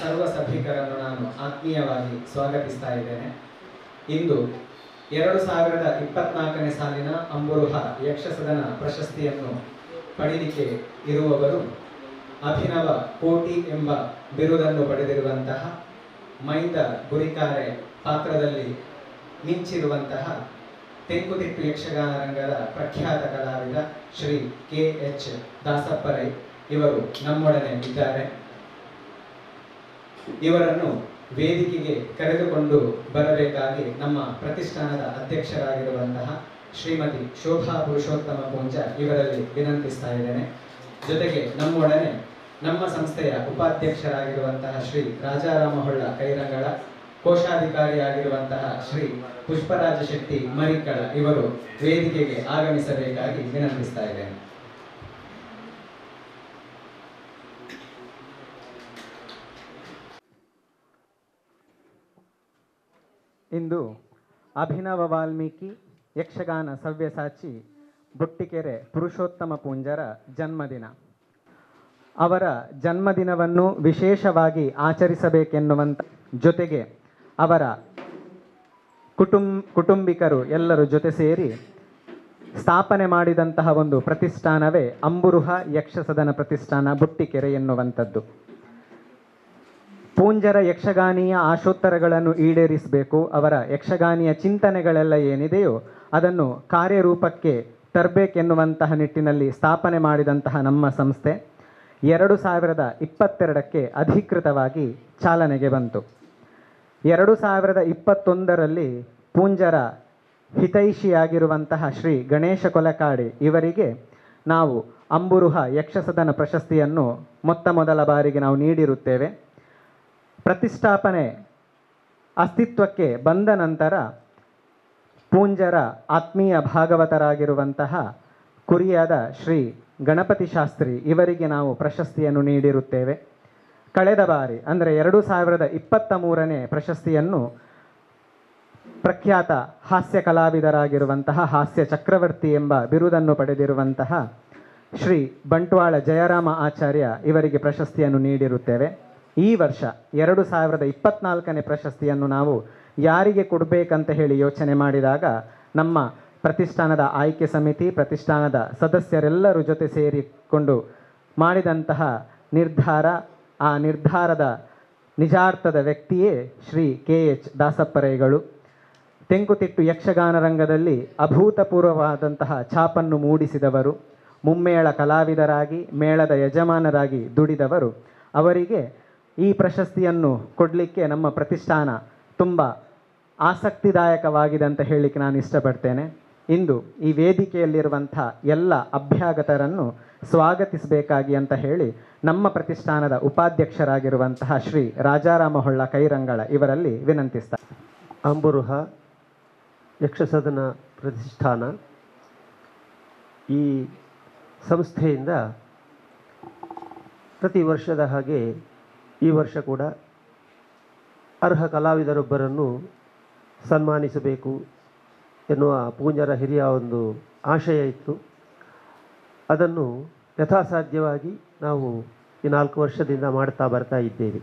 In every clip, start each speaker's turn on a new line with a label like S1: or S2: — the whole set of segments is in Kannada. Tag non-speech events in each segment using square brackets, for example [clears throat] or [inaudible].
S1: ಸರ್ವ ಸಭಿಕರನ್ನು ನಾನು ಆತ್ಮೀಯವಾಗಿ ಸ್ವಾಗತಿಸ್ತಾ ಇದ್ದೇನೆ. ಇಂದು ಎರಡು ಸಾವಿರದ ಇಪ್ಪತ್ನಾಲ್ಕನೇ ಸಾಲಿನ ಅಂಬುರುಹ ಯಕ್ಷಸದನ ಪ್ರಶಸ್ತಿಯನ್ನು ಪಡೀಲಿಕ್ಕೆ ಇರುವವರು ಅಭಿನವ ಕೋಟಿ ಎಂಬ ಬಿರುದನ್ನು ಪಡೆದಿರುವಂತಹ ಮೈದ ಗುರಿಕಾರೆ ಪಾತ್ರದಲ್ಲಿ ಮಿಂಚಿರುವಂತಹ ತೆಂಕುತಿಟ್ಟು ಯಕ್ಷಗಾನ ರಂಗದ ಪ್ರಖ್ಯಾತ ಕಲಾವಿದ ಶ್ರೀ ಕೆ ಎಚ್ ದಾಸಪ್ಪರೈ ಇವರು ನಮ್ಮೊಡನೆ ಇದ್ದಾರೆ. ಇವರನ್ನು ವೇದಿಕೆಗೆ ಕರೆದುಕೊಂಡು ಬರಬೇಕಾಗಿ ನಮ್ಮ ಪ್ರತಿಷ್ಠಾನದ ಅಧ್ಯಕ್ಷರಾಗಿರುವಂತಹ ಶ್ರೀಮತಿ ಶೋಭಾ ಪುರುಷೋತ್ತಮ ಪೂಂಜ ಇವರಲ್ಲಿ ವಿನಂತಿಸ್ತಾ ಇದ್ದೇನೆ. ಜೊತೆಗೆ ನಮ್ಮೊಡನೆ ನಮ್ಮ ಸಂಸ್ಥೆಯ ಉಪಾಧ್ಯಕ್ಷರಾಗಿರುವಂತಹ ಶ್ರೀ ರಾಜಾರಾಮ ಹೊಳ್ಳ ಕೈರಂಗಳ, ಕೋಶಾಧಿಕಾರಿಯಾಗಿರುವಂತಹ ಶ್ರೀ ಪುಷ್ಪರಾಜ ಶೆಟ್ಟಿ ಮರಿಕಳ ಇವರು ವೇದಿಕೆಗೆ ಆಗಮಿಸಬೇಕಾಗಿ ವಿನಂತಿಸ್ತಾ ಇದ್ದೇನೆ. ಇಂದು ಅಭಿನವ ವಾಲ್ಮೀಕಿ, ಯಕ್ಷಗಾನ ಸವ್ಯಸಾಚಿ, ಬುಟ್ಟಿಕೆರೆ ಪುರುಷೋತ್ತಮ ಪೂಂಜರ ಜನ್ಮದಿನ. ಅವರ ಜನ್ಮದಿನವನ್ನು ವಿಶೇಷವಾಗಿ ಆಚರಿಸಬೇಕೆನ್ನುವಂತ ಜೊತೆಗೆ ಅವರ ಕುಟುಂಬ ಕುಟುಂಬಿಕರು ಎಲ್ಲರೂ ಜೊತೆ ಸೇರಿ ಸ್ಥಾಪನೆ ಮಾಡಿದಂತಹ ಒಂದು ಪ್ರತಿಷ್ಠಾನವೇ ಅಂಬುರುಹ ಯಕ್ಷಸದನ ಪ್ರತಿಷ್ಠಾನ ಬುಟ್ಟಿಕೆರೆ ಎನ್ನುವಂಥದ್ದು. ಪೂಂಜರ ಯಕ್ಷಗಾನೀಯ ಆಶೋತ್ತರಗಳನ್ನು ಈಡೇರಿಸಬೇಕು. ಅವರ ಯಕ್ಷಗಾನಿಯ ಚಿಂತನೆಗಳೆಲ್ಲ ಏನಿದೆಯೋ ಅದನ್ನು ಕಾರ್ಯರೂಪಕ್ಕೆ ತರಬೇಕೆನ್ನುವಂತಹ ನಿಟ್ಟಿನಲ್ಲಿ ಸ್ಥಾಪನೆ ಮಾಡಿದಂತಹ ನಮ್ಮ ಸಂಸ್ಥೆ ಎರಡು ಸಾವಿರದ ಇಪ್ಪತ್ತೆರಡಕ್ಕೆ ಅಧಿಕೃತವಾಗಿ ಚಾಲನೆಗೆ ಬಂತು. ಎರಡು ಸಾವಿರದ ಇಪ್ಪತ್ತೊಂದರಲ್ಲಿ ಪೂಂಜರ ಹಿತೈಷಿಯಾಗಿರುವಂತಹ ಶ್ರೀ ಗಣೇಶ ಕೊಲಕಾಡಿ ಇವರಿಗೆ ನಾವು ಅಂಬುರುಹ ಯಕ್ಷಸದನ ಪ್ರಶಸ್ತಿಯನ್ನು ಮೊತ್ತ ಮೊದಲ ಬಾರಿಗೆ ನಾವು ನೀಡಿರುತ್ತೇವೆ. ಪ್ರತಿಷ್ಠಾಪನೆ ಅಸ್ತಿತ್ವಕ್ಕೆ ಬಂದ ನಂತರ ಪೂಂಜರ ಆತ್ಮೀಯ ಭಾಗವತರಾಗಿರುವಂತಹ ಕುರಿಯಾದ ಶ್ರೀ ಗಣಪತಿ ಶಾಸ್ತ್ರಿ ಇವರಿಗೆ ನಾವು ಪ್ರಶಸ್ತಿಯನ್ನು ನೀಡಿರುತ್ತೇವೆ. ಕಳೆದ ಬಾರಿ, ಅಂದರೆ ಎರಡು ಸಾವಿರದ ಇಪ್ಪತ್ತ ಮೂರನೇ ಪ್ರಶಸ್ತಿಯನ್ನು ಪ್ರಖ್ಯಾತ ಹಾಸ್ಯ ಕಲಾವಿದರಾಗಿರುವಂತಹ ಹಾಸ್ಯ ಚಕ್ರವರ್ತಿ ಎಂಬ ಬಿರುದನ್ನು ಪಡೆದಿರುವಂತಹ ಶ್ರೀ ಬಂಟ್ವಾಳ ಜಯರಾಮ ಆಚಾರ್ಯ ಇವರಿಗೆ ಪ್ರಶಸ್ತಿಯನ್ನು ನೀಡಿರುತ್ತೇವೆ. ಈ ವರ್ಷ ಎರಡು ಸಾವಿರದ ಇಪ್ಪತ್ನಾಲ್ಕನೇ ಪ್ರಶಸ್ತಿಯನ್ನು ನಾವು ಯಾರಿಗೆ ಕೊಡಬೇಕಂತ ಹೇಳಿ ಯೋಚನೆ ಮಾಡಿದಾಗ ನಮ್ಮ ಪ್ರತಿಷ್ಠಾನದ ಆಯ್ಕೆ ಸಮಿತಿ, ಪ್ರತಿಷ್ಠಾನದ ಸದಸ್ಯರೆಲ್ಲರೂ ಜೊತೆ ಸೇರಿಕೊಂಡು ಮಾಡಿದಂತಹ ನಿರ್ಧಾರ, ಆ ನಿರ್ಧಾರದ ನಿಜಾರ್ಥದ ವ್ಯಕ್ತಿಯೇ ಶ್ರೀ ಕೆ ಎಚ್ ದಾಸಪ್ಪರೈಗಳು. ತೆಂಕುತಿಟ್ಟು ಯಕ್ಷಗಾನ ರಂಗದಲ್ಲಿ ಅಭೂತಪೂರ್ವವಾದಂತಹ ಛಾಪನ್ನು ಮೂಡಿಸಿದವರು, ಮುಮ್ಮೇಳ ಕಲಾವಿದರಾಗಿ, ಮೇಳದ ಯಜಮಾನರಾಗಿ ದುಡಿದವರು, ಅವರಿಗೆ ಈ ಪ್ರಶಸ್ತಿಯನ್ನು ಕೊಡಲಿಕ್ಕೆ ನಮ್ಮ ಪ್ರತಿಷ್ಠಾನ ತುಂಬ ಆಸಕ್ತಿದಾಯಕವಾಗಿದೆ ಅಂತ ಹೇಳಲಿಕ್ಕೆ ನಾನು ಇಷ್ಟಪಡ್ತೇನೆ. ಇಂದು ಈ ವೇದಿಕೆಯಲ್ಲಿರುವಂಥ ಎಲ್ಲ ಅಭ್ಯಾಗತರನ್ನು ಸ್ವಾಗತಿಸಬೇಕಾಗಿ ಅಂತ ಹೇಳಿ ನಮ್ಮ ಪ್ರತಿಷ್ಠಾನದ ಉಪಾಧ್ಯಕ್ಷರಾಗಿರುವಂತಹ ಶ್ರೀ ರಾಜಾರಾಮ ಹೊಳ್ಳ ಕೈರಂಗಳ ಇವರಲ್ಲಿ ವಿನಂತಿಸ್ತಾರೆ
S2: ಅಂಬುರುಹ ಯಕ್ಷಸದನ ಪ್ರತಿಷ್ಠಾನ ಈ ಸಂಸ್ಥೆಯಿಂದ ಪ್ರತಿ ವರ್ಷದ ಹಾಗೆ ಈ ವರ್ಷ ಕೂಡ ಅರ್ಹ ಕಲಾವಿದರೊಬ್ಬರನ್ನು ಸನ್ಮಾನಿಸಬೇಕು ಎನ್ನುವ ಪೂಂಜರ ಹಿರಿಯ ಒಂದು ಆಶಯ ಇತ್ತು. ಅದನ್ನು ಯಥಾಸಾಧ್ಯವಾಗಿ ನಾವು ಈ ನಾಲ್ಕು ವರ್ಷದಿಂದ ಮಾಡ್ತಾ ಬರ್ತಾ ಇದ್ದೇವೆ.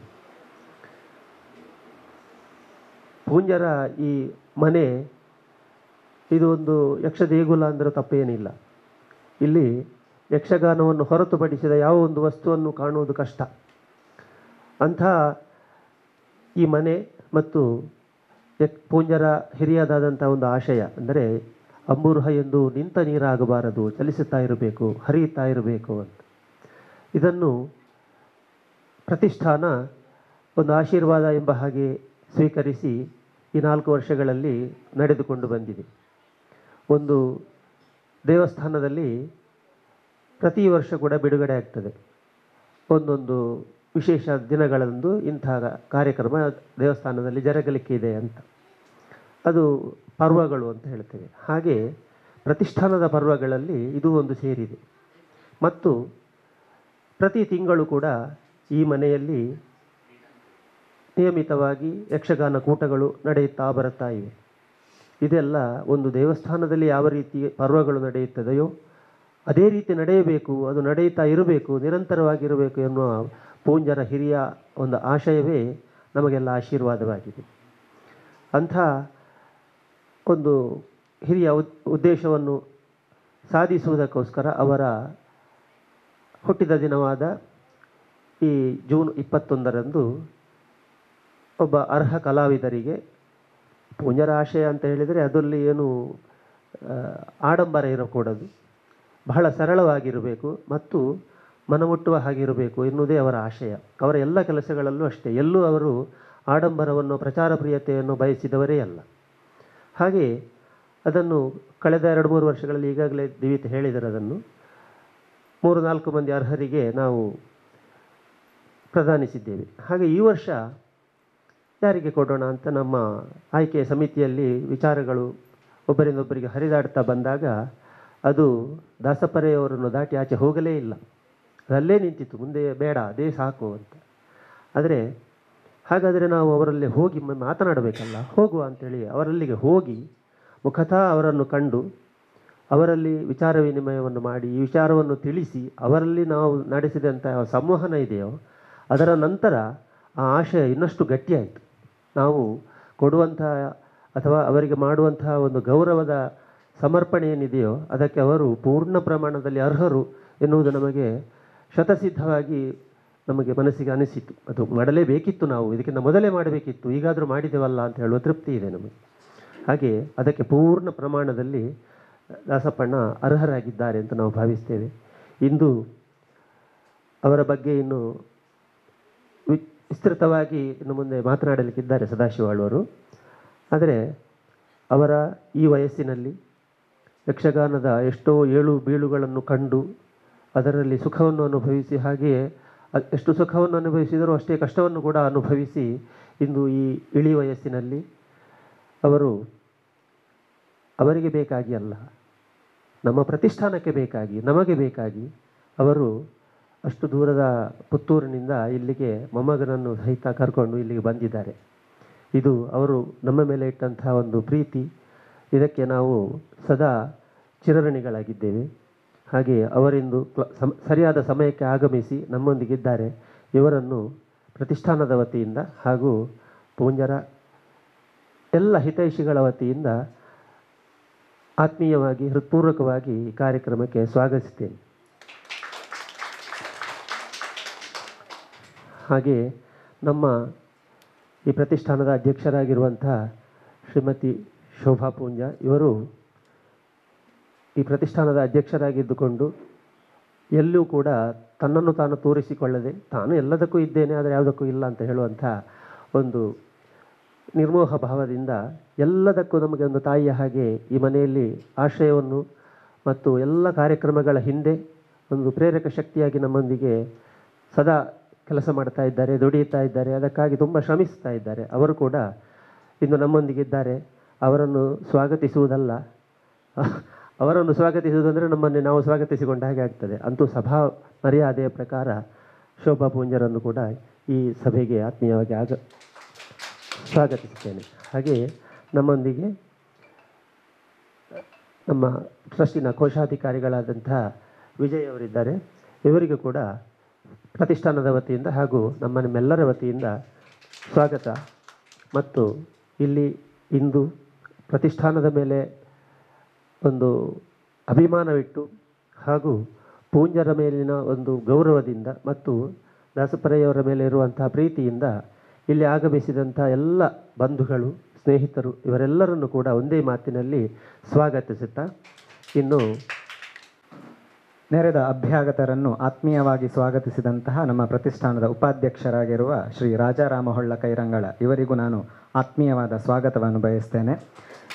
S2: ಪೂಂಜರ ಈ ಮನೆ ಇದು ಒಂದು ಯಕ್ಷ ದೇಗುಲ ಅಂದರೆ ತಪ್ಪೇನಿಲ್ಲ. ಇಲ್ಲಿ ಯಕ್ಷಗಾನವನ್ನು ಹೊರತುಪಡಿಸಿದ ಯಾವ ಒಂದು ವಸ್ತುವನ್ನು ಕಾಣುವುದು ಕಷ್ಟ. ಅಂಥ ಈ ಮನೆ ಮತ್ತು ಎಕ್ ಪೂಂಜರ ಹಿರಿಯದಾದಂಥ ಒಂದು ಆಶಯ, ಅಂದರೆ ಅಂಬೂರ್ಹ ಎಂದು ನಿಂತ ನೀರಾಗಬಾರದು, ಚಲಿಸುತ್ತಾ ಇರಬೇಕು, ಹರಿಯುತ್ತಾ ಇರಬೇಕು ಅಂತ. ಇದನ್ನು ಪ್ರತಿಷ್ಠಾನ, ಒಂದು ಆಶೀರ್ವಾದ ಎಂಬ ಹಾಗೆ ಸ್ವೀಕರಿಸಿ ಈ ನಾಲ್ಕು ವರ್ಷಗಳಲ್ಲಿ ನಡೆದುಕೊಂಡು ಬಂದಿದೆ. ಒಂದು ದೇವಸ್ಥಾನದಲ್ಲಿ ಪ್ರತಿ ವರ್ಷ ಕೂಡ ಬಿಡುಗಡೆ ಆಗ್ತದೆ. ಒಂದೊಂದು ವಿಶೇಷ ದಿನಗಳಂದು ಇಂತಹ ಕಾರ್ಯಕ್ರಮ ದೇವಸ್ಥಾನದಲ್ಲಿ ಜರಗಲಿಕ್ಕೆ ಇದೆ ಅಂತ. ಅದು ಪರ್ವಗಳು ಅಂತ ಹೇಳ್ತೇವೆ. ಹಾಗೆ ಪ್ರತಿಷ್ಠಾನದ ಪರ್ವಗಳಲ್ಲಿ ಇದು ಒಂದು ಸೇರಿದೆ. ಮತ್ತು ಪ್ರತಿ ತಿಂಗಳು ಕೂಡ ಈ ಮನೆಯಲ್ಲಿ ನಿಯಮಿತವಾಗಿ ಯಕ್ಷಗಾನ ಕೂಟಗಳು ನಡೆಯುತ್ತಾ ಬರುತ್ತಾ ಇವೆ. ಇದೆಲ್ಲ ಒಂದು ದೇವಸ್ಥಾನದಲ್ಲಿ ಯಾವ ರೀತಿ ಪರ್ವಗಳು ನಡೆಯುತ್ತದೆಯೋ, ಅದೇ ರೀತಿ ನಡೆಯಬೇಕು, ಅದು ನಡೆಯುತ್ತಾ ಇರಬೇಕು, ನಿರಂತರವಾಗಿರಬೇಕು ಎನ್ನುವ ಪೂಂಜರ ಹಿರಿಯ ಒಂದು ಆಶಯವೇ ನಮಗೆಲ್ಲ ಆಶೀರ್ವಾದವಾಗಿದೆ. ಅಂಥ ಒಂದು ಹಿರಿಯ ಉದ್ ಉದ್ದೇಶವನ್ನು ಸಾಧಿಸುವುದಕ್ಕೋಸ್ಕರ ಅವರ ಹುಟ್ಟಿದ ದಿನವಾದ ಈ ಜೂನ್ ಇಪ್ಪತ್ತೊಂದರಂದು ಒಬ್ಬ ಅರ್ಹ ಕಲಾವಿದರಿಗೆ ಪೂಂಜರ ಆಶಯ ಅಂತ ಹೇಳಿದರೆ ಅದರಲ್ಲಿ ಏನು ಆಡಂಬರ ಇರಕೂಡದು. ಬಹಳ ಸರಳವಾಗಿರಬೇಕು ಮತ್ತು ಮನಮುಟ್ಟುವ ಹಾಗಿರಬೇಕು ಎನ್ನುವುದೇ ಅವರ ಆಶಯ. ಅವರ ಎಲ್ಲ ಕೆಲಸಗಳಲ್ಲೂ ಅಷ್ಟೇ. ಎಲ್ಲೂ ಅವರು ಆಡಂಬರವನ್ನು, ಪ್ರಚಾರ ಪ್ರಿಯತೆಯನ್ನು ಬಯಸಿದವರೇ ಅಲ್ಲ. ಹಾಗೆ ಅದನ್ನು ಕಳೆದ ಎರಡು ಮೂರು ವರ್ಷಗಳಲ್ಲಿ ಈಗಾಗಲೇ ದಿವಿತ್ ಹೇಳಿದರು ಅದನ್ನು. ಮೂರು ನಾಲ್ಕು ಮಂದಿ ಅರ್ಹರಿಗೆ ನಾವು ಪ್ರದಾನಿಸಿದ್ದೇವೆ ಹಾಗೆ ಈ ವರ್ಷ ಯಾರಿಗೆ ಕೊಡೋಣ ಅಂತ ನಮ್ಮ ಆಯ್ಕೆಯ ಸಮಿತಿಯಲ್ಲಿ ವಿಚಾರಗಳು ಒಬ್ಬರಿಂದೊಬ್ಬರಿಗೆ ಹರಿದಾಡ್ತಾ ಬಂದಾಗ ಅದು ದಾಸಪರೆಯವರನ್ನು ದಾಟಿ ಆಚೆ ಹೋಗಲೇ ಇಲ್ಲ. ಅದಲ್ಲೇ ನಿಂತಿತ್ತು, ಮುಂದೆ ಬೇಡ, ಅದೇ ಸಾಕು ಅಂತ. ಆದರೆ, ಹಾಗಾದರೆ ನಾವು ಅವರಲ್ಲಿ ಹೋಗಿ ಮಾತನಾಡಬೇಕಲ್ಲ? ಹೋಗುವ ಅಂತೇಳಿ ಅವರಲ್ಲಿಗೆ ಹೋಗಿ ಮುಖತಃ ಅವರನ್ನು ಕಂಡು ಅವರಲ್ಲಿ ವಿಚಾರ ವಿನಿಮಯವನ್ನು ಮಾಡಿ, ಈ ವಿಚಾರವನ್ನು ತಿಳಿಸಿ ಅವರಲ್ಲಿ ನಾವು ನಡೆಸಿದಂಥ ಸಂವಹನ ಇದೆಯೋ, ಅದರ ನಂತರ ಆ ಆಶಯ ಇನ್ನಷ್ಟು ಗಟ್ಟಿಯಾಯಿತು. ನಾವು ಕೊಡುವಂತಹ ಅಥವಾ ಅವರಿಗೆ ಮಾಡುವಂತಹ ಒಂದು ಗೌರವದ ಸಮರ್ಪಣೆ ಏನಿದೆಯೋ ಅದಕ್ಕೆ ಅವರು ಪೂರ್ಣ ಪ್ರಮಾಣದಲ್ಲಿ ಅರ್ಹರು ಎನ್ನುವುದು ನಮಗೆ ಶತಸಿದ್ಧವಾಗಿ ನಮಗೆ ಮನಸ್ಸಿಗೆ ಅನಿಸಿತು. ಅದು ಮಾಡಲೇಬೇಕಿತ್ತು ನಾವು. ಇದಕ್ಕಿಂತ ಮೊದಲೇ ಮಾಡಬೇಕಿತ್ತು. ಈಗಾದರೂ ಮಾಡಿದೆವಲ್ಲ ಅಂತ ಹೇಳುವ ತೃಪ್ತಿ ಇದೆ ನಮಗೆ. ಹಾಗೆ ಅದಕ್ಕೆ ಪೂರ್ಣ ಪ್ರಮಾಣದಲ್ಲಿ ದಾಸಪ್ಪಣ್ಣ ಅರ್ಹರಾಗಿದ್ದಾರೆ ಅಂತ ನಾವು ಭಾವಿಸ್ತೇವೆ. ಇಂದು ಅವರ ಬಗ್ಗೆ ಇನ್ನು ವಿಸ್ತೃತವಾಗಿ ಇನ್ನು ಮುಂದೆ ಮಾತನಾಡಲಿಕ್ಕಿದ್ದಾರೆ ಸದಾಶಿವಾಳ್ವರು. ಆದರೆ ಅವರ ಈ ವಯಸ್ಸಿನಲ್ಲಿ ಯಕ್ಷಗಾನದ ಎಷ್ಟೋ ಏಳು ಬೀಳುಗಳನ್ನು ಕಂಡು ಅದರಲ್ಲಿ ಸುಖವನ್ನು ಅನುಭವಿಸಿ ಹಾಗೆಯೇ ಎಷ್ಟು ಸುಖವನ್ನು ಅನುಭವಿಸಿದರೂ ಅಷ್ಟೇ ಕಷ್ಟವನ್ನು ಕೂಡ ಅನುಭವಿಸಿ ಇಂದು ಈ ಇಳಿ ವಯಸ್ಸಿನಲ್ಲಿ ಅವರು ಅವರಿಗೆ ಬೇಕಾಗಿ ಅಲ್ಲ, ನಮ್ಮ ಪ್ರತಿಷ್ಠಾನಕ್ಕೆ ಬೇಕಾಗಿ, ನಮಗೆ ಬೇಕಾಗಿ ಅವರು ಅಷ್ಟು ದೂರದ ಪುತ್ತೂರಿನಿಂದ ಇಲ್ಲಿಗೆ ಮೊಮ್ಮಗನನ್ನು ಸಹಿತ ಕರ್ಕೊಂಡು ಇಲ್ಲಿಗೆ ಬಂದಿದ್ದಾರೆ. ಇದು ಅವರು ನಮ್ಮ ಮೇಲೆ ಇಟ್ಟಂತಹ ಒಂದು ಪ್ರೀತಿ. ಇದಕ್ಕೆ ನಾವು ಸದಾ ಚಿರಋಣಿಗಳಾಗಿದ್ದೇವೆ. ಹಾಗೆ ಅವರಿಂದು ಸರಿಯಾದ ಸಮಯಕ್ಕೆ ಆಗಮಿಸಿ ನಮ್ಮೊಂದಿಗಿದ್ದಾರೆ. ಇವರನ್ನು ಪ್ರತಿಷ್ಠಾನದ ವತಿಯಿಂದ ಹಾಗೂ ಪೂಂಜರ ಎಲ್ಲ ಹಿತೈಷಿಗಳ ವತಿಯಿಂದ ಆತ್ಮೀಯವಾಗಿ, ಹೃತ್ಪೂರ್ವಕವಾಗಿ ಈ ಕಾರ್ಯಕ್ರಮಕ್ಕೆ ಸ್ವಾಗತಿಸ್ತೇನೆ ಹಾಗೆ ನಮ್ಮ ಈ ಪ್ರತಿಷ್ಠಾನದ ಅಧ್ಯಕ್ಷರಾಗಿರುವಂಥ ಶ್ರೀಮತಿ ಶೋಭಾ ಪೂಂಜ, ಇವರು ಈ ಪ್ರತಿಷ್ಠಾನದ ಅಧ್ಯಕ್ಷರಾಗಿದ್ದುಕೊಂಡು ಎಲ್ಲೂ ಕೂಡ ತನ್ನನ್ನು ತಾನು ತೋರಿಸಿಕೊಳ್ಳದೆ, ತಾನು ಎಲ್ಲದಕ್ಕೂ ಇದ್ದೇನೆ, ಆದರೆ ಯಾವುದಕ್ಕೂ ಇಲ್ಲ ಅಂತ ಹೇಳುವಂಥ ಒಂದು ನಿರ್ಮೋಹ ಭಾವದಿಂದ ಎಲ್ಲದಕ್ಕೂ ನಮಗೆ ಒಂದು ತಾಯಿಯ ಹಾಗೆ ಈ ಮನೆಯಲ್ಲಿ ಆಶ್ರಯವನ್ನು ಮತ್ತು ಎಲ್ಲ ಕಾರ್ಯಕ್ರಮಗಳ ಹಿಂದೆ ಒಂದು ಪ್ರೇರಕ ಶಕ್ತಿಯಾಗಿ ನಮ್ಮೊಂದಿಗೆ ಸದಾ ಕೆಲಸ ಮಾಡ್ತಾ ಇದ್ದಾರೆ, ದುಡಿಯುತ್ತಾ ಇದ್ದಾರೆ, ಅದಕ್ಕಾಗಿ ತುಂಬ ಶ್ರಮಿಸ್ತಾ ಇದ್ದಾರೆ. ಅವರು ಕೂಡ ಇಂದು ನಮ್ಮೊಂದಿಗಿದ್ದಾರೆ ಅವರನ್ನು ಸ್ವಾಗತಿಸುವುದಲ್ಲ. ಅವರನ್ನು ಸ್ವಾಗತಿಸುವುದಂದರೆ ನಮ್ಮನ್ನು ನಾವು ಸ್ವಾಗತಿಸಿಕೊಂಡ ಹಾಗೆ ಆಗ್ತದೆ. ಅಂತೂ ಸಭಾ ಮರ್ಯಾದೆಯ ಪ್ರಕಾರ ಶೋಭಾ ಪೂಂಜರನ್ನು ಕೂಡ ಈ ಸಭೆಗೆ ಆತ್ಮೀಯವಾಗಿ ಆಗ ಸ್ವಾಗತಿಸುತ್ತೇನೆ. ಹಾಗೆಯೇ ನಮ್ಮೊಂದಿಗೆ ನಮ್ಮ ಟ್ರಸ್ಟಿನ ಕೋಶಾಧಿಕಾರಿಗಳಾದಂತಹ ವಿಜಯ್ ಅವರಿದ್ದಾರೆ. ಇವರಿಗೂ ಕೂಡ ಪ್ರತಿಷ್ಠಾನದ ವತಿಯಿಂದ ಹಾಗೂ ನಮ್ಮ ನಿಮ್ಮೆಲ್ಲರ ವತಿಯಿಂದ ಸ್ವಾಗತ. ಮತ್ತು ಇಲ್ಲಿ ಇಂದು ಪ್ರತಿಷ್ಠಾನದ ಮೇಲೆ ಒಂದು ಅಭಿಮಾನವಿಟ್ಟು ಹಾಗೂ ಪೂಂಜರ ಮೇಲಿನ ಒಂದು ಗೌರವದಿಂದ ಮತ್ತು ದಾಸಪರೆಯವರ ಮೇಲೆ ಇರುವಂತಹ ಪ್ರೀತಿಯಿಂದ ಇಲ್ಲಿ ಆಗಮಿಸಿದಂಥ ಎಲ್ಲ ಬಂಧುಗಳು, ಸ್ನೇಹಿತರು, ಇವರೆಲ್ಲರನ್ನು ಕೂಡ ಒಂದೇ ಮಾತಿನಲ್ಲಿ ಸ್ವಾಗತಿಸುತ್ತಾ ಇನ್ನು
S1: ನೆರೆದ ಅಭ್ಯಾಗತರನ್ನು ಆತ್ಮೀಯವಾಗಿ ಸ್ವಾಗತಿಸಿದಂತಹ ನಮ್ಮ ಪ್ರತಿಷ್ಠಾನದ ಉಪಾಧ್ಯಕ್ಷರಾಗಿರುವ ಶ್ರೀ ರಾಜಾರಾಮ ಹೊಳ್ಳ ಕೈರಂಗಳ ಇವರಿಗೂ ನಾನು ಆತ್ಮೀಯವಾದ ಸ್ವಾಗತವನ್ನು ಬಯಸ್ತೇನೆ.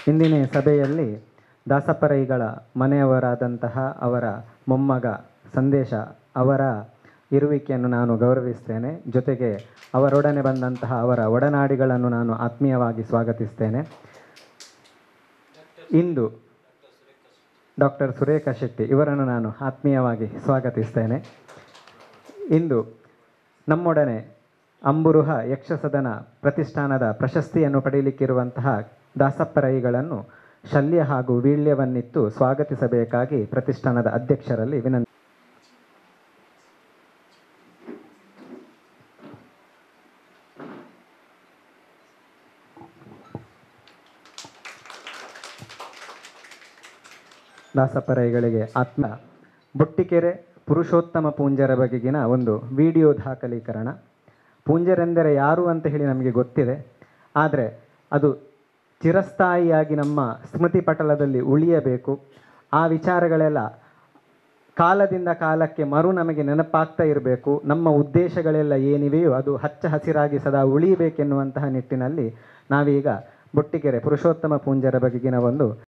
S1: ಇಂದಿನ ಸಭೆಯಲ್ಲಿ ದಾಸಪ್ಪರೈಗಳ ಮನೆಯವರಾದಂತಹ ಅವರ ಮೊಮ್ಮಗ ಸಂದೇಶ ಅವರ ಇರುವಿಕೆಯನ್ನು ನಾನು ಗೌರವಿಸ್ತೇನೆ. ಜೊತೆಗೆ ಅವರೊಡನೆ ಬಂದಂತಹ ಅವರ ಒಡನಾಡಿಗಳನ್ನು ನಾನು ಆತ್ಮೀಯವಾಗಿ ಸ್ವಾಗತಿಸ್ತೇನೆ. ಇಂದು ಡಾಕ್ಟರ್ ಸುರೇಖಾ ಶೆಟ್ಟಿ ಇವರನ್ನು ನಾನು ಆತ್ಮೀಯವಾಗಿ ಸ್ವಾಗತಿಸ್ತೇನೆ. ಇಂದು ನಮ್ಮೊಡನೆ ಅಂಬುರುಹ ಯಕ್ಷಸದನ ಪ್ರತಿಷ್ಠಾನದ ಪ್ರಶಸ್ತಿಯನ್ನು ಪಡೆಯಲಿಕ್ಕಿರುವಂತಹ ದಾಸಪ್ಪರೈಗಳನ್ನು ಶಲ್ಯ ಹಾಗೂ ವೀಳ್ಯವನ್ನಿತ್ತು ಸ್ವಾಗತಿಸಬೇಕಾಗಿ ಪ್ರತಿಷ್ಠಾನದ ಅಧ್ಯಕ್ಷರಲ್ಲಿ ವಿನಂತಿ. ದಾಸಪರೈಗಳಿಗೆ ಆತ್ಮ. ಬುಟ್ಟಿಕೆರೆ ಪುರುಷೋತ್ತಮ ಪೂಂಜರ ಬಗೆಗಿನ ಒಂದು ವಿಡಿಯೋ ದಾಖಲೀಕರಣ. ಪೂಂಜರೆಂದರೆ ಯಾರು ಅಂತ ಹೇಳಿ ನಮಗೆ ಗೊತ್ತಿದೆ. ಆದರೆ ಅದು ಚಿರಸ್ಥಾಯಿಯಾಗಿ ನಮ್ಮ ಸ್ಮೃತಿ ಪಟಲದಲ್ಲಿ ಉಳಿಯಬೇಕು. ಆ ವಿಚಾರಗಳೆಲ್ಲ ಕಾಲದಿಂದ ಕಾಲಕ್ಕೆ ಮರು ನಮಗೆ ನೆನಪಾಗ್ತಾ ಇರಬೇಕು. ನಮ್ಮ ಉದ್ದೇಶಗಳೆಲ್ಲ ಏನಿವೆಯೋ ಅದು ಹಚ್ಚ ಹಸಿರಾಗಿ ಸದಾ ಉಳಿಯಬೇಕೆನ್ನುವಂತಹ ನಿಟ್ಟಿನಲ್ಲಿ ನಾವೀಗ ಬೊಟ್ಟಿಗೆರೆ ಪುರುಷೋತ್ತಮ ಪೂಂಜರ ಬಗೆಗಿನ ಒಂದು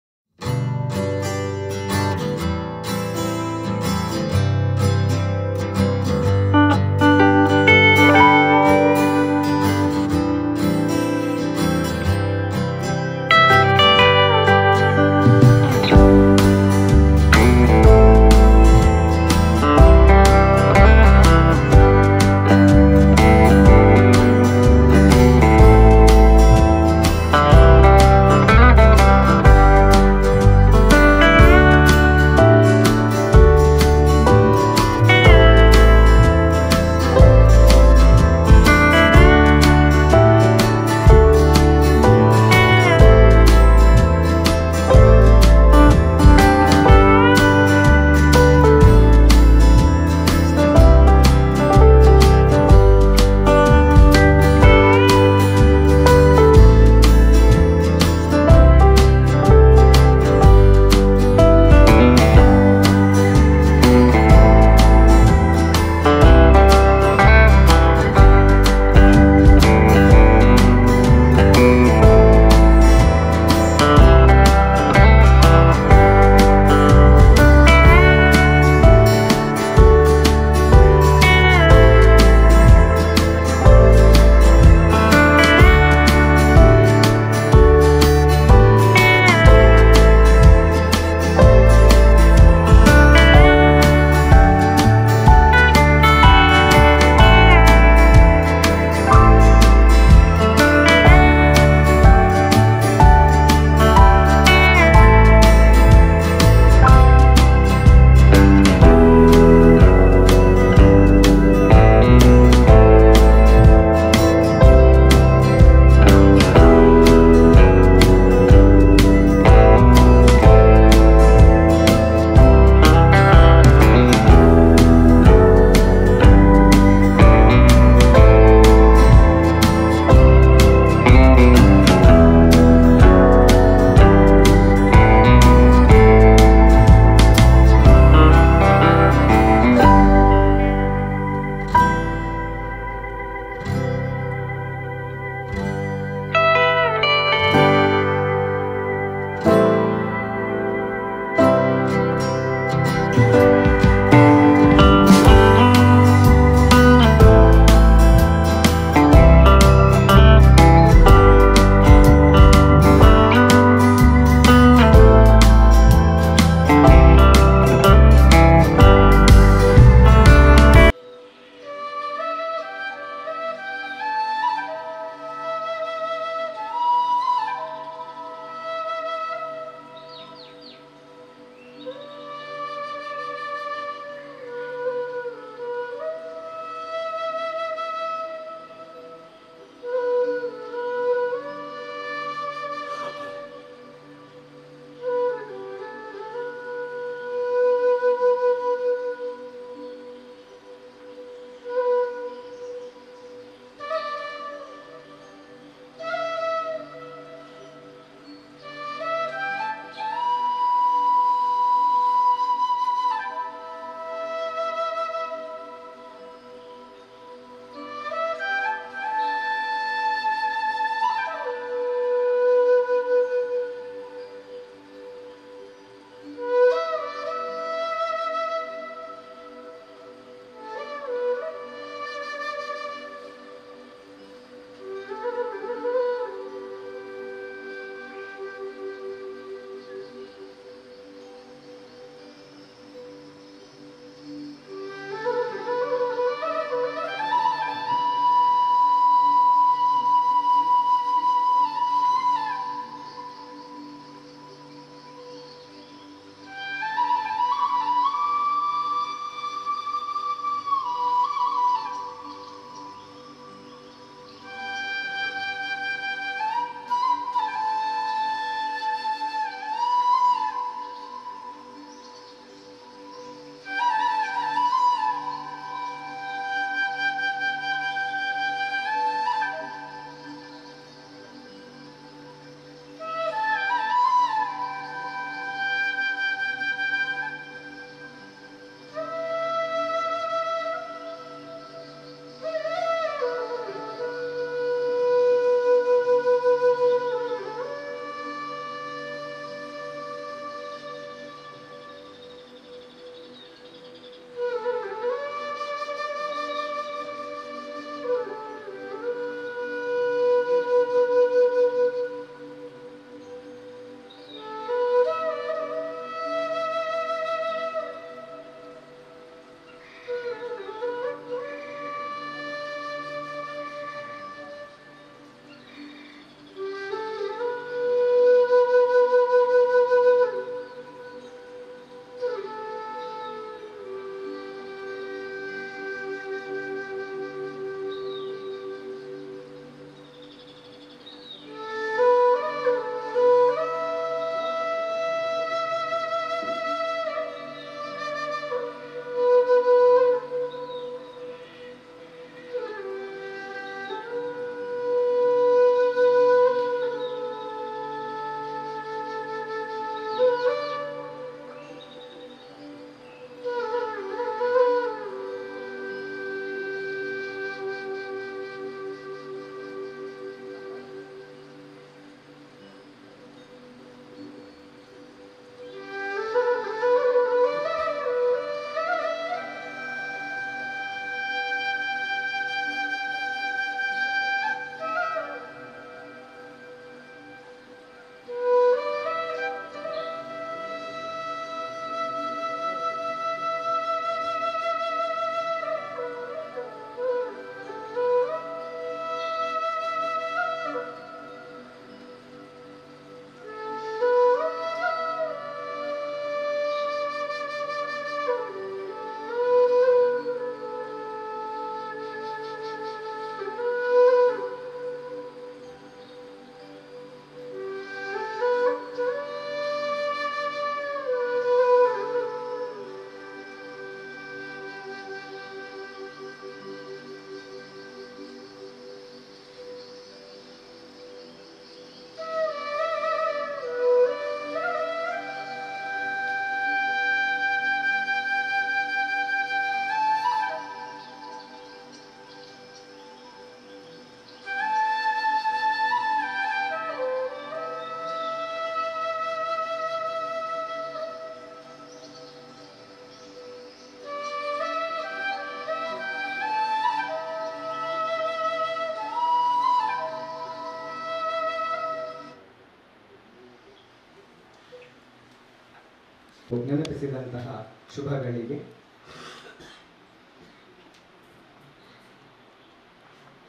S1: ನೆನಪಿಸಿದಂತಹ ಶುಭಗಳಿಗೆ.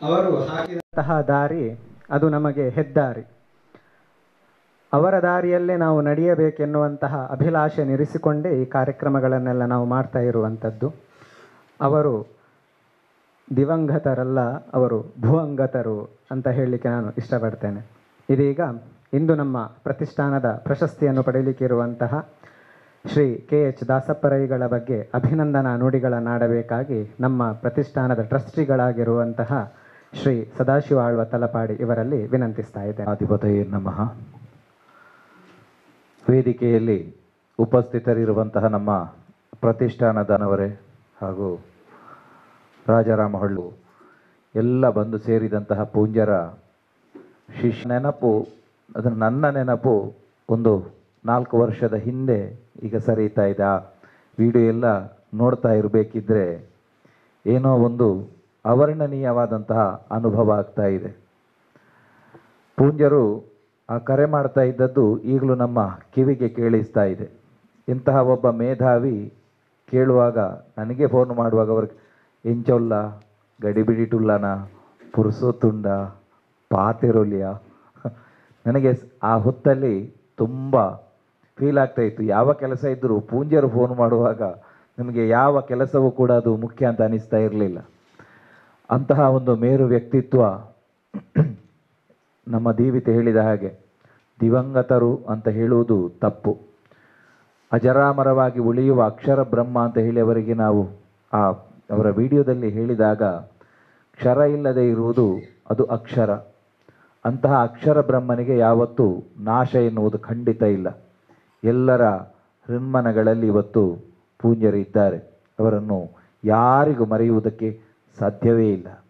S1: ಅವರು ಹಾಕಿದಂತಹ ದಾರಿ ಅದು ನಮಗೆ ಹೆದ್ದಾರಿ. ಅವರ ದಾರಿಯಲ್ಲೇ ನಾವು ನಡೆಯಬೇಕೆನ್ನುವಂತಹ ಅಭಿಲಾಷೆ ನಿರಿಸಿಕೊಂಡೇ ಈ ಕಾರ್ಯಕ್ರಮಗಳನ್ನೆಲ್ಲ ನಾವು ಮಾಡ್ತಾ ಇರುವಂಥದ್ದು. ಅವರು ದಿವಂಗತರಲ್ಲ, ಅವರು ಭುವಂಗತರು ಅಂತ ಹೇಳಲಿಕ್ಕೆ ನಾನು ಇಷ್ಟಪಡ್ತೇನೆ. ಇದೀಗ ಇಂದು ನಮ್ಮ ಪ್ರತಿಷ್ಠಾನದ ಪ್ರಶಸ್ತಿಯನ್ನು ಪಡೆಯಲಿಕ್ಕಿರುವಂತಹ ಶ್ರೀ ಕೆ ಎಚ್ ದಾಸಪ್ಪರೈಗಳ ಬಗ್ಗೆ ಅಭಿನಂದನಾ ನುಡಿಗಳನ್ನಾಡಬೇಕಾಗಿ ನಮ್ಮ ಪ್ರತಿಷ್ಠಾನದ ಟ್ರಸ್ಟಿಗಳಾಗಿರುವಂತಹ ಶ್ರೀ ಸದಾಶಿವ ಆಳ್ವ ತಲಪಾಡಿ ಇವರಲ್ಲಿ ವಿನಂತಿಸ್ತಾ ಇದೆ
S3: ಅಧಿಪತಯೇ ನಮಃ. ವೇದಿಕೆಯಲ್ಲಿ ಉಪಸ್ಥಿತರಿರುವಂತಹ ನಮ್ಮ ಪ್ರತಿಷ್ಠಾನದನವರೇ ಹಾಗೂ ರಾಜಾರಾಮಹಳ್ಳು ಎಲ್ಲ ಬಂದು ಸೇರಿದಂತಹ ಪೂಂಜರ ಶಿಶ್ ನೆನಪು ಅದು ನನ್ನ ನೆನಪು ಒಂದು ನಾಲ್ಕು ವರ್ಷದ ಹಿಂದೆ ಈಗ ಸರಿತಾ ಇದೆ. ಆ ವಿಡಿಯೋ ಎಲ್ಲ ನೋಡ್ತಾ ಇರಬೇಕಿದ್ರೆ ಏನೋ ಒಂದು ಅವರ್ಣನೀಯವಾದಂತಹ ಅನುಭವ ಆಗ್ತಾ ಇದೆ. ಪೂಂಜರು ಆ ಕರೆ ಮಾಡ್ತಾ ಇದ್ದದ್ದು ಈಗಲೂ ನಮ್ಮ ಕಿವಿಗೆ ಕೇಳಿಸ್ತಾ ಇದೆ. ಇಂತಹ ಒಬ್ಬ ಮೇಧಾವಿ ಕೇಳುವಾಗ ನನಗೆ ಫೋನ್ ಮಾಡುವಾಗ ಅವ್ರಿಗೆ, ಎಂಚೊಲ್ಲ ಗಡಿಬಿಡಿಟುಲ್ಲನ ಪುರುಸೋತುಂಡ ಪಾತಿರೊಲಿಯ? ನನಗೆ ಆ ಹೊತ್ತಲ್ಲಿ ತುಂಬ ಫೀಲ್ ಆಗ್ತಾ ಇತ್ತು ಯಾವ ಕೆಲಸ ಇದ್ದರೂ ಪೂಂಜರು ಫೋನ್ ಮಾಡುವಾಗ ನಮಗೆ ಯಾವ ಕೆಲಸವೂ ಕೂಡ ಅದು ಮುಖ್ಯ ಅಂತ ಅನಿಸ್ತಾ ಇರಲಿಲ್ಲ. ಅಂತಹ ಒಂದು ಮೇರು ವ್ಯಕ್ತಿತ್ವ ನಮ್ಮ ದೀವಿತೆ ಹೇಳಿದ ಹಾಗೆ ದಿವಂಗತರು ಅಂತ ಹೇಳುವುದು ತಪ್ಪು. ಅಜರಾಮರವಾಗಿ ಉಳಿಯುವ ಅಕ್ಷರ ಬ್ರಹ್ಮ ಅಂತ ಹೇಳಿ ಅವರಿಗೆ ನಾವು ಆ ಅವರ ವಿಡಿಯೋದಲ್ಲಿ ಹೇಳಿದಾಗ ಕ್ಷರ ಇಲ್ಲದೆ ಇರುವುದು ಅದು ಅಕ್ಷರ. ಅಂತಹ ಅಕ್ಷರ ಬ್ರಹ್ಮನಿಗೆ ಯಾವತ್ತೂ ನಾಶ ಎನ್ನುವುದು ಖಂಡಿತ ಇಲ್ಲ. ಎಲ್ಲರ ಹೃನ್ಮನಗಳಲ್ಲಿ ಇವತ್ತು ಪೂಜ್ಯರು ಇದ್ದಾರೆ. ಅವರನ್ನು ಯಾರಿಗೂ ಮರೆಯುವುದಕ್ಕೆ ಸಾಧ್ಯವೇ ಇಲ್ಲ.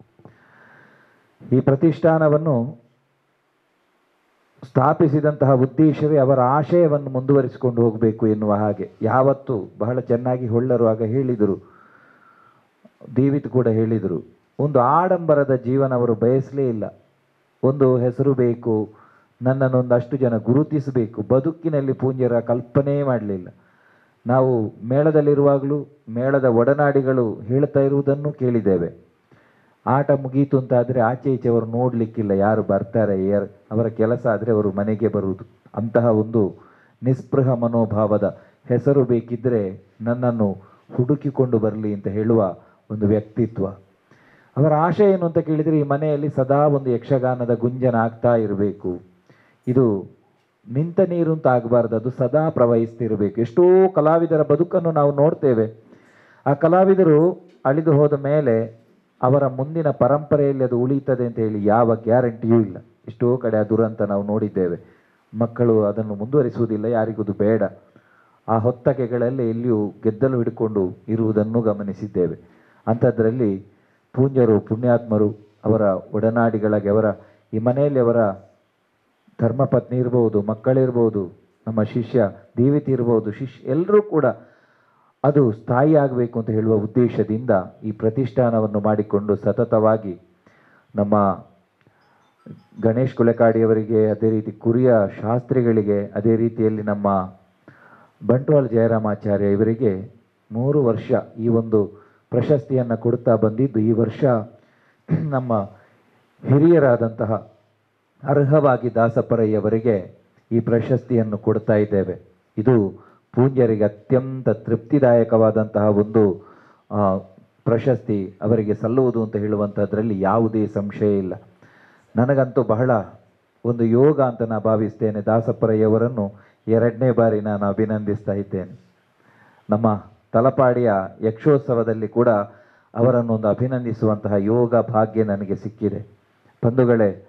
S3: ಈ ಪ್ರತಿಷ್ಠಾನವನ್ನು ಸ್ಥಾಪಿಸಿದಂತಹ ಉದ್ದೇಶವೇ ಅವರ ಆಶಯವನ್ನು ಮುಂದುವರಿಸಿಕೊಂಡು ಹೋಗಬೇಕು ಎನ್ನುವ ಹಾಗೆ. ಯಾವತ್ತು ಬಹಳ ಚೆನ್ನಾಗಿ ಹೊಳ್ಳರು ಆಗ ಹೇಳಿದರು. ದೇವಿತ್ ಕೂಡ ಹೇಳಿದರು. ಒಂದು ಆಡಂಬರದ ಜೀವನ ಅವರು ಬಯಸಲೇ ಇಲ್ಲ. ಒಂದು ಹೆಸರು ಬೇಕು ನನ್ನನ್ನು ಒಂದಷ್ಟು ಜನ ಗುರುತಿಸಬೇಕು. ಬದುಕಿನಲ್ಲಿ ಪೂಜ್ಯರ ಕಲ್ಪನೆ ಮಾಡಲಿಲ್ಲ. ನಾವು ಮೇಳದಲ್ಲಿರುವಾಗಲೂ ಮೇಳದ ಒಡನಾಡಿಗಳು ಹೇಳ್ತಾ ಇರುವುದನ್ನು ಕೇಳಿದ್ದೇವೆ. ಆಟ ಮುಗೀತು ಅಂತ ಆದರೆ ಆಚೆ ಈಚೆ ಅವರು ನೋಡಲಿಕ್ಕಿಲ್ಲ. ಯಾರು ಬರ್ತಾರೆ, ಯಾರು ಅವರ ಕೆಲಸ ಆದರೆ ಅವರು ಮನೆಗೆ ಬರುವುದು. ಅಂತಹ ಒಂದು ನಿಸ್ಪೃಹ ಮನೋಭಾವದ ಹೆಸರು ಬೇಕಿದ್ದರೆ ನನ್ನನ್ನು ಹುಡುಕಿಕೊಂಡು ಬರಲಿ ಅಂತ ಹೇಳುವ ಒಂದು ವ್ಯಕ್ತಿತ್ವ. ಅವರ ಆಶೆ ಏನು ಅಂತ ಕೇಳಿದರೆ ಈ ಮನೆಯಲ್ಲಿ ಸದಾ ಒಂದು ಯಕ್ಷಗಾನದ ಗುಂಜನ ಆಗ್ತಾ ಇರಬೇಕು. ಇದು ನಿಂತ ನೀರು ಅಂತ ಆಗಬಾರ್ದು, ಅದು ಸದಾ ಪ್ರವಹಿಸ್ತಿರಬೇಕು. ಎಷ್ಟೋ ಕಲಾವಿದರ ಬದುಕನ್ನು ನಾವು ನೋಡ್ತೇವೆ. ಆ ಕಲಾವಿದರು ಅಳಿದು ಹೋದ ಮೇಲೆ ಅವರ ಮುಂದಿನ ಪರಂಪರೆಯಲ್ಲಿ ಅದು ಉಳಿಯುತ್ತದೆ ಅಂತ ಹೇಳಿ ಯಾವ ಗ್ಯಾರಂಟಿಯೂ ಇಲ್ಲ. ಎಷ್ಟೋ ಕಡೆ ಆ ದುರಂತ ನಾವು ನೋಡಿದ್ದೇವೆ. ಮಕ್ಕಳು ಅದನ್ನು ಮುಂದುವರಿಸುವುದಿಲ್ಲ, ಯಾರಿಗೂ ಅದು ಬೇಡ. ಆ ಹೊತ್ತಗೆಗಳಲ್ಲಿ ಎಲ್ಲಿಯೂ ಗೆದ್ದಲು ಹಿಡ್ಕೊಂಡು ಇರುವುದನ್ನು ಗಮನಿಸಿದ್ದೇವೆ. ಅಂಥದ್ರಲ್ಲಿ ಪೂಜ್ಯರು, ಪುಣ್ಯಾತ್ಮರು ಅವರ ಒಡನಾಡಿಗಳಾಗಿ, ಅವರ ಈ ಮನೆಯಲ್ಲಿ ಅವರ ಧರ್ಮಪತ್ನಿ ಇರ್ಬೋದು ಮಕ್ಕಳಿರ್ಬೋದು ನಮ್ಮ ಶಿಷ್ಯ, ದೇವತೆ ಇರ್ಬೋದು, ಶಿಷ್ಯ ಎಲ್ಲರೂ ಕೂಡ ಅದು ಸ್ಥಾಯಿ ಆಗಬೇಕು ಅಂತ ಹೇಳುವ ಉದ್ದೇಶದಿಂದ ಈ ಪ್ರತಿಷ್ಠಾನವನ್ನು ಮಾಡಿಕೊಂಡು ಸತತವಾಗಿ ನಮ್ಮ ಗಣೇಶ್ ಕುಲಕಾಡಿಯವರಿಗೆ ಅದೇ ರೀತಿ ಕುರಿಯ ಶಾಸ್ತ್ರಿಗಳಿಗೆ, ಅದೇ ರೀತಿಯಲ್ಲಿ ನಮ್ಮ ಬಂಟ್ವಾಳ ಜಯರಾಮಾಚಾರ್ಯ ಇವರಿಗೆ ಮೂರು ವರ್ಷ ಈ ಒಂದು ಪ್ರಶಸ್ತಿಯನ್ನು ಕೊಡ್ತಾ ಬಂದಿದ್ದು ಈ ವರ್ಷ ನಮ್ಮ ಹಿರಿಯರಾದಂತಹ ಅರ್ಹವಾಗಿ ದಾಸಪರಯ್ಯವರಿಗೆ ಈ ಪ್ರಶಸ್ತಿಯನ್ನು ಕೊಡ್ತಾ ಇದ್ದೇವೆ. ಇದು ಪೂಜ್ಯರಿಗೆ ಅತ್ಯಂತ ತೃಪ್ತಿದಾಯಕವಾದಂತಹ ಒಂದು ಪ್ರಶಸ್ತಿ. ಅವರಿಗೆ ಸಲ್ಲುವುದು ಅಂತ ಹೇಳುವಂಥದ್ರಲ್ಲಿ ಯಾವುದೇ ಸಂಶಯ ಇಲ್ಲ. ನನಗಂತೂ ಬಹಳ ಒಂದು ಯೋಗ ಅಂತ ನಾನು ಭಾವಿಸ್ತೇನೆ. ದಾಸಪ್ಪರಯ್ಯವರನ್ನು ಎರಡನೇ ಬಾರಿ ನಾನು ಅಭಿನಂದಿಸ್ತಾ ಇದ್ದೇನೆ. ನಮ್ಮ ತಲಪಾಡಿಯ ಯಕ್ಷೋತ್ಸವದಲ್ಲಿ ಕೂಡ ಅವರನ್ನು ಒಂದು ಅಭಿನಂದಿಸುವಂತಹ ಯೋಗ ಭಾಗ್ಯ ನನಗೆ ಸಿಕ್ಕಿದೆ. ಬಂಧುಗಳೇ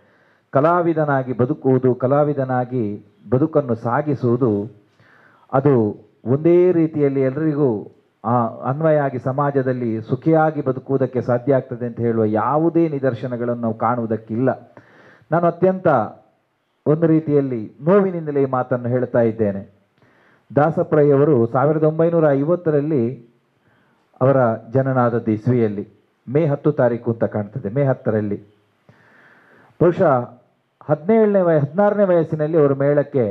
S3: ಕಲಾವಿದನಾಗಿ ಬದುಕುವುದು, ಕಲಾವಿದನಾಗಿ ಬದುಕನ್ನು ಸಾಗಿಸುವುದು, ಅದು ಒಂದೇ ರೀತಿಯಲ್ಲಿ ಎಲ್ಲರಿಗೂ ಅನ್ವಯ ಆಗಿ ಸಮಾಜದಲ್ಲಿ ಸುಖಿಯಾಗಿ ಬದುಕುವುದಕ್ಕೆ ಸಾಧ್ಯ ಆಗ್ತದೆ ಅಂತ ಹೇಳುವ ಯಾವುದೇ ನಿದರ್ಶನಗಳನ್ನು ನಾವು ಕಾಣುವುದಕ್ಕಿಲ್ಲ. ನಾನು ಅತ್ಯಂತ ಒಂದು ರೀತಿಯಲ್ಲಿ ನೋವಿನಿಂದಲೇ ಮಾತನ್ನು ಹೇಳ್ತಾ ಇದ್ದೇನೆ. ದಾಸಪ್ರಯ್ಯವರು ಸಾವಿರದ ಒಂಬೈನೂರ ಐವತ್ತರಲ್ಲಿ ಅವರ ಜನನಾದದ್ದು ಇಸ್ವಿಯಲ್ಲಿ ಮೇ ಹತ್ತು ತಾರೀಕು ಅಂತ ಕಾಣ್ತದೆ, ಮೇ ಹತ್ತರಲ್ಲಿ. ಬಹುಶಃ ಹದಿನೇಳನೇ ವಯ, ಹದಿನಾರನೇ ವಯಸ್ಸಿನಲ್ಲಿ ಅವರು ಮೇಳಕ್ಕೆ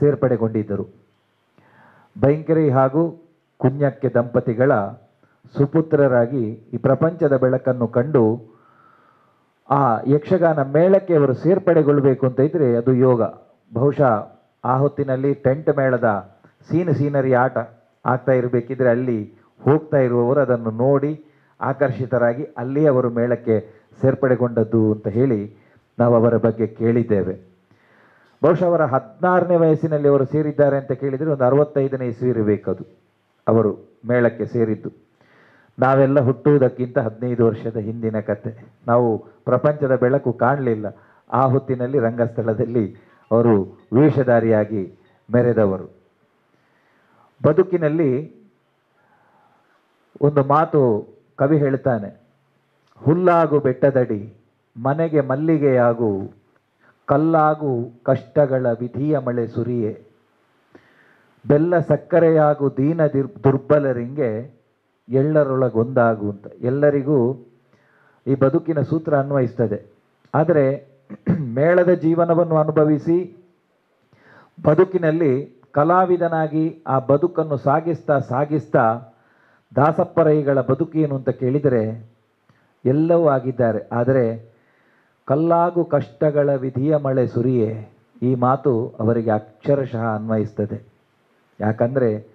S3: ಸೇರ್ಪಡೆಗೊಂಡಿದ್ದರು. ಭಯಂಕರಿ ಹಾಗೂ ಕುನ್ಯಕ್ಕೆ ದಂಪತಿಗಳ ಸುಪುತ್ರರಾಗಿ ಈ ಪ್ರಪಂಚದ ಬೆಳಕನ್ನು ಕಂಡು ಆ ಯಕ್ಷಗಾನ ಮೇಳಕ್ಕೆ ಅವರು ಸೇರ್ಪಡೆಗೊಳ್ಳಬೇಕು ಅಂತ ಇದ್ದರೆ ಅದು ಯೋಗ. ಬಹುಶಃ ಆ ಹೊತ್ತಿನಲ್ಲಿ ಟೆಂಟ್ ಮೇಳದ ಸೀನ್ ಸೀನರಿ ಆಟ ಆಗ್ತಾ ಇರಬೇಕಿದ್ರೆ ಅಲ್ಲಿ ಹೋಗ್ತಾ ಇರುವವರು ಅದನ್ನು ನೋಡಿ ಆಕರ್ಷಿತರಾಗಿ ಅಲ್ಲಿ ಅವರು ಮೇಳಕ್ಕೆ ಸೇರ್ಪಡೆಗೊಂಡದ್ದು ಅಂತ ಹೇಳಿ ನಾವು ಅವರ ಬಗ್ಗೆ ಕೇಳಿದ್ದೇವೆ. ಬಹುಶಃ ಅವರ ಹದಿನಾರನೇ ವಯಸ್ಸಿನಲ್ಲಿ ಅವರು ಸೇರಿದ್ದಾರೆ ಅಂತ ಕೇಳಿದರೆ ಒಂದು ಅರವತ್ತೈದನೇ ಇಸ್ವಿ ಇರಬೇಕದು ಅವರು ಮೇಳಕ್ಕೆ ಸೇರಿದ್ದು. ನಾವೆಲ್ಲ ಹುಟ್ಟುವುದಕ್ಕಿಂತ ಹದಿನೈದು ವರ್ಷದ ಹಿಂದಿನ ಕತೆ. ನಾವು ಪ್ರಪಂಚದ ಬೆಳಕು ಕಾಣಲಿಲ್ಲ. ಆ ಹೊತ್ತಿನಲ್ಲಿ ರಂಗಸ್ಥಳದಲ್ಲಿ ಅವರು ವೇಷಧಾರಿಯಾಗಿ ಮೆರೆದವರು. ಬದುಕಿನಲ್ಲಿ ಒಂದು ಮಾತು ಕವಿ ಹೇಳ್ತಾನೆ, ಹುಲ್ಲಾಗು ಬೆಟ್ಟದಡಿ ಮನೆಗೆ ಮಲ್ಲಿಗೆಯಾಗು, ಕಲ್ಲಾಗು ಕಷ್ಟಗಳ ವಿಧಿಯ ಮಳೆ ಸುರಿಯೇ. ಬೆಲ್ಲ ಸಕ್ಕರೆಯಾಗು ದೀನ ದಿರ್, ದುರ್ಬಲರಿಂಗೆ ಎಳ್ಳರೊಳಗೊಂದಾಗು ಅಂತ ಎಲ್ಲರಿಗೂ ಈ ಬದುಕಿನ ಸೂತ್ರ ಅನ್ವಯಿಸ್ತದೆ. ಆದರೆ [clears throat] ಮೇಳದ ಜೀವನವನ್ನು ಅನುಭವಿಸಿ, ಬದುಕಿನಲ್ಲಿ ಕಲಾವಿದನಾಗಿ ಆ ಬದುಕನ್ನು ಸಾಗಿಸ್ತಾ ಸಾಗಿಸ್ತಾ ದಾಸಪ್ಪರೈಗಳ ಬದುಕೇನು ಅಂತ ಕೇಳಿದರೆ ಎಲ್ಲವೂ ಆಗಿದ್ದಾರೆ. ಆದರೆ ಕಲ್ಲಾಗು ಕಷ್ಟಗಳ ವಿಧಿಯ ಮಳೆ ಸುರಿಯೇ, ಈ ಮಾತು ಅವರಿಗೆ ಅಕ್ಷರಶಃ ಅನ್ವಯಿಸ್ತದೆ. ಯಾಕಂದರೆ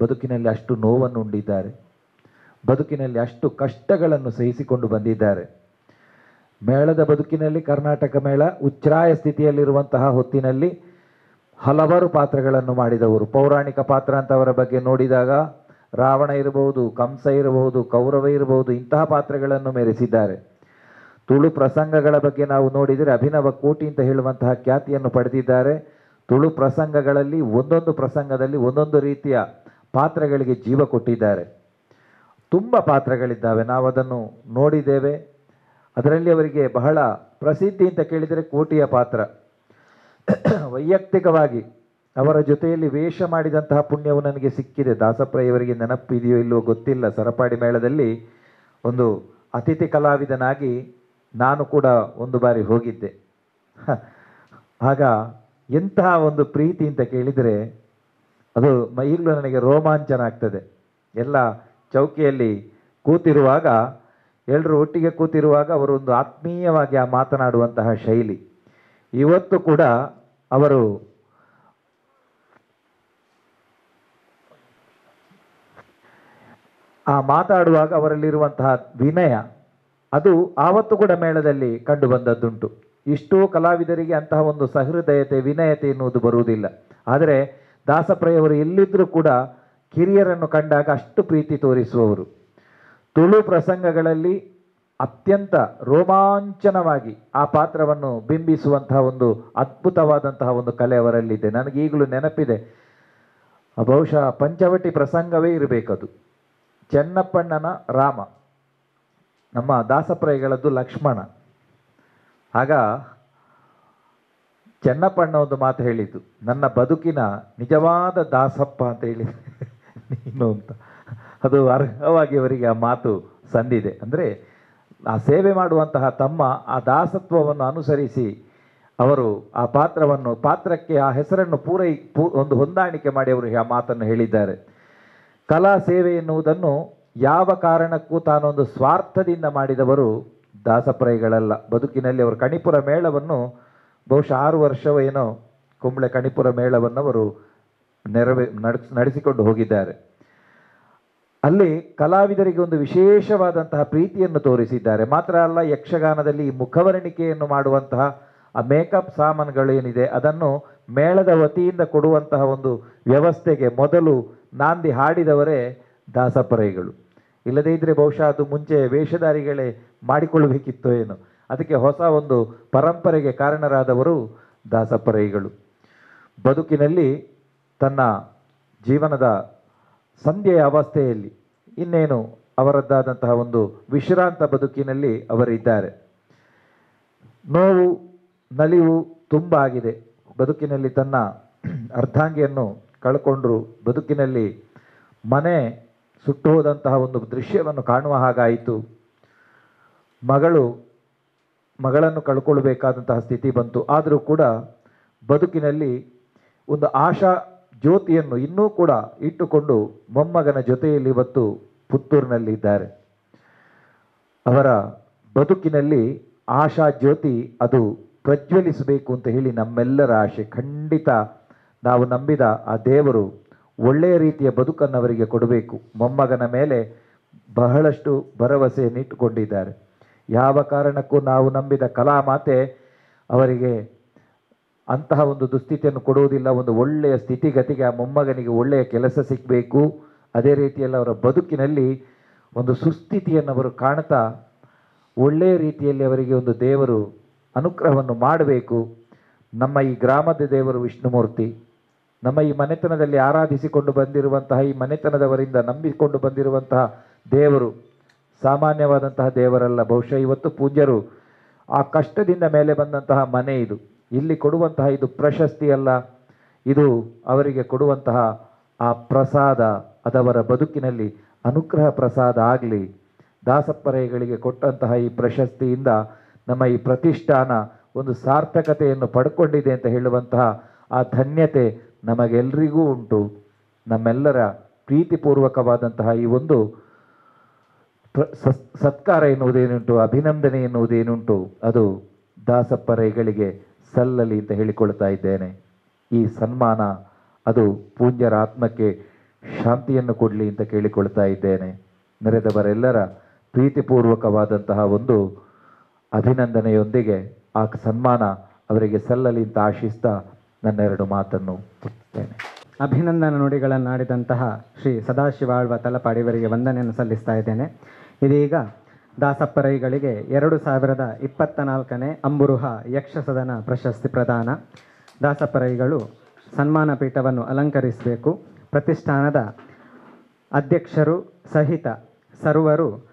S3: ಬದುಕಿನಲ್ಲಿ ಅಷ್ಟು ನೋವನ್ನು ಉಂಡಿದ್ದಾರೆ. ಬದುಕಿನಲ್ಲಿ ಅಷ್ಟು ಕಷ್ಟಗಳನ್ನು ಸಹಿಸಿಕೊಂಡು ಬಂದಿದ್ದಾರೆ. ಮೇಳದ ಬದುಕಿನಲ್ಲಿ ಕರ್ನಾಟಕ ಮೇಳ, ಉಚ್ಛ್ರಾಯ ಸ್ಥಿತಿಯಲ್ಲಿರುವಂತಹ ಹೊತ್ತಿನಲ್ಲಿ ಹಲವಾರು ಪಾತ್ರಗಳನ್ನು ಮಾಡಿದವರು. ಪೌರಾಣಿಕ ಪಾತ್ರ ಅಂತ ಅವರ ಬಗ್ಗೆ ನೋಡಿದಾಗ ರಾವಣ ಇರಬಹುದು, ಕಂಸ ಇರಬಹುದು, ಕೌರವ ಇರಬಹುದು, ಇಂತಹ ಪಾತ್ರಗಳನ್ನು ಮೆರೆಸಿದ್ದಾರೆ. ತುಳು ಪ್ರಸಂಗಗಳ ಬಗ್ಗೆ ನಾವು ನೋಡಿದರೆ ಅಭಿನವ ಕೋಟಿ ಅಂತ ಹೇಳುವಂತಹ ಖ್ಯಾತಿಯನ್ನು ಪಡೆದಿದ್ದಾರೆ. ತುಳು ಪ್ರಸಂಗಗಳಲ್ಲಿ ಒಂದೊಂದು ಪ್ರಸಂಗದಲ್ಲಿ ಒಂದೊಂದು ರೀತಿಯ ಪಾತ್ರಗಳಿಗೆ ಜೀವ ಕೊಟ್ಟಿದ್ದಾರೆ. ತುಂಬ ಪಾತ್ರಗಳಿದ್ದಾವೆ. ನಾವು ಅದನ್ನು ನೋಡಿದ್ದೇವೆ. ಅದರಲ್ಲಿ ಅವರಿಗೆ ಬಹಳ ಪ್ರಸಿದ್ಧಿ ಅಂತ ಕೇಳಿದರೆ ಕೋಟಿಯ ಪಾತ್ರ. ವೈಯಕ್ತಿಕವಾಗಿ ಅವರ ಜೊತೆಯಲ್ಲಿ ವೇಷ ಮಾಡಿದಂತಹ ಪುಣ್ಯವು ನನಗೆ ಸಿಕ್ಕಿದೆ. ದಾಸಪ್ರಯವರಿಗೆ ನೆನಪಿದೆಯೋ ಇಲ್ಲವೋ ಗೊತ್ತಿಲ್ಲ. ಸರಪಾಡಿ ಮೇಳದಲ್ಲಿ ಒಂದು ಅತಿಥಿ ಕಲಾವಿದನಾಗಿ ನಾನು ಕೂಡ ಒಂದು ಬಾರಿ ಹೋಗಿದ್ದೆ. ಆಗ ಎಂತಹ ಒಂದು ಪ್ರೀತಿ ಅಂತ ಕೇಳಿದರೆ, ಅದು ಈಗಲೂ ನನಗೆ ರೋಮಾಂಚನ ಆಗ್ತದೆ ಎಲ್ಲ ಚೌಕಿಯಲ್ಲಿ ಕೂತಿರುವಾಗ ಎಲ್ಲರೂ ಒಟ್ಟಿಗೆ ಕೂತಿರುವಾಗ ಅವರು ಒಂದು ಆತ್ಮೀಯವಾಗಿ ಆ ಮಾತನಾಡುವಂತಹ ಶೈಲಿ. ಇವತ್ತು ಕೂಡ ಅವರು ಆ ಮಾತಾಡುವಾಗ ಅವರಲ್ಲಿರುವಂತಹ ವಿನಯ ಅದು ಆವತ್ತು ಕೂಡ ಮೇಳದಲ್ಲಿ ಕಂಡು ಬಂದದ್ದುಂಟು. ಇಷ್ಟೋ ಕಲಾವಿದರಿಗೆ ಅಂತಹ ಒಂದು ಸಹೃದಯತೆ, ವಿನಯತೆ ಎನ್ನುವುದು ಬರುವುದಿಲ್ಲ. ಆದರೆ ದಾಸಪ್ರಯವರು ಎಲ್ಲಿದ್ದರೂ ಕೂಡ ಕಿರಿಯರನ್ನು ಕಂಡಾಗ ಅಷ್ಟು ಪ್ರೀತಿ ತೋರಿಸುವವರು. ತುಳು ಪ್ರಸಂಗಗಳಲ್ಲಿ ಅತ್ಯಂತ ರೋಮಾಂಚನವಾಗಿ ಆ ಪಾತ್ರವನ್ನು ಬಿಂಬಿಸುವಂತಹ ಒಂದು ಅದ್ಭುತವಾದಂತಹ ಒಂದು ಕಲೆ ಅವರಲ್ಲಿದೆ. ನನಗೆ ಈಗಲೂ ನೆನಪಿದೆ. ಬಹುಶಃ ಪಂಚವಟಿ ಪ್ರಸಂಗವೇ ಇರಬೇಕದು. ಚೆನ್ನಪ್ಪಣ್ಣನ ರಾಮ. ನಮ್ಮ ದಾಸಪ್ರಯಗಳದ್ದು ಲಕ್ಷ್ಮಣ. ಆಗ ಚೆನ್ನಪ್ಪಣ್ಣ ಒಂದು ಮಾತು ಹೇಳಿದ್ದು, ನನ್ನ ಬದುಕಿನ ನಿಜವಾದ ದಾಸಪ್ಪ ಅಂತ ಹೇಳಿ. [laughs] ನೀನು ಅಂತ. ಅದು ಅರ್ಹವಾಗಿ ಅವರಿಗೆ ಆ ಮಾತು ಸಂದಿದೆ. ಅಂದರೆ ಆ ಸೇವೆ ಮಾಡುವಂತಹ ತಮ್ಮ ಆ ದಾಸತ್ವವನ್ನು ಅನುಸರಿಸಿ ಅವರು ಆ ಪಾತ್ರವನ್ನು, ಪಾತ್ರಕ್ಕೆ ಆ ಹೆಸರನ್ನು ಪೂರೈ ಒಂದು ಹೊಂದಾಣಿಕೆ ಮಾಡಿ ಅವರು ಆ ಮಾತನ್ನು ಹೇಳಿದ್ದಾರೆ. ಕಲಾ ಸೇವೆ ಎನ್ನುವುದನ್ನು ಯಾವ ಕಾರಣಕ್ಕೂ ತಾನೊಂದು ಸ್ವಾರ್ಥದಿಂದ ಮಾಡಿದವರು ದಾಸಪ್ರಯಗಳಲ್ಲ ಬದುಕಿನಲ್ಲಿ ಅವರು ಕಣಿಪುರ ಮೇಳವನ್ನು ಬಹುಶಃ ಆರು ವರ್ಷವೇನೋ ಕುಂಬಳೆ ಕಣಿಪುರ ಮೇಳವನ್ನು ಅವರು ನೆರವೇ ನಡೆಸ್, ನಡೆಸಿಕೊಂಡು ಹೋಗಿದ್ದಾರೆ. ಅಲ್ಲಿ ಕಲಾವಿದರಿಗೆ ಒಂದು ವಿಶೇಷವಾದಂತಹ ಪ್ರೀತಿಯನ್ನು ತೋರಿಸಿದ್ದಾರೆ. ಮಾತ್ರ ಅಲ್ಲ, ಯಕ್ಷಗಾನದಲ್ಲಿ ಈ ಮುಖವರ್ಣಿಕೆಯನ್ನು ಮಾಡುವಂತಹ ಆ ಮೇಕಪ್ ಸಾಮಾನುಗಳೇನಿದೆ, ಅದನ್ನು ಮೇಳದ ವತಿಯಿಂದ ಕೊಡುವಂತಹ ಒಂದು ವ್ಯವಸ್ಥೆಗೆ ಮೊದಲು ನಾಂದಿ ಹಾಡಿದವರೇ ದಾಸಪರೈಗಳು ಇಲ್ಲದೇ ಇದ್ರೆ ಬಹುಶಃ ಅದು ಮುಂಚೆ ವೇಷಧಾರಿಗಳೇ ಮಾಡಿಕೊಳ್ಳಬೇಕಿತ್ತೋ ಏನು. ಅದಕ್ಕೆ ಹೊಸ ಒಂದು ಪರಂಪರೆಗೆ ಕಾರಣರಾದವರು ದಾಸಪರೈಗಳು ಬದುಕಿನಲ್ಲಿ ತನ್ನ ಜೀವನದ ಸಂಧ್ಯೆಯ ಅವಸ್ಥೆಯಲ್ಲಿ ಇನ್ನೇನು ಅವರದ್ದಾದಂತಹ ಒಂದು ವಿಶ್ರಾಂತ ಬದುಕಿನಲ್ಲಿ ಅವರಿದ್ದಾರೆ. ನೋವು, ನಲಿವು ತುಂಬ ಆಗಿದೆ. ಬದುಕಿನಲ್ಲಿ ತನ್ನ ಅರ್ಧಾಂಗಿಯನ್ನು ಕಳ್ಕೊಂಡ್ರು. ಬದುಕಿನಲ್ಲಿ ಮನೆ ಸುಟ್ಟು ಹೋದಂತಹ ಒಂದು ದೃಶ್ಯವನ್ನು ಕಾಣುವ ಹಾಗಾಯಿತು. ಮಗಳು, ಮಗಳನ್ನು ಕಳ್ಕೊಳ್ಬೇಕಾದಂತಹ ಸ್ಥಿತಿ ಬಂತು. ಆದರೂ ಕೂಡ ಬದುಕಿನಲ್ಲಿ ಒಂದು ಆಶಾ ಜ್ಯೋತಿಯನ್ನು ಇನ್ನೂ ಕೂಡ ಇಟ್ಟುಕೊಂಡು ಮೊಮ್ಮಗನ ಜೊತೆಯಲ್ಲಿ ಇವತ್ತು ಪುತ್ತೂರಿನಲ್ಲಿದ್ದಾರೆ ಅವರ ಬದುಕಿನಲ್ಲಿ ಆಶಾ ಜ್ಯೋತಿ ಅದು ಪ್ರಜ್ವಲಿಸಬೇಕು ಅಂತ ಹೇಳಿ ನಮ್ಮೆಲ್ಲರ ಆಶೆ. ಖಂಡಿತ ನಾವು ನಂಬಿದ ಆ ದೇವರು ಒಳ್ಳೆಯ ರೀತಿಯ ಬದುಕನ್ನು ಅವರಿಗೆ ಕೊಡಬೇಕು. ಮೊಮ್ಮಗನ ಮೇಲೆ ಬಹಳಷ್ಟು ಭರವಸೆಯನ್ನಿಟ್ಟುಕೊಂಡಿದ್ದಾರೆ ಯಾವ ಕಾರಣಕ್ಕೂ ನಾವು ನಂಬಿದ ಕಲಾ ಮಾತೆ ಅವರಿಗೆ ಅಂತಹ ಒಂದು ದುಸ್ಥಿತಿಯನ್ನು ಕೊಡುವುದಿಲ್ಲ. ಒಂದು ಒಳ್ಳೆಯ ಸ್ಥಿತಿಗತಿಗೆ ಆ ಮೊಮ್ಮಗನಿಗೆ ಒಳ್ಳೆಯ ಕೆಲಸ ಸಿಗಬೇಕು. ಅದೇ ರೀತಿಯಲ್ಲಿ ಅವರ ಬದುಕಿನಲ್ಲಿ ಒಂದು ಸುಸ್ಥಿತಿಯನ್ನು ಅವರು ಕಾಣ್ತಾ ಒಳ್ಳೆಯ ರೀತಿಯಲ್ಲಿ ಅವರಿಗೆ ಒಂದು ದೇವರು ಅನುಗ್ರಹವನ್ನು ಮಾಡಬೇಕು. ನಮ್ಮ ಈ ಗ್ರಾಮದ ದೇವರು ವಿಷ್ಣುಮೂರ್ತಿ. ನಮ್ಮ ಈ ಮನೆತನದಲ್ಲಿ ಆರಾಧಿಸಿಕೊಂಡು ಬಂದಿರುವಂತಹ, ಈ ಮನೆತನದವರಿಂದ ನಂಬಿಕೊಂಡು ಬಂದಿರುವಂತಹ ದೇವರು ಸಾಮಾನ್ಯವಾದಂತಹ ದೇವರಲ್ಲ. ಬಹುಶಃ ಇವತ್ತು ಪೂಜ್ಯರು ಆ ಕಷ್ಟದಿಂದ ಮೇಲೆ ಬಂದಂತಹ ಮನೆ ಇದು. ಇಲ್ಲಿ ಕೊಡುವಂತಹ ಇದು ಪ್ರಶಸ್ತಿ ಅಲ್ಲ, ಇದು ಅವರಿಗೆ ಕೊಡುವಂತಹ ಆ ಪ್ರಸಾದ ಅದವರ ಬದುಕಿನಲ್ಲಿ ಅನುಗ್ರಹ ಪ್ರಸಾದ ಆಗಲಿ. ದಾಸಪ್ಪರೆಗಳಿಗೆ ಕೊಟ್ಟಂತಹ ಈ ಪ್ರಶಸ್ತಿಯಿಂದ ನಮ್ಮ ಈ ಪ್ರತಿಷ್ಠಾನ ಒಂದು ಸಾರ್ಥಕತೆಯನ್ನು ಪಡ್ಕೊಂಡಿದೆ ಅಂತ ಹೇಳುವಂತಹ ಆ ಧನ್ಯತೆ ನಮಗೆಲ್ಲರಿಗೂ ಉಂಟು. ನಮ್ಮೆಲ್ಲರ ಪ್ರೀತಿಪೂರ್ವಕವಾದಂತಹ ಈ ಒಂದು ಸತ್ಕಾರ ಎನ್ನುವುದೇನುಂಟು, ಅಭಿನಂದನೆ ಎನ್ನುವುದೇನುಂಟು, ಅದು ದಾಸಪ್ಪರೆಗಳಿಗೆ ಸಲ್ಲಲಿ ಅಂತ ಹೇಳಿಕೊಳ್ತಾ ಇದ್ದೇನೆ. ಈ ಸನ್ಮಾನ ಅದು ಪೂಜ್ಯರ ಆತ್ಮಕ್ಕೆ ಶಾಂತಿಯನ್ನು ಕೊಡಲಿ ಅಂತ ಕೇಳಿಕೊಳ್ತಾ ಇದ್ದೇನೆ. ನೆರೆದವರೆಲ್ಲರ ಪ್ರೀತಿಪೂರ್ವಕವಾದಂತಹ ಒಂದು ಅಭಿನಂದನೆಯೊಂದಿಗೆ ಆ ಸನ್ಮಾನ ಅವರಿಗೆ ಸಲ್ಲಲಿ ಅಂತ ಆಶಿಸ್ತಾ ನನ್ನೆರಡು ಮಾತನ್ನು ಮುಗಿಸ್ತೇನೆ
S1: ಅಭಿನಂದನ ನುಡಿಗಳನ್ನಾಡಿದಂತಹ ಶ್ರೀ ಸದಾಶಿವಾಳ್ವ ತಲಪಾಡಿವರಿಗೆ ವಂದನೆಯನ್ನು ಸಲ್ಲಿಸ್ತಾ ಇದ್ದೇನೆ. ಇದೀಗ ದಾಸಪ್ಪರೈಗಳಿಗೆ ಎರಡು ಸಾವಿರದ ಇಪ್ಪತ್ತ ನಾಲ್ಕನೇ ಅಂಬುರುಹ ಯಕ್ಷಸದನ ಪ್ರಶಸ್ತಿ ಪ್ರದಾನ. ದಾಸಪ್ಪರೈಗಳು ಸನ್ಮಾನ ಪೀಠವನ್ನು ಅಲಂಕರಿಸಬೇಕು. ಪ್ರತಿಷ್ಠಾನದ ಅಧ್ಯಕ್ಷರು ಸಹಿತ ಸರ್ವರು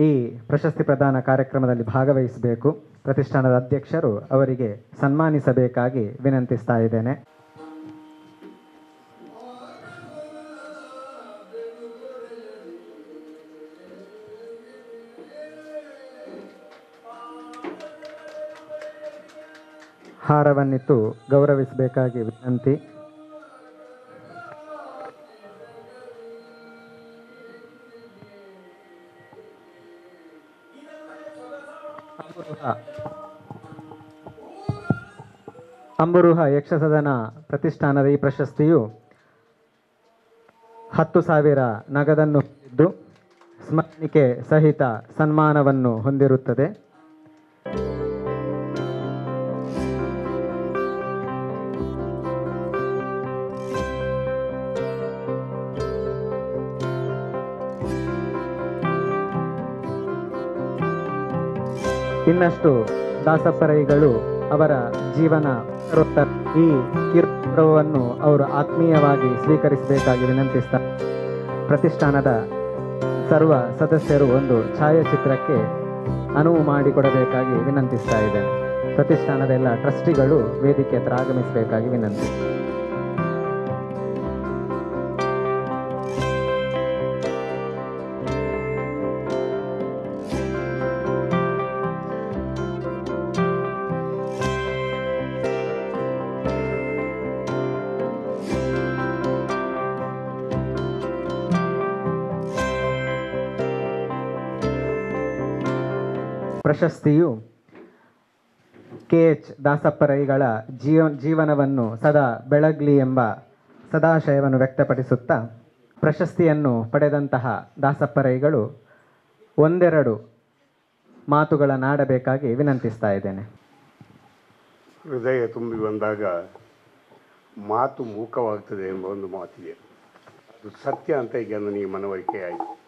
S1: ಈ ಪ್ರಶಸ್ತಿ ಪ್ರದಾನ ಕಾರ್ಯಕ್ರಮದಲ್ಲಿ ಭಾಗವಹಿಸಬೇಕು. ಪ್ರತಿಷ್ಠಾನದ ಅಧ್ಯಕ್ಷರು ಅವರಿಗೆ ಸನ್ಮಾನಿಸಬೇಕಾಗಿ ವಿನಂತಿಸ್ತಾ ಇದ್ದೇನೆ. ಹಾರವನ್ನಿತ್ತು ಗೌರವಿಸಬೇಕಾಗಿ ವಿನಂತಿ. ಅಂಬುರುಹ ಯಕ್ಷಸದನ ಪ್ರತಿಷ್ಠಾನದ ಈ ಪ್ರಶಸ್ತಿಯು ಹತ್ತು ಸಾವಿರ ನಗದನ್ನು ಹೊಂದಿದ್ದು ಸ್ಮರಣಿಕೆ ಸಹಿತ ಸನ್ಮಾನವನ್ನು ಹೊಂದಿರುತ್ತದೆ. ಇನ್ನಷ್ಟು ದಾಸಪರೈಗಳು ಅವರ ಜೀವನ ಈ ಕಿರುವನ್ನು ಅವರು ಆತ್ಮೀಯವಾಗಿ ಸ್ವೀಕರಿಸಬೇಕಾಗಿ ವಿನಂತಿಸ್ತಾರೆ ಪ್ರತಿಷ್ಠಾನದ ಸರ್ವ ಸದಸ್ಯರು ಒಂದು ಛಾಯಾಚಿತ್ರಕ್ಕೆ ಅನುವು ಮಾಡಿಕೊಡಬೇಕಾಗಿ ವಿನಂತಿಸ್ತಾ ಇದೆ. ಪ್ರತಿಷ್ಠಾನದ ಎಲ್ಲ ಟ್ರಸ್ಟಿಗಳು ವೇದಿಕೆ ಹತ್ರ ಆಗಮಿಸಬೇಕಾಗಿ ವಿನಂತಿ. ಪ್ರಶಸ್ತಿಯು ಕೆ ಎಚ್ ದಾಸಪ್ಪರೈಗಳ ಜೀವ, ಜೀವನವನ್ನು ಸದಾ ಬೆಳಗ್ಲಿ ಎಂಬ ಸದಾಶಯವನ್ನು ವ್ಯಕ್ತಪಡಿಸುತ್ತಾ, ಪ್ರಶಸ್ತಿಯನ್ನು ಪಡೆದಂತಹ ದಾಸಪ್ಪರೈಗಳು ಒಂದೆರಡು ಮಾತುಗಳನ್ನಾಡಬೇಕಾಗಿ ವಿನಂತಿಸ್ತಾ ಇದ್ದೇನೆ.
S4: ಹೃದಯ ತುಂಬಿ ಬಂದಾಗ ಮಾತು ಮೂಕವಾಗ್ತದೆ ಎಂಬ ಒಂದು ಮಾತಿದೆ. ಅದು ಸತ್ಯ ಅಂತ ಈಗ ನನಗೆ ಮನವರಿಕೆ ಆಯಿತು.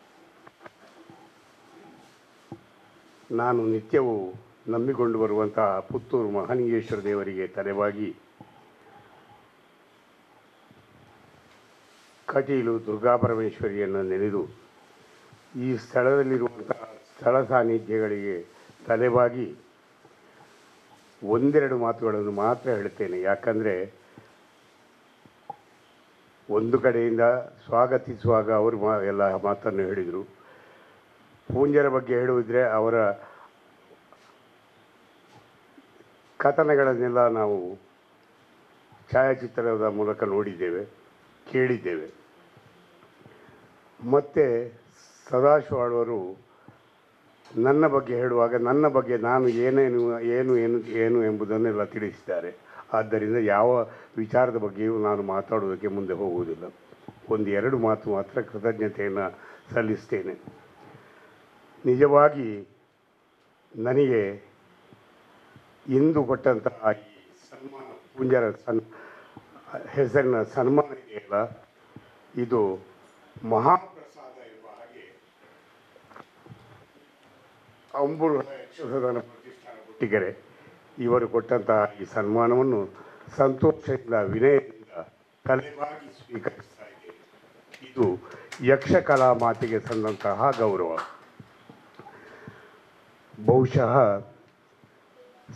S4: ನಾನು ನಿತ್ಯವೂ ನಂಬಿಕೊಂಡು ಬರುವಂತಹ ಪುತ್ತೂರು ಮಹಾಲಿಂಗೇಶ್ವರ ದೇವರಿಗೆ ತಲೆಬಾಗಿ ಕಟೀಲು ದುರ್ಗಾಪರಮೇಶ್ವರಿಯನ್ನು ನೆನೆದು ಈ ಸ್ಥಳದಲ್ಲಿರುವಂತಹ ಸ್ಥಳ ಸಾನ್ನಿಧ್ಯಗಳಿಗೆ ತಲೆಬಾಗಿ ಒಂದೆರಡು ಮಾತುಗಳನ್ನು ಮಾತ್ರ ಹೇಳ್ತೇನೆ ಯಾಕಂದರೆ ಒಂದು ಕಡೆಯಿಂದ ಸ್ವಾಗತಿಸುವಾಗ ಅವರು ಮಾ ಎಲ್ಲ ಮಾತನ್ನು ಹೇಳಿದರು. ಪೂಂಜರ ಬಗ್ಗೆ ಹೇಳುವುದ್ರೆ ಅವರ ಕಥನಗಳನ್ನೆಲ್ಲ ನಾವು ಛಾಯಾಚಿತ್ರದ ಮೂಲಕ ನೋಡಿದ್ದೇವೆ, ಕೇಳಿದ್ದೇವೆ. ಮತ್ತು ಸದಾಶಿವಾಳವರು ನನ್ನ ಬಗ್ಗೆ ಹೇಳುವಾಗ ನನ್ನ ಬಗ್ಗೆ ನಾನು ಏನೇನು, ಏನು ಏನು ಏನು ಎಂಬುದನ್ನೆಲ್ಲ ತಿಳಿಸಿದ್ದಾರೆ. ಆದ್ದರಿಂದ ಯಾವ ವಿಚಾರದ ಬಗ್ಗೆಯೂ ನಾನು ಮಾತಾಡುವುದಕ್ಕೆ ಮುಂದೆ ಹೋಗುವುದಿಲ್ಲ. ಒಂದು ಎರಡು ಮಾತು ಮಾತ್ರ ಕೃತಜ್ಞತೆಯನ್ನು ಸಲ್ಲಿಸ್ತೇನೆ. ನಿಜವಾಗಿ ನನಗೆ ಇಂದು ಕೊಟ್ಟಂತಹ ಸನ್ಮಾನ, ಪುಂಜರ ಸನ್, ಹೆಸರಿನ ಸನ್ಮಾನ ಇದೆಯಲ್ಲ ಇದು ಮಹಾಪ್ರಸಾದ ಇರುವ ಹಾಗೆ ಅಂಬುರು ಯಕ್ಷಸದನ ಪ್ರತಿಷ್ಠಾನ ಇವರು ಕೊಟ್ಟಂತಹ ಈ ಸನ್ಮಾನವನ್ನು ಸಂತೋಷದಿಂದ, ವಿನಯದಿಂದ ತಲೆಬಾಗಿ ಸ್ವೀಕರಿಸ್ತಾ ಇದ್ದೇನೆ. ಇದು ಯಕ್ಷಕಲಾ ಮಾತಿಗೆ ಸಂದಂತಹ ಗೌರವ. ಬಹುಶಃ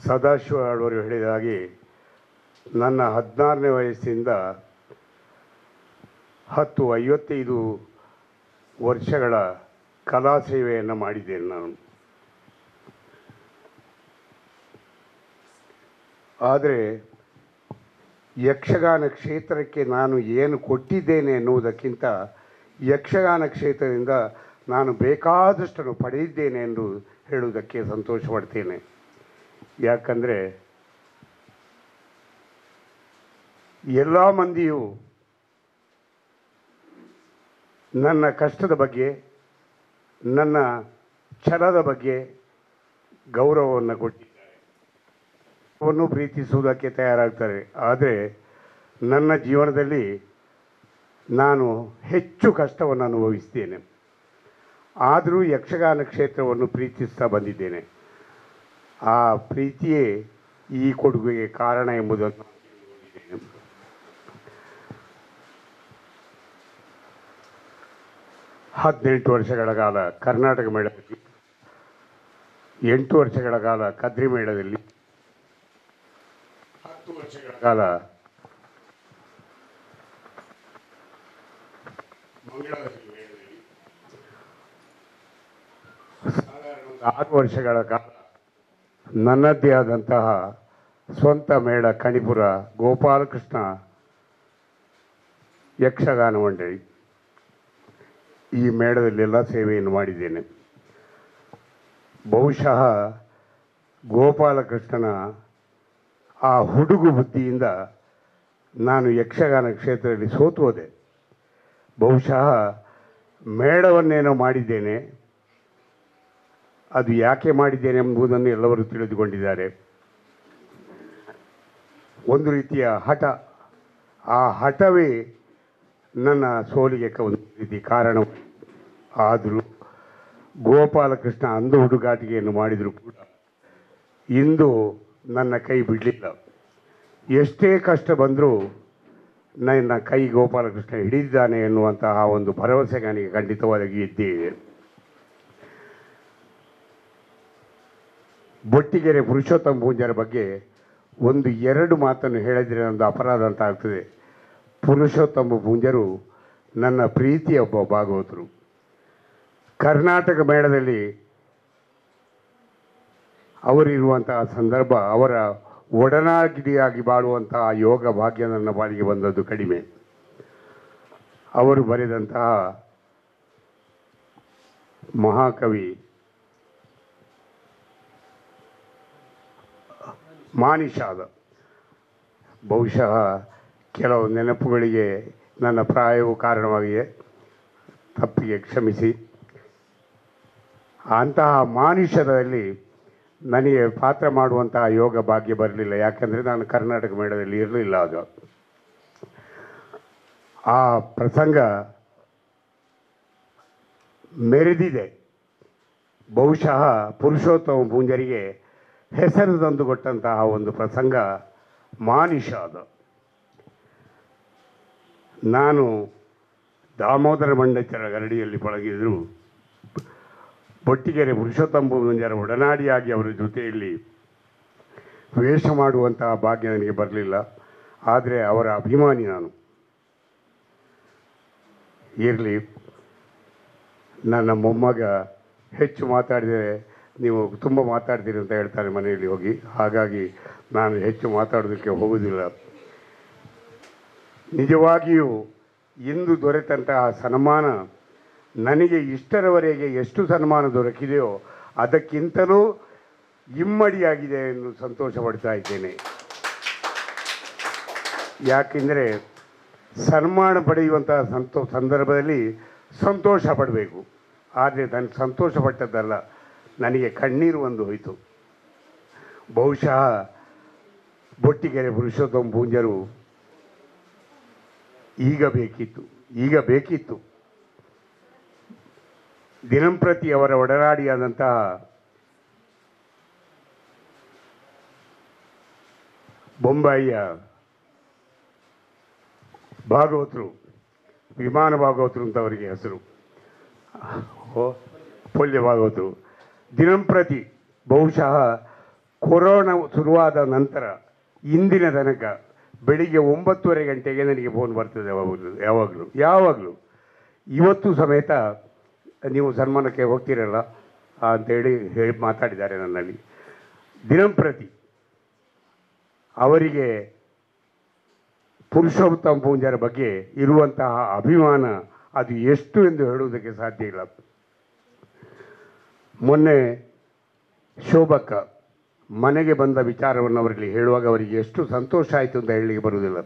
S4: ಸದಾಶಿವ ಅವರು ಹೇಳಿದ ಹಾಗೆ ನನ್ನ ಹದಿನಾರನೇ ವಯಸ್ಸಿಂದ ಹತ್ತು ಐವತ್ತೈದು ವರ್ಷಗಳ ಕಲಾ ಸೇವೆಯನ್ನು ಮಾಡಿದ್ದೇನೆ ನಾನು. ಆದರೆ ಯಕ್ಷಗಾನ ಕ್ಷೇತ್ರಕ್ಕೆ ನಾನು ಏನು ಕೊಟ್ಟಿದ್ದೇನೆ ಎನ್ನುವುದಕ್ಕಿಂತ ಯಕ್ಷಗಾನ ಕ್ಷೇತ್ರದಿಂದ ನಾನು ಬೇಕಾದಷ್ಟನ್ನು ಪಡೆದಿದ್ದೇನೆ ಎಂದು ಹೇಳುವುದಕ್ಕೆ ಸಂತೋಷ ಪಡ್ತೇನೆ ಯಾಕಂದರೆ ಎಲ್ಲ ಮಂದಿಯು ನನ್ನ ಕಷ್ಟದ ಬಗ್ಗೆ, ನನ್ನ ಛಲದ ಬಗ್ಗೆ ಗೌರವವನ್ನು ಕೊಟ್ಟಿದ್ದಾರೆ. ಅವನ್ನು ಪ್ರೀತಿಸುವುದಕ್ಕೆ ತಯಾರಾಗ್ತಾರೆ. ಆದರೆ ನನ್ನ ಜೀವನದಲ್ಲಿ ನಾನು ಹೆಚ್ಚು ಕಷ್ಟವನ್ನು ಅನುಭವಿಸ್ತೇನೆ. ಆದರೂ ಯಕ್ಷಗಾನ ಕ್ಷೇತ್ರವನ್ನು ಪ್ರೀತಿಸ್ತಾ ಬಂದಿದ್ದೇನೆ. ಆ ಪ್ರೀತಿಯೇ ಈ ಕೊಡುಗೆಗೆ ಕಾರಣ ಎಂಬುದನ್ನು ನಾನು ಹದಿನೆಂಟು ವರ್ಷಗಳ ಕಾಲ ಕರ್ನಾಟಕ ಮೇಳದಲ್ಲಿ, ಎಂಟು ವರ್ಷಗಳ ಕಾಲ ಕದ್ರಿ ಮೇಳದಲ್ಲಿ, ಹತ್ತು ವರ್ಷಗಳ ಕಾಲ ಮಂಗಳದಲ್ಲಿ ಮೇಳದಲ್ಲಿ ಸಾಧಾರಣ ಒಂದು ಆರು ವರ್ಷಗಳ ಕಾಲ ನನ್ನದೇ ಆದಂತಹ ಸ್ವಂತ ಮೇಳ ಕಣಿಪುರ ಗೋಪಾಲಕೃಷ್ಣ ಯಕ್ಷಗಾನ ಮಂಡಳಿ. ಈ ಮೇಳದಲ್ಲೆಲ್ಲ ಸೇವೆಯನ್ನು ಮಾಡಿದ್ದೇನೆ. ಬಹುಶಃ ಗೋಪಾಲಕೃಷ್ಣನ ಆ ಹುಡುಗು ಬುದ್ಧಿಯಿಂದ ನಾನು ಯಕ್ಷಗಾನ ಕ್ಷೇತ್ರದಲ್ಲಿ ಸೋತು ಹೋದೆ ಬಹುಶಃ ಮೇಳವನ್ನೇನೋ ಮಾಡಿದ್ದೇನೆ. ಅದು ಯಾಕೆ ಮಾಡಿದ್ದೇನೆ ಎಂಬುದನ್ನು ಎಲ್ಲವರು ತಿಳಿದುಕೊಂಡಿದ್ದಾರೆ. ಒಂದು ರೀತಿಯ ಹಠ. ಆ ಹಠವೇ ನನ್ನ ಸೋಲಿಗೆ ಒಂದು ರೀತಿ ಕಾರಣ ಆದರೂ ಗೋಪಾಲಕೃಷ್ಣ ಅಂದು ಹುಡುಗಾಟಿಕೆಯನ್ನು ಮಾಡಿದರೂ ಕೂಡ ಇಂದು ನನ್ನ ಕೈ ಬಿಡಲಿಲ್ಲ. ಎಷ್ಟೇ ಕಷ್ಟ ಬಂದರೂ ನನ್ನ ಕೈ ಗೋಪಾಲಕೃಷ್ಣ ಹಿಡಿದಿದ್ದಾನೆ ಎನ್ನುವಂತಹ ಒಂದು ಭರವಸೆ ನನಗೆ ಖಂಡಿತವಾಗಿ ಇದ್ದೇ ಬೊಟ್ಟಿಗೆರೆ ಪುರುಷೋತ್ತಮ ಪೂಜಾರ ಬಗ್ಗೆ ಒಂದು ಎರಡು ಮಾತನ್ನು ಹೇಳಿದರೆ ಒಂದು ಅಪರಾಧ ಅಂತ ಆಗ್ತದೆ. ಪುರುಷೋತ್ತಮ ಪೂಂಜರು ನನ್ನ ಪ್ರೀತಿಯ ಒಬ್ಬ ಭಾಗವತರು. ಕರ್ನಾಟಕ ಮೇಳದಲ್ಲಿ ಅವರಿರುವಂತಹ ಸಂದರ್ಭ, ಅವರ ಒಡನಾಗಿಡಿಯಾಗಿ ಬಾಳುವಂತಹ ಯೋಗ ಭಾಗ್ಯ ನನ್ನ ಬಾಳಿಗೆ ಬಂದದ್ದು ಕಡಿಮೆ. ಅವರು ಬರೆದಂತಹ ಮಹಾಕವಿ ಮಾನಿಷಾದ. ಬಹುಶಃ ಕೆಲವು ನೆನಪುಗಳಿಗೆ ನನ್ನ ಪ್ರಾಯವು ಕಾರಣವಾಗಿದೆ ತಪ್ಪಿಗೆ ಕ್ಷಮಿಸಿ. ಅಂತಹ ಮಾನುಷ್ಯದಲ್ಲಿ ನನಗೆ ಪಾತ್ರ ಮಾಡುವಂತಹ ಯೋಗ ಭಾಗ್ಯ ಬರಲಿಲ್ಲ. ಯಾಕಂದರೆ ನಾನು ಕರ್ನಾಟಕ ಮೇಳದಲ್ಲಿ ಇರಲಿಲ್ಲ ಅದು. ಆ ಪ್ರಸಂಗ ಮೆರೆದಿದೆ. ಬಹುಶಃ ಪುರುಷೋತ್ತಮ ಪೂಂಜರಿಗೆ ಹೆಸರು ತಂದುಕೊಟ್ಟಂತಹ ಒಂದು ಪ್ರಸಂಗ ಮಾನಿಷಾದ ನಾನು ದಾಮೋದರ ಮಂಡಚರ ಗರಡಿಯಲ್ಲಿ ಪಳಗಿದ್ರು. ಬೊಟ್ಟಿಗೆರೆ ಪುರುಷೋತ್ತಮ ಪೂಂಜರ ಒಡನಾಡಿಯಾಗಿ ಅವರ ಜೊತೆಯಲ್ಲಿ ವೇಷ ಮಾಡುವಂತಹ ಭಾಗ್ಯ ನನಗೆ ಬರಲಿಲ್ಲ. ಆದರೆ ಅವರ ಅಭಿಮಾನಿ ನಾನು. ಇರಲಿ, ನನ್ನ ಮೊಮ್ಮಗ ಹೆಚ್ಚು ಮಾತಾಡಿದರೆ ನೀವು ತುಂಬ ಮಾತಾಡ್ತೀರಿ ಅಂತ ಹೇಳ್ತಾರೆ ಮನೆಯಲ್ಲಿ ಹೋಗಿ. ಹಾಗಾಗಿ ನಾನು ಹೆಚ್ಚು ಮಾತಾಡೋದಕ್ಕೆ ಹೋಗುವುದಿಲ್ಲ. ನಿಜವಾಗಿಯೂ ಇಂದು ದೊರೆತಂತಹ ಸನ್ಮಾನ ನನಗೆ ಇಷ್ಟರವರೆಗೆ ಎಷ್ಟು ಸನ್ಮಾನ ದೊರಕಿದೆಯೋ ಅದಕ್ಕಿಂತಲೂ ಇಮ್ಮಡಿಯಾಗಿದೆ ಎಂದು ಸಂತೋಷ ಪಡ್ತಾ ಇದ್ದೇನೆ. ಯಾಕೆಂದರೆ ಸನ್ಮಾನ ಪಡೆಯುವಂತಹ ಸಂತೋ ಸಂದರ್ಭದಲ್ಲಿ ಸಂತೋಷ ಪಡಬೇಕು. ಆದರೆ ನಾನು ಸಂತೋಷ ಪಟ್ಟದ್ದಲ್ಲ ನನಗೆ ಕಣ್ಣೀರು ಒಂದು ಹೋಯಿತು. ಬಹುಶಃ ಬೊಟ್ಟಿಗೆರೆ ಪುರುಷೋತ್ತಮ ಪೂಂಜರು ಈಗ ಬೇಕಿತ್ತು ಈಗ ಬೇಕಿತ್ತು. ದಿನಂಪ್ರತಿ ಅವರ ಒಡನಾಡಿಯಾದಂತಹ ಬೊಂಬಾಯಿಯ ಭಾಗವತರು, ವಿಮಾನ ಭಾಗವತರು ಅಂತ ಅವರಿಗೆ ಹೆಸರು. ಪೊಲ್ಯ ಭಾಗವತರು. ದಿನಂಪ್ರತಿ ಬಹುಶಃ ಕೊರೋನಾ ಶುರುವಾದ ನಂತರ ಇಂದಿನ ತನಕ ಬೆಳಿಗ್ಗೆ ಒಂಬತ್ತುವರೆ ಗಂಟೆಗೆ ನನಗೆ ಫೋನ್ ಬರ್ತದೆ ಯಾವಾಗಲೂ ಯಾವಾಗಲೂ ಯಾವಾಗಲೂ. ಇವತ್ತು ಸಮೇತ ನೀವು ಸನ್ಮಾನಕ್ಕೆ ಹೋಗ್ತೀರಲ್ಲ ಅಂತೇಳಿ ಹೇಳಿ ಮಾತಾಡಿದ್ದಾರೆ ನನ್ನಲ್ಲಿ. ದಿನಂಪ್ರತಿ ಅವರಿಗೆ ಪುರುಷೋತ್ತಮ ಪೂಜಾರ ಬಗ್ಗೆ ಇರುವಂತಹ ಅಭಿಮಾನ ಅದು ಎಷ್ಟು ಎಂದು ಹೇಳುವುದಕ್ಕೆ ಸಾಧ್ಯ ಇಲ್ಲ. ಮೊನ್ನೆ ಶೋಭಕ್ಕ ಮನೆಗೆ ಬಂದ ವಿಚಾರವನ್ನು ಅವರಲ್ಲಿ ಹೇಳುವಾಗ ಅವರಿಗೆ ಎಷ್ಟು ಸಂತೋಷ ಆಯಿತು ಅಂತ ಹೇಳಲಿಕ್ಕೆ ಬರುವುದಿಲ್ಲ.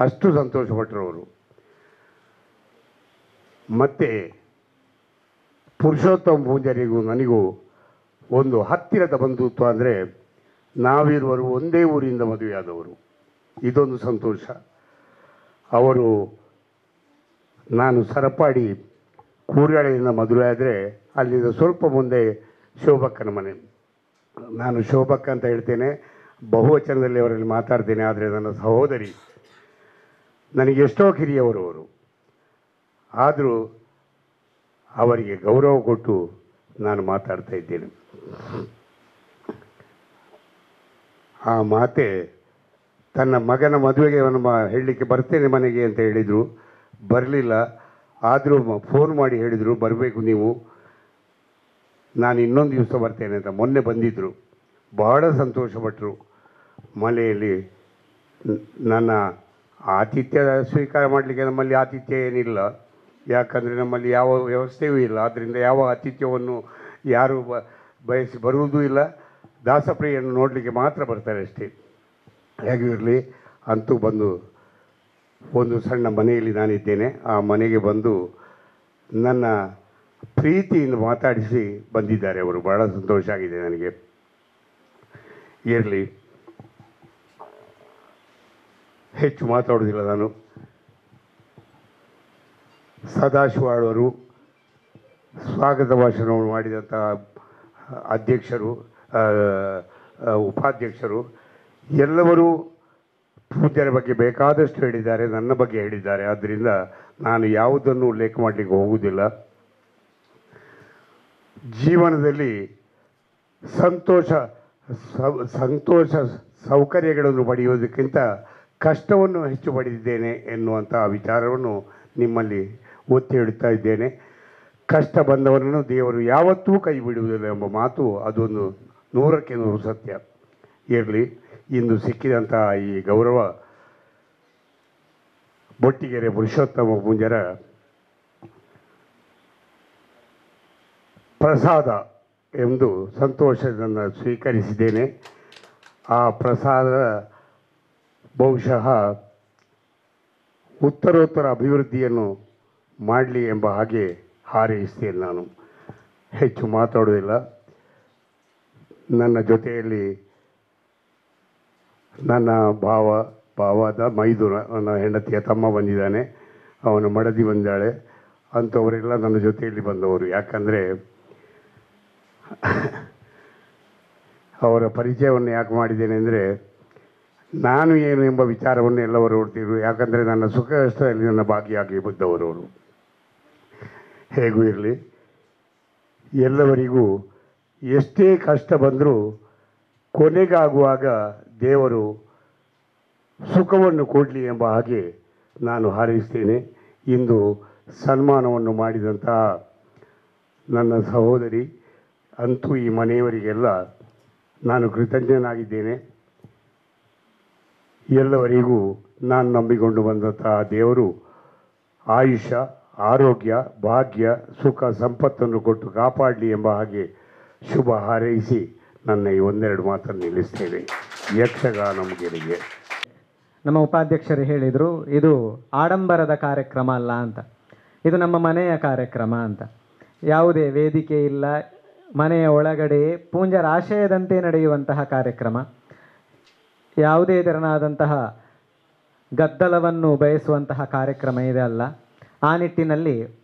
S4: ಅಷ್ಟು ಸಂತೋಷಪಟ್ಟರು ಅವರು ಮತ್ತೆ ಪುರುಷೋತ್ತಮ ಪೂಜಾರಿಗೂ ನನಗೂ ಒಂದು ಹತ್ತಿರದ ಬಂಧುತ್ವ ಅಂದರೆ ನಾವಿರುವರು ಒಂದೇ ಊರಿಂದ ಮದುವೆಯಾದವರು. ಇದೊಂದು ಸಂತೋಷ. ಅವರು ನಾನು ಸರಪಾಡಿ ಕೂರ್ಯಾಳೆಯಿಂದ ಮದುವೆ ಆದರೆ ಅಲ್ಲಿಂದ ಸ್ವಲ್ಪ ಮುಂದೆ ಶೋಭಕ್ಕನ ಮನೆ. ನಾನು ಶೋಭಕ್ಕ ಅಂತ ಹೇಳ್ತೇನೆ. ಬಹುವಚನದಲ್ಲಿ ಅವರಲ್ಲಿ ಮಾತಾಡ್ತೇನೆ, ಆದರೆ ನನ್ನ ಸಹೋದರಿ. ನನಗೆ ಎಷ್ಟೋ ಕಿರಿಯವರು ಅವರು. ಆದರೂ ಅವರಿಗೆ ಗೌರವ ಕೊಟ್ಟು ನಾನು ಮಾತಾಡ್ತಾ ಇದ್ದೇನೆ. ಆ ಮಾತೆ ತನ್ನ ಮಗನ ಮದುವೆಗೆ ನಮ್ಮ ಹೇಳಲಿಕ್ಕೆ ಬರ್ತೇನೆ ಮನೆಗೆ ಅಂತ ಹೇಳಿದರು. ಬರಲಿಲ್ಲ. ಆದರೂ ಫೋನ್ ಮಾಡಿ ಹೇಳಿದರು, ಬರಬೇಕು ನೀವು. ನಾನು ಇನ್ನೊಂದು ದಿವಸ ಬರ್ತೇನೆ ಅಂತ ಮೊನ್ನೆ ಬಂದಿದ್ದರು ಬಹಳ ಸಂತೋಷಪಟ್ಟರು ಮಲೆಯಲ್ಲಿ ನನ್ನ ಆತಿಥ್ಯ ಸ್ವೀಕಾರ ಮಾಡಲಿಕ್ಕೆ ನಮ್ಮಲ್ಲಿ ಆತಿಥ್ಯ ಏನಿಲ್ಲ. ಯಾಕಂದರೆ ನಮ್ಮಲ್ಲಿ ಯಾವ ವ್ಯವಸ್ಥೆಯೂ ಇಲ್ಲ. ಆದ್ದರಿಂದ ಯಾವ ಆತಿಥ್ಯವನ್ನು ಯಾರು ಬ, ಬಯಸಿ ಬರುವುದೂ ಇಲ್ಲ. ದಾಸಪ್ರಿಯನ್ನು ನೋಡಲಿಕ್ಕೆ ಮಾತ್ರ ಬರ್ತಾರೆ ಅಷ್ಟೇ. ಹೇಗೂ ಇರಲಿ ಅಂತೂ ಬಂದು ಒಂದು ಸಣ್ಣ ಮನೆಯಲ್ಲಿ ನಾನಿದ್ದೇನೆ. ಆ ಮನೆಗೆ ಬಂದು ನನ್ನ ಪ್ರೀತಿಯಿಂದ ಮಾತಾಡಿಸಿ ಬಂದಿದ್ದಾರೆ ಅವರು. ಬಹಳ ಸಂತೋಷ ಆಗಿದೆ ನನಗೆ. ಇರಲಿ. ಹೆಚ್ಚು ಮಾತಾಡೋದಿಲ್ಲ ನಾನು. ಸದಾಶಿವಾಳವರು, ಸ್ವಾಗತ ಭಾಷಣವನ್ನು ಮಾಡಿದಂಥ ಅಧ್ಯಕ್ಷರು ಉಪಾಧ್ಯಕ್ಷರು ಎಲ್ಲರೂ ಪೂಜ್ಯರ ಬಗ್ಗೆ ಬೇಕಾದಷ್ಟು ಹೇಳಿದ್ದಾರೆ, ನನ್ನ ಬಗ್ಗೆ ಹೇಳಿದ್ದಾರೆ. ಆದ್ದರಿಂದ ನಾನು ಯಾವುದನ್ನು ಉಲ್ಲೇಖ ಮಾಡಲಿಕ್ಕೆ ಹೋಗುವುದಿಲ್ಲ. ಜೀವನದಲ್ಲಿ ಸಂತೋಷ ಸಂತೋಷ ಸೌಕರ್ಯಗಳನ್ನು ಪಡೆಯುವುದಕ್ಕಿಂತ ಕಷ್ಟವನ್ನು ಹೆಚ್ಚು ಪಡೆದಿದ್ದೇನೆ ಎನ್ನುವಂಥ ವಿಚಾರವನ್ನು ನಿಮ್ಮಲ್ಲಿ ಒತ್ತಿ ಹೇಳುತ್ತಾ ಇದ್ದೇನೆ. ಕಷ್ಟ ಬಂದವರನ್ನು ದೇವರು ಯಾವತ್ತೂ ಕೈ ಬಿಡುವುದಿಲ್ಲ ಎಂಬ ಮಾತು ಅದೊಂದು ನೂರಕ್ಕೆ ನೂರು ಸತ್ಯ. ಇರಲಿ. ಇಂದು ಸಿಕ್ಕಿದಂತಹ ಈ ಗೌರವ ಬೊಟ್ಟಿಗೆರೆ ಪುರುಷೋತ್ತಮ ಪೂಂಜರ ಪ್ರಸಾದ ಎಂದು ಸಂತೋಷದಿಂದ ಸ್ವೀಕರಿಸಿದ್ದೇನೆ. ಆ ಪ್ರಸಾದ ಬಹುಶಃ ಉತ್ತರೋತ್ತರ ಅಭಿವೃದ್ಧಿಯನ್ನು ಮಾಡಲಿ ಎಂಬ ಹಾಗೆ ಹಾರೈಸ್ತೇನೆ ನಾನು. ಹೆಚ್ಚು ಮಾತಾಡುವುದಿಲ್ಲ. ನನ್ನ ಜೊತೆಯಲ್ಲಿ ನನ್ನ ಭಾವ, ಭಾವದ ಮೈದುನ, ನನ್ನ ಹೆಂಡತಿಯ ತಮ್ಮ ಬಂದಿದ್ದಾನೆ. ಅವನು ಮಡದಿ ಬಂದಾಳೆ. ಅಂಥವರೆಲ್ಲ ನನ್ನ ಜೊತೆಯಲ್ಲಿ ಬಂದವರು. ಯಾಕಂದರೆ ಅವರ ಪರಿಚಯವನ್ನು ಯಾಕೆ ಮಾಡಿದ್ದೇನೆ ಅಂದರೆ, ನಾನು ಏನು ಎಂಬ ವಿಚಾರವನ್ನು ಎಲ್ಲವರು ಹೊಡ್ತಿದ್ರು ಯಾಕಂದರೆ ನನ್ನ ಸುಖ ವ್ಯವಸ್ಥೆಯಲ್ಲಿ ನನ್ನ ಭಾಗಿಯಾಗಿ ಬಂದವರು ಅವರು. ಹೇಗೂ ಇರಲಿ. ಎಲ್ಲವರಿಗೂ ಎಷ್ಟೇ ಕಷ್ಟ ಬಂದರೂ ಕೊನೆಗಾಗುವಾಗ ದೇವರು ಸುಖವನ್ನು ಕೊಡಲಿ ಎಂಬ ಹಾಗೆ ನಾನು ಹಾರೈಸ್ತೇನೆ. ಇಂದು ಸನ್ಮಾನವನ್ನು ಮಾಡಿದಂತಹ ನನ್ನ ಸಹೋದರಿ ಅಂತೂ ಈ ಮನೆಯವರಿಗೆಲ್ಲ ನಾನು ಕೃತಜ್ಞನಾಗಿದ್ದೇನೆ. ಎಲ್ಲವರಿಗೂ ನಾನು ನಂಬಿಕೊಂಡು ಬಂದಂತಹ ದೇವರು ಆಯುಷ, ಆರೋಗ್ಯ, ಭಾಗ್ಯ, ಸುಖ, ಸಂಪತ್ತನ್ನು ಕೊಟ್ಟು ಕಾಪಾಡಲಿ ಎಂಬ ಹಾಗೆ ಶುಭ ಹಾರೈಸಿ ನನ್ನ ಈ ಒಂದೆರಡು ಮಾತನ್ನು ನಿಲ್ಲಿಸ್ತೇನೆ. ಯಕ್ಷಗಾನ ಗೆರಿಗೆ
S1: ನಮ್ಮ ಉಪಾಧ್ಯಕ್ಷರು ಹೇಳಿದರು, ಇದು ಆಡಂಬರದ ಕಾರ್ಯಕ್ರಮ ಅಲ್ಲ ಅಂತ. ಇದು ನಮ್ಮ ಮನೆಯ ಕಾರ್ಯಕ್ರಮ ಅಂತ. ಯಾವುದೇ ವೇದಿಕೆ ಇಲ್ಲ, ಮನೆಯ ಒಳಗಡೆ ಪೂಂಜರ ಆಶಯದಂತೆ ನಡೆಯುವಂತಹ ಕಾರ್ಯಕ್ರಮ. ಯಾವುದೇ ತೆರನಾದಂತಹ ಗದ್ದಲವನ್ನು ಬಯಸುವಂತಹ ಕಾರ್ಯಕ್ರಮ ಇದೆ ಅಲ್ಲ. ಆ ನಿಟ್ಟಿನಲ್ಲಿ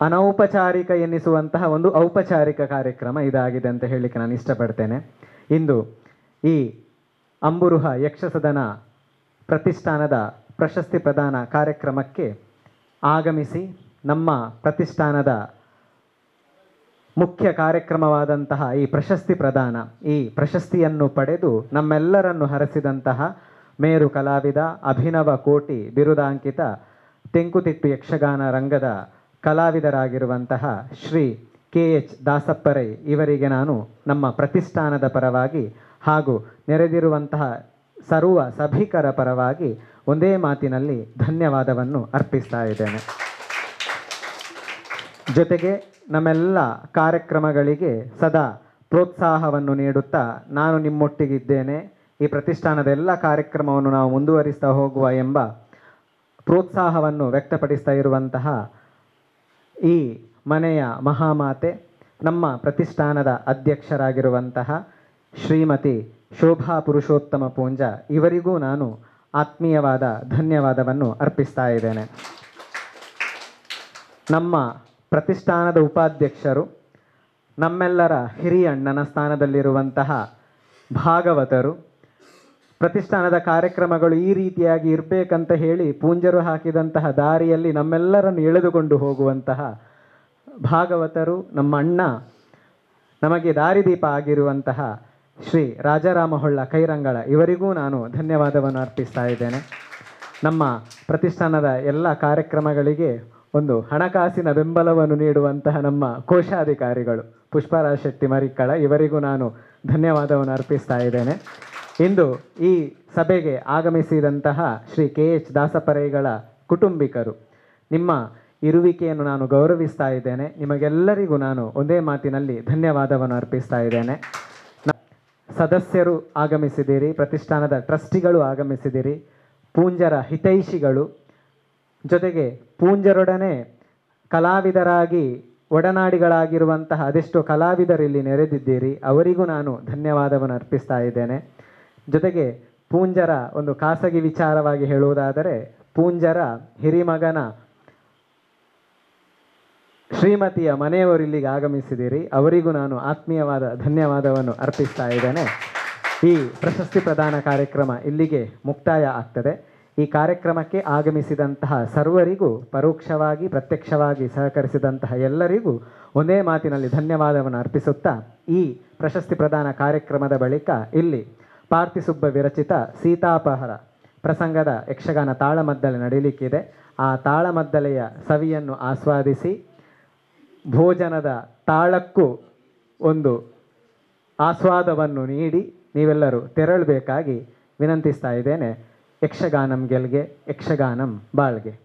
S1: ಅನೌಪಚಾರಿಕ ಎನ್ನಿಸುವಂತಹ ಒಂದು ಔಪಚಾರಿಕ ಕಾರ್ಯಕ್ರಮ ಇದಾಗಿದೆ ಅಂತ ಹೇಳಲಿಕ್ಕೆ ನಾನು ಇಷ್ಟಪಡ್ತೇನೆ. ಇಂದು ಈ ಅಂಬುರುಹ ಯಕ್ಷಸದನ ಪ್ರತಿಷ್ಠಾನದ ಪ್ರಶಸ್ತಿ ಪ್ರದಾನ ಕಾರ್ಯಕ್ರಮಕ್ಕೆ ಆಗಮಿಸಿ ನಮ್ಮ ಪ್ರತಿಷ್ಠಾನದ ಮುಖ್ಯ ಕಾರ್ಯಕ್ರಮವಾದಂತಹ ಈ ಪ್ರಶಸ್ತಿ ಪ್ರದಾನ, ಈ ಪ್ರಶಸ್ತಿಯನ್ನು ಪಡೆದು ನಮ್ಮೆಲ್ಲರನ್ನು ಹರಸಿದಂತಹ ಮೇರು ಕಲಾವಿದ, ಅಭಿನವ ಕೋಟಿ ಬಿರುದಾಂಕಿತ, ತೆಂಕುತಿಟ್ಟು ಯಕ್ಷಗಾನ ರಂಗದ ಕಲಾವಿದರಾಗಿರುವಂತಹ ಶ್ರೀ ಕೆ ಎಚ್ ದಾಸಪ್ಪರೈ, ಇವರಿಗೆ ನಾನು ನಮ್ಮ ಪ್ರತಿಷ್ಠಾನದ ಪರವಾಗಿ ಹಾಗೂ ನೆರೆದಿರುವಂತಹ ಸರ್ವ ಸಭಿಕರ ಪರವಾಗಿ ಒಂದೇ ಮಾತಿನಲ್ಲಿ ಧನ್ಯವಾದವನ್ನು ಅರ್ಪಿಸ್ತಾ ಇದ್ದೇನೆ. ಜೊತೆಗೆ ನಮ್ಮೆಲ್ಲ ಕಾರ್ಯಕ್ರಮಗಳಿಗೆ ಸದಾ ಪ್ರೋತ್ಸಾಹವನ್ನು ನೀಡುತ್ತಾ ನಾನು ನಿಮ್ಮೊಟ್ಟಿಗಿದ್ದೇನೆ. ಈ ಪ್ರತಿಷ್ಠಾನದ ಎಲ್ಲ ಕಾರ್ಯಕ್ರಮವನ್ನು ನಾವು ಮುಂದುವರಿಸ್ತಾ ಹೋಗುವ ಎಂಬ ಪ್ರೋತ್ಸಾಹವನ್ನು ವ್ಯಕ್ತಪಡಿಸ್ತಾ ಇರುವಂತಹ ಈ ಮನೆಯ ಮಹಾಮಾತೆ, ನಮ್ಮ ಪ್ರತಿಷ್ಠಾನದ ಅಧ್ಯಕ್ಷರಾಗಿರುವಂತಹ ಶ್ರೀಮತಿ ಶೋಭಾ ಪುರುಷೋತ್ತಮ ಪೂಂಜ, ಇವರಿಗೂ ನಾನು ಆತ್ಮೀಯವಾದ ಧನ್ಯವಾದವನ್ನು ಅರ್ಪಿಸ್ತಾ ಇದ್ದೇನೆ. ನಮ್ಮ ಪ್ರತಿಷ್ಠಾನದ ಉಪಾಧ್ಯಕ್ಷರು, ನಮ್ಮೆಲ್ಲರ ಹಿರಿಯಣ್ಣನ ಸ್ಥಾನದಲ್ಲಿರುವಂತಹ ಭಾಗವತರು, ಪ್ರತಿಷ್ಠಾನದ ಕಾರ್ಯಕ್ರಮಗಳು ಈ ರೀತಿಯಾಗಿ ಇರಬೇಕಂತ ಹೇಳಿ ಪೂಂಜರು ಹಾಕಿದಂತಹ ದಾರಿಯಲ್ಲಿ ನಮ್ಮೆಲ್ಲರನ್ನು ಎಳೆದುಕೊಂಡು ಹೋಗುವಂತಹ ಭಾಗವತರು ನಮ್ಮ ಅಣ್ಣ ನಮಗೆ ದಾರಿದೀಪ ಆಗಿರುವಂತಹ ಶ್ರೀ ರಾಜಾರಾಮ ಹೊಳ್ಳ ಕೈರಂಗಳ, ಇವರಿಗೂ ನಾನು ಧನ್ಯವಾದವನ್ನು ಅರ್ಪಿಸ್ತಾ ಇದ್ದೇನೆ. ನಮ್ಮ ಪ್ರತಿಷ್ಠಾನದ ಎಲ್ಲ ಕಾರ್ಯಕ್ರಮಗಳಿಗೆ ಒಂದು ಹಣಕಾಸಿನ ಬೆಂಬಲವನ್ನು ನೀಡುವಂತಹ ನಮ್ಮ ಕೋಶಾಧಿಕಾರಿಗಳು ಪುಷ್ಪರಾಜ್ ಶೆಟ್ಟಿ ಮರಿಕ್ಕಳ, ಇವರಿಗೂ ನಾನು ಧನ್ಯವಾದವನ್ನು ಅರ್ಪಿಸ್ತಾ ಇದ್ದೇನೆ. ಇಂದು ಈ ಸಭೆಗೆ ಆಗಮಿಸಿದಂತಹ ಶ್ರೀ ಕೆ ಎಚ್ ದಾಸಪರೈಗಳ ಕುಟುಂಬಿಕರು, ನಿಮ್ಮ ಇರುವಿಕೆಯನ್ನು ನಾನು ಗೌರವಿಸ್ತಾ ಇದ್ದೇನೆ. ನಿಮಗೆಲ್ಲರಿಗೂ ನಾನು ಒಂದೇ ಮಾತಿನಲ್ಲಿ ಧನ್ಯವಾದವನ್ನು ಅರ್ಪಿಸ್ತಾ ಇದ್ದೇನೆ. ಸದಸ್ಯರು ಆಗಮಿಸಿದ್ದೀರಿ, ಪ್ರತಿಷ್ಠಾನದ ಟ್ರಸ್ಟಿಗಳು ಆಗಮಿಸಿದಿರಿ ಪೂಂಜರ ಹಿತೈಷಿಗಳು. ಜೊತೆಗೆ ಪೂಂಜರೊಡನೆ ಕಲಾವಿದರಾಗಿ, ಒಡನಾಡಿಗಳಾಗಿರುವಂತಹ ಅದೆಷ್ಟೋ ಕಲಾವಿದರಿಲ್ಲಿ ನೆರೆದಿದ್ದೀರಿ, ಅವರಿಗೂ ನಾನು ಧನ್ಯವಾದವನ್ನು ಅರ್ಪಿಸ್ತಾ ಇದ್ದೇನೆ. ಜೊತೆಗೆ ಪೂಂಜರ ಒಂದು ಖಾಸಗಿ ವಿಚಾರವಾಗಿ ಹೇಳುವುದಾದರೆ, ಪೂಂಜರ ಹಿರಿಮಗನ ಶ್ರೀಮತಿಯ ಮನೆಯವರು ಇಲ್ಲಿಗೆ ಆಗಮಿಸಿದಿರಿ ಅವರಿಗೂ ನಾನು ಆತ್ಮೀಯವಾದ ಧನ್ಯವಾದವನ್ನು ಅರ್ಪಿಸ್ತಾ ಇದ್ದೇನೆ. ಈ ಪ್ರಶಸ್ತಿ ಪ್ರದಾನ ಕಾರ್ಯಕ್ರಮ ಇಲ್ಲಿಗೆ ಮುಕ್ತಾಯ ಆಗ್ತದೆ. ಈ ಕಾರ್ಯಕ್ರಮಕ್ಕೆ ಆಗಮಿಸಿದಂತಹ ಸರ್ವರಿಗೂ ಪರೋಕ್ಷವಾಗಿ, ಪ್ರತ್ಯಕ್ಷವಾಗಿ ಸಹಕರಿಸಿದಂತಹ ಎಲ್ಲರಿಗೂ ಒಂದೇ ಮಾತಿನಲ್ಲಿ ಧನ್ಯವಾದವನ್ನು ಅರ್ಪಿಸುತ್ತಾ ಈ ಪ್ರಶಸ್ತಿ ಪ್ರದಾನ ಕಾರ್ಯಕ್ರಮದ ಬಳಿಕ ಇಲ್ಲಿ ಪಾರ್ಥಿಸುಬ್ಬ ವಿರಚಿತ ಸೀತಾಪಹರ ಪ್ರಸಂಗದ ಯಕ್ಷಗಾನ ತಾಳಮದ್ದಲೆ ನಡೀಲಿಕ್ಕಿದೆ. ಆ ತಾಳಮದ್ದಲೆಯ ಸವಿಯನ್ನು ಆಸ್ವಾದಿಸಿ ಭೋಜನದ ತಾಳಕ್ಕೂ ಒಂದು ಆಸ್ವಾದವನ್ನು ನೀಡಿ ನೀವೆಲ್ಲರೂ ತೆರಳಬೇಕಾಗಿ ವಿನಂತಿಸ್ತಾ ಇದ್ದೇನೆ. ಯಕ್ಷಗಾನಂ ಗೆಲ್ಗೆ, ಯಕ್ಷಗಾನಂ ಬಾಳ್ಗೆ.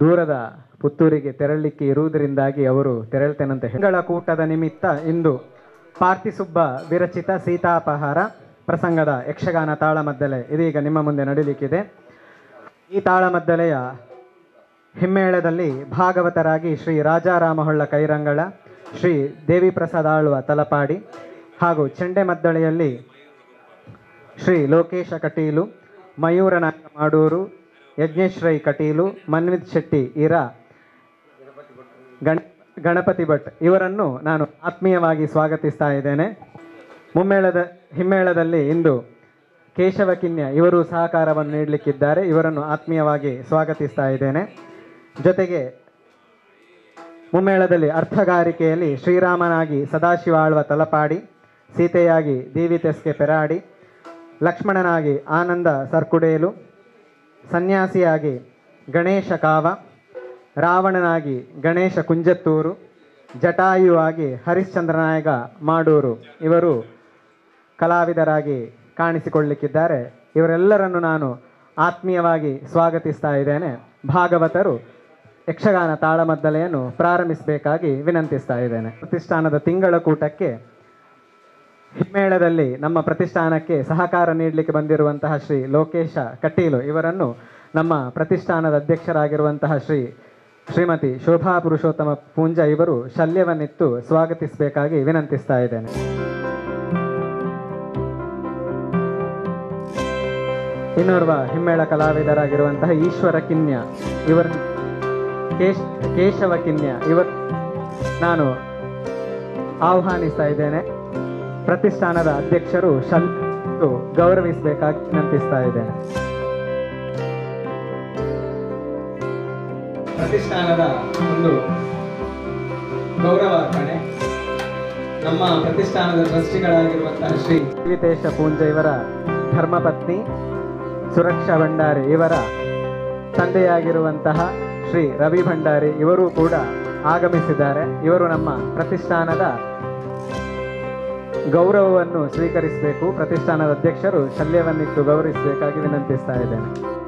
S1: ದೂರದ ಪುತ್ತೂರಿಗೆ ತೆರಳಲಿಕ್ಕೆ ಇರುವುದರಿಂದಾಗಿ ಅವರು ತೆರಳ್ತೇನಂತ ಹೆಂಗಳ ಕೂಟದ ನಿಮಿತ್ತ ಇಂದು ಪಾರ್ಥಿಸುಬ್ಬ ವಿರಚಿತ ಸೀತಾಪಹಾರ ಪ್ರಸಂಗದ ಯಕ್ಷಗಾನ ತಾಳಮದ್ದಲೆ ಇದೀಗ ನಿಮ್ಮ ಮುಂದೆ ನಡೀಲಿಕ್ಕಿದೆ. ಈ ತಾಳಮದ್ದಲೆಯ ಹಿಮ್ಮೇಳದಲ್ಲಿ ಭಾಗವತರಾಗಿ ಶ್ರೀ ರಾಜಾರಾಮಹೊಳ್ಳ ಕೈರಂಗಳ, ಶ್ರೀ ದೇವಿ ಪ್ರಸಾದ್ ಆಳುವ ತಲಪಾಡಿ ಹಾಗೂ ಚೆಂಡೆಮದ್ದಳೆಯಲ್ಲಿ ಶ್ರೀ ಲೋಕೇಶ ಕಟೀಲು ಮಯೂರ ನಾಯಕ ಮಾಡೂರು ಯಜ್ಞೇಶ್ ರೈ ಕಟೀಲು, ಮನ್ವಿತ್ ಶೆಟ್ಟಿ ಇರ ಗಣ, ಗಣಪತಿ ಭಟ್ ಇವರನ್ನು ನಾನು ಆತ್ಮೀಯವಾಗಿ ಸ್ವಾಗತಿಸ್ತಾ ಇದ್ದೇನೆ. ಮುಮ್ಮೇಳದ, ಹಿಮ್ಮೇಳದಲ್ಲಿ ಇಂದು ಕೇಶವ ಕಿನ್ಯ ಇವರು ಸಹಕಾರವನ್ನು ನೀಡಲಿಕ್ಕಿದ್ದಾರೆ. ಇವರನ್ನು ಆತ್ಮೀಯವಾಗಿ ಸ್ವಾಗತಿಸ್ತಾ ಇದ್ದೇನೆ. ಜೊತೆಗೆ ಮುಮ್ಮೇಳದಲ್ಲಿ ಅರ್ಥಗಾರಿಕೆಯಲ್ಲಿ ಶ್ರೀರಾಮನಾಗಿ ಸದಾಶಿವ ಆಳ್ವ ತಲಪಾಡಿ, ಸೀತೆಯಾಗಿ ದೇವಿತೆಸ್ಗೆ ಪೆರಾಡಿ, ಲಕ್ಷ್ಮಣನಾಗಿ ಆನಂದ ಸರ್ಕುಡೇಲು, ಸನ್ಯಾಸಿಯಾಗಿ ಗಣೇಶ ಕಾವ, ರಾವಣನಾಗಿ ಗಣೇಶ ಕುಂಜತ್ತೂರು, ಜಟಾಯುವಾಗಿ ಹರಿಶ್ಚಂದ್ರನಾಯಕ ಮಾಡೂರು ಇವರು ಕಲಾವಿದರಾಗಿ ಕಾಣಿಸಿಕೊಳ್ಳಲಿಕ್ಕಿದ್ದಾರೆ
S5: ಇವರೆಲ್ಲರನ್ನು ನಾನು ಆತ್ಮೀಯವಾಗಿ ಸ್ವಾಗತಿಸ್ತಾ ಇದ್ದೇನೆ. ಭಾಗವತರು ಯಕ್ಷಗಾನ ತಾಳಮದ್ದಲೆಯನ್ನು ಪ್ರಾರಂಭಿಸಬೇಕಾಗಿ ವಿನಂತಿಸ್ತಾ ಇದ್ದೇನೆ. ಪ್ರತಿಷ್ಠಾನದ ತಿಂಗಳ ಕೂಟಕ್ಕೆ ಹಿಮ್ಮೇಳದಲ್ಲಿ ನಮ್ಮ ಪ್ರತಿಷ್ಠಾನಕ್ಕೆ ಸಹಕಾರ ನೀಡಲಿಕ್ಕೆ ಬಂದಿರುವಂತಹ ಶ್ರೀ ಲೋಕೇಶ ಕಟೀಲು ಇವರನ್ನು ನಮ್ಮ ಪ್ರತಿಷ್ಠಾನದ ಅಧ್ಯಕ್ಷರಾಗಿರುವಂತಹ ಶ್ರೀ ಶ್ರೀಮತಿ ಶೋಭಾ ಪುರುಷೋತ್ತಮ ಪೂಂಜಾ ಇವರು ಶಲ್ಯವನ್ನಿತ್ತು ಸ್ವಾಗತಿಸಬೇಕಾಗಿ ವಿನಂತಿಸ್ತಾ ಇದ್ದೇನೆ. ಇನ್ನೋರ್ವ ಹಿಮ್ಮೇಳ ಕಲಾವಿದರಾಗಿರುವಂತಹ ಈಶ್ವರ ಕಿನ್ಯ ಇವರ ಕೇಶ್ ಕೇಶವ ಕಿನ್ಯ. ಇವತ್ತು ನಾನು ಆಹ್ವಾನಿಸ್ತಾ ಇದ್ದೇನೆ. ಪ್ರತಿಷ್ಠಾನದ ಅಧ್ಯಕ್ಷರು ಶಲ್ ಗೌರವಿಸಬೇಕಾಗಿ ವಿನಂತಿಸ್ತಾ ಇದ್ದೇನೆ. ಪ್ರತಿಷ್ಠಾನದ ಒಂದು ಗೌರವಾರ್ಪಣೆ ನಮ್ಮ ಪ್ರತಿಷ್ಠಾನದ ಟ್ರಸ್ಟಿಗಳಾಗಿರುವಂತಹ ಶ್ರೀ ಜೀವಿತೇಶ ಪೂಂಜ ಇವರ ಧರ್ಮಪತ್ನಿ ಸುರಕ್ಷಾ ಭಂಡಾರಿ ಇವರ ತಂದೆಯಾಗಿರುವಂತಹ ಶ್ರೀ ರವಿ ಭಂಡಾರಿ ಇವರು ಕೂಡ ಆಗಮಿಸಿದ್ದಾರೆ. ಇವರು ನಮ್ಮ ಪ್ರತಿಷ್ಠಾನದ ಗೌರವವನ್ನು ಸ್ವೀಕರಿಸಬೇಕು. ಪ್ರತಿಷ್ಠಾನದ ಅಧ್ಯಕ್ಷರು ಶಲ್ಯವನ್ನಿಟ್ಟು ಗೌರವಿಸಬೇಕಾಗಿ ವಿನಂತಿಸ್ತಾ ಇದ್ದೇನೆ.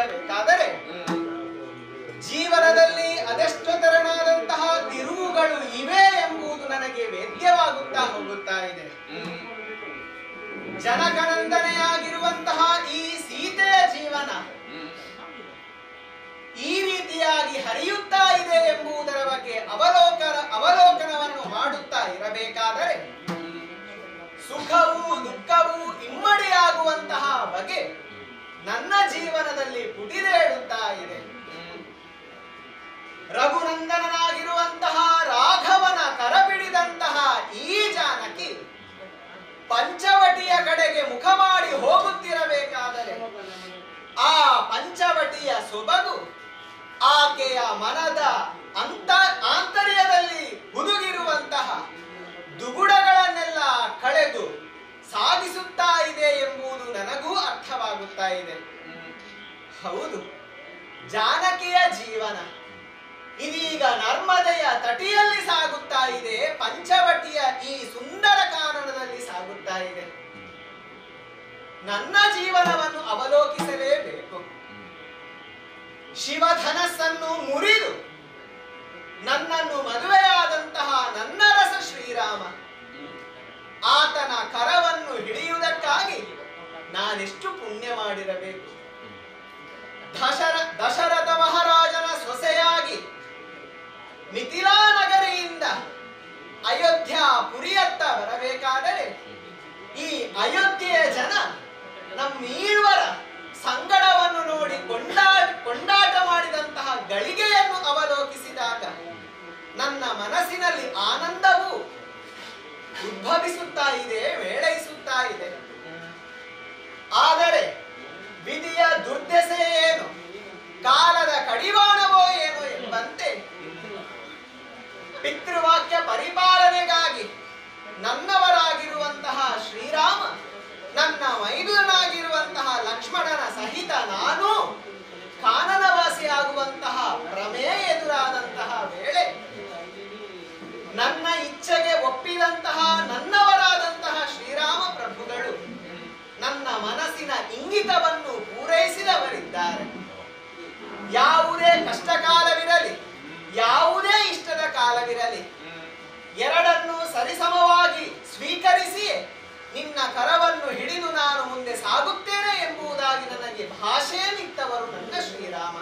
S6: ಹೋಗುತ್ತಿರಬೇಕಾದರೆ ಜೀವನದಲ್ಲಿ ಅದೆಷ್ಟು ತೆರನಾದಂತಹ ತಿರುವುಗಳು ಇವೆ ಎಂಬುದು ನನಗೆ ವೇದ್ಯವಾಗುತ್ತಾ ಹೋಗುತ್ತಾ ಇದೆ. ಜನಗಣಂದನೆಯಾಗಿರುವಂತಹ ಈ ಸೀತೆಯ ಜೀವನ ಈ ರೀತಿಯಾಗಿ ಹರಿಯುತ್ತಾ ಇದೆ ಎಂಬುದರ ಬಗ್ಗೆ ಅವಲೋಕನ, ಅವಲೋಕನವನ್ನು ಮಾಡುತ್ತಾ ಇರಬೇಕಾದರೆ ಸುಖವು ದುಃಖವು ಇಮ್ಮಡಿಯಾಗುವಂತಹ ಬಗೆ ನನ್ನ ಜೀವನದಲ್ಲಿ ಪುಟಿದೇಳುತ್ತಾ ಇದೆ. ರಘುನಂದನಾಗಿರುವಂತಹ ರಾಘವನ ಕರಬಿಡಿದಂತಹ ಈ ಜಾನಕಿ ಪಂಚವಟಿಯ ಕಡೆಗೆ ಮುಖ ಮಾಡಿ ಹೋಗುತ್ತಿರಬೇಕಾದರೆ ಆ ಪಂಚವಟಿಯ ಸೊಬಗು ಆಕೆಯ ಮನದ ಅಂತ ಆಂತರ್ಯದಲ್ಲಿ ಹುದುಗಿರುವಂತಹ ದುಗುಡಗಳನ್ನೆಲ್ಲ ಕಳೆದು ಸಾಗಿಸುತ್ತಾ ಇದೆ ಎಂಬುದು ನನಗೂ ಅರ್ಥವಾಗುತ್ತಾ ಇದೆ. ಹೌದು. ಜಾನಕಿಯ ಜೀವನ. ಇದೀಗ ನರ್ಮದೆಯ ತಟಿಯಲ್ಲಿ ಸಾಗುತ್ತಾ ಇದೆ, ಪಂಚವಟಿಯ ಈ ಸುಂದರ ಕಾರಣದಲ್ಲಿ ಸಾಗುತ್ತಾ ಇದೆ. ನನ್ನ ಜೀವನವನ್ನು ಅವಲೋಕಿಸಲೇಬೇಕು. ಶಿವಧನಸ್ಸನ್ನು ಮುರಿದು, ನನ್ನನ್ನು ಮದುವೆಯಾದಂತಹ ನನ್ನ ರಸ ಶ್ರೀರಾಮ ಆತನ ಕರವನ್ನು ಹಿಡಿಯುವುದಕ್ಕಾಗಿ ನಾನೆಷ್ಟು ಪುಣ್ಯ ಮಾಡಿರಬೇಕು. ದಶರ, ದಶರಥ ಮಹಾರಾಜನ ಸೊಸೆಯಾಗಿ ಮಿಥಿಲಾ ನಗರಿಯಿಂದ ಅಯೋಧ್ಯ ಪುರಿಯತ್ತ ಬರಬೇಕಾದರೆ ಈ ಅಯೋಧ್ಯೆಯ ಜನ ನಮ್ಮೀರ್ವರ ಸಂಗಡವನ್ನು ನೋಡಿ ಕೊಂಡಾ, ಕೊಂಡಾಟ ಮಾಡಿದಂತಹ ಗಳಿಗೆಯನ್ನು ಅವಲೋಕಿಸಿದಾಗ ನನ್ನ ಮನಸ್ಸಿನಲ್ಲಿ ಆನಂದವು ಉದ್ಭವಿಸುತ್ತಾ ಇದೆ ವೇಳೈಸುತ್ತಾ ಇದೆ. ಆದರೆ ವಿಧಿಯ ದುರ್ದೆಸೆ ಏನು? ಕಾಲದ ಕಡಿವಾಣವೋ ಏನು ಎಂಬಂತೆ ಪಿತೃವಾಕ್ಯ ಪರಿಪಾಲನೆಗಾಗಿ ನನ್ನವರಾಗಿರುವಂತಹ ಶ್ರೀರಾಮ, ನನ್ನ ವೈದ್ಯನಾಗಿರುವಂತಹ ಲಕ್ಷ್ಮಣನ ಸಹಿತ ನಾನು ಕಾನನವಾಸಿಯಾಗುವಂತಹ ಪ್ರಮೇಯ ಎದುರಾದಂತಹ ವೇಳೆ ನನ್ನ ಇಚ್ಛೆಗೆ ಒಪ್ಪಿದಂತಹ ನನ್ನವರಾದಂತಹ ಶ್ರೀರಾಮ ಪ್ರಭುಗಳು ನನ್ನ ಮನಸ್ಸಿನ ಇಂಗಿತವನ್ನು ಪೂರೈಸಿದವರಿದ್ದಾರೆ. ಯಾವುದೇ ಕಷ್ಟ ಕಾಲವಿರಲಿ ಯಾವುದೇ ಇಷ್ಟದ ಕಾಲವಿರಲಿ, ಎರಡನ್ನು ಸರಿಸಮವಾಗಿ ಸ್ವೀಕರಿಸಿ ನಿನ್ನ ಕರವನ್ನು ಹಿಡಿದು ನಾನು ಮುಂದೆ ಸಾಗುತ್ತೇನೆ ಎಂಬುದಾಗಿ ನನಗೆ ಭಾಷೆಯನ್ನಿತ್ತವರು ನನ್ನ ಶ್ರೀರಾಮ.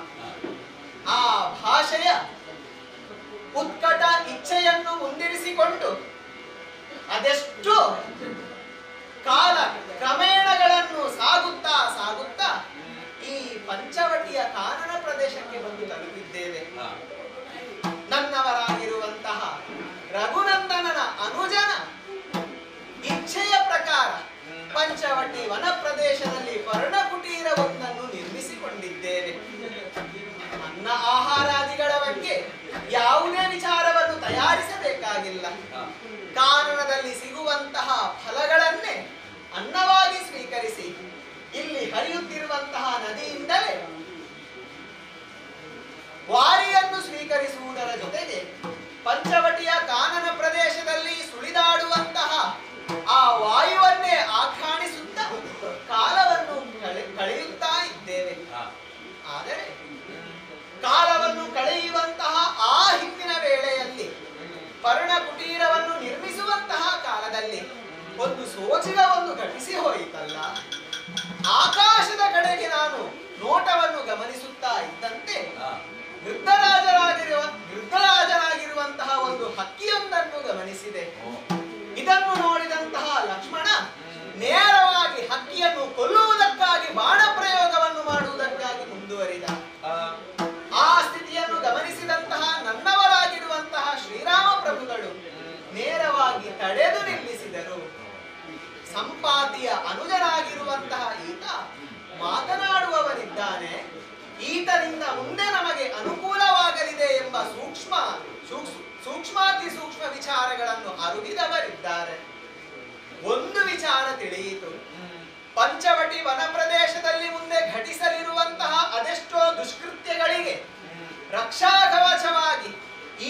S6: ಆ ಭಾಷೆಯ ಉತ್ಕಟ ಇಚ್ಛೆಯನ್ನು ಮುಂದಿರಿಸಿಕೊಂಡು ಅದೆಷ್ಟು ಕಾಲ ಕ್ರಮೇಣಗಳನ್ನು ಸಾಗುತ್ತಾ ಸಾಗುತ್ತಾ ಈ ಪಂಚವಟಿಯ ಕಾರಣ ಪ್ರದೇಶಕ್ಕೆ ಬಂದು ತಲುಪಿದ್ದೇವೆ. ನನ್ನವರಾಗಿರುವಂತಹ ರಘುನಂದನನ ಅನುಜನ ಇಚ್ಛೆಯ ಪ್ರಕಾರ ಪಂಚವಟಿ ವನ ಪ್ರದೇಶದಲ್ಲಿ ಪರ್ಣಕುಟೀರವೊಂದನ್ನು ನಿರ್ಮಿಸಿಕೊಂಡಿದ್ದೇನೆ ಅನ್ನ ಆಹಾರಾದಿಗಳ ಬಗ್ಗೆ ಯಾವುದೇ ವಿಚಾರವನ್ನು ತಯಾರಿಸಬೇಕಾಗಿಲ್ಲ. ಕಾರಣದಲ್ಲಿ ಸಿಗುವಂತಹ ಫಲಗಳನ್ನೇ ಅನ್ನವಾಗಿ ಸ್ವೀಕರಿಸಿ, ಇಲ್ಲಿ ಹರಿಯುತ್ತಿರುವಂತಹ ನದಿಯಿಂದಲೇ ವಾರಿಯನ್ನು ಸ್ವೀಕರಿಸುವುದರ ಜೊತೆಗೆ ಪಂಚವಟಿಯ ಕಾನನ ಪ್ರದೇಶದಲ್ಲಿ ಸುಳಿದಾಡುವಂತಹ ಆ ವಾಯುವನ್ನೇ ಆಘ್ರಾಣಿಸುತ್ತಾ ಕಾಲವನ್ನು ಕಳೆ- ಕಳೆಯುತ್ತಾ ಇದ್ದೇವೆ. ಆದರೆ ಕಾಲವನ್ನು ಕಳೆಯುವಂತಹ ಆ ಹಿಂದಿನ ವೇಳೆಯಲ್ಲಿ ಪರ್ಣ ಕುಟೀರವನ್ನು ನಿರ್ಮಿಸುವಂತಹ ಕಾಲದಲ್ಲಿ ಒಂದು ಸೋಜಿಗವನ್ನು ಘಟಿಸಿ ಹೋಯಿತಲ್ಲ ಆಕಾಶದ ಕಡೆಗೆ ನಾನು ನೋಟವನ್ನು ಗಮನಿಸುತ್ತಾ ಇದ್ದಂತೆ ವೃದ್ಧರಾಜರಾಗಿರುವ ವೃದ್ಧರಾಜರಾಗಿರುವಂತಹ ಒಂದು ಹಕ್ಕಿಯೊಂದನ್ನು ಗಮನಿಸಿದೆ. ಇದನ್ನು ನೋಡಿದಂತಹ ಲಕ್ಷ್ಮಣ ನೇರವಾಗಿ ಹಕ್ಕಿಯನ್ನು ಕೊಲ್ಲುವುದಕ್ಕಾಗಿ ಬಾಣ ಪ್ರಯೋಗವನ್ನು ಮಾಡುವುದಕ್ಕಾಗಿ ಮುಂದುವರಿದ. ಆ ಸ್ಥಿತಿಯನ್ನು ಗಮನಿಸಿದಂತಹ ನನ್ನವರಾಗಿರುವಂತಹ ಶ್ರೀರಾಮ ಪ್ರಭುಗಳು ನೇರವಾಗಿ ತಡೆದು ನಿಲ್ಲಿಸಿದರು. ಸಂಪಾತಿಯ ಅನುಜರಾಗಿರುವಂತಹ ಈತ ಮಾತನಾಡುವವನಿದ್ದಾನೆ. ಈತನಿಂದ ಮುಂದೆ ನಮಗೆ ಅನುಕೂಲವಾಗಲಿದೆ ಎಂಬ ಸೂಕ್ಷ್ಮ ಸೂಕ್ಷ್ಮ ಸೂಕ್ಷ್ಮಾತಿ ಸೂಕ್ಷ್ಮ ವಿಚಾರಗಳನ್ನು ಅರುಗಿದವರಿದ್ದಾರೆ. ಒಂದು ವಿಚಾರ ತಿಳಿಯಿತು. ಪಂಚವಟಿ ವನ ಪ್ರದೇಶದಲ್ಲಿ ಮುಂದೆ ಘಟಿಸಲಿರುವಂತಹ ಅದೆಷ್ಟೋ ದುಷ್ಕೃತ್ಯಗಳಿಗೆ ರಕ್ಷಾ ಕವಚವಾಗಿ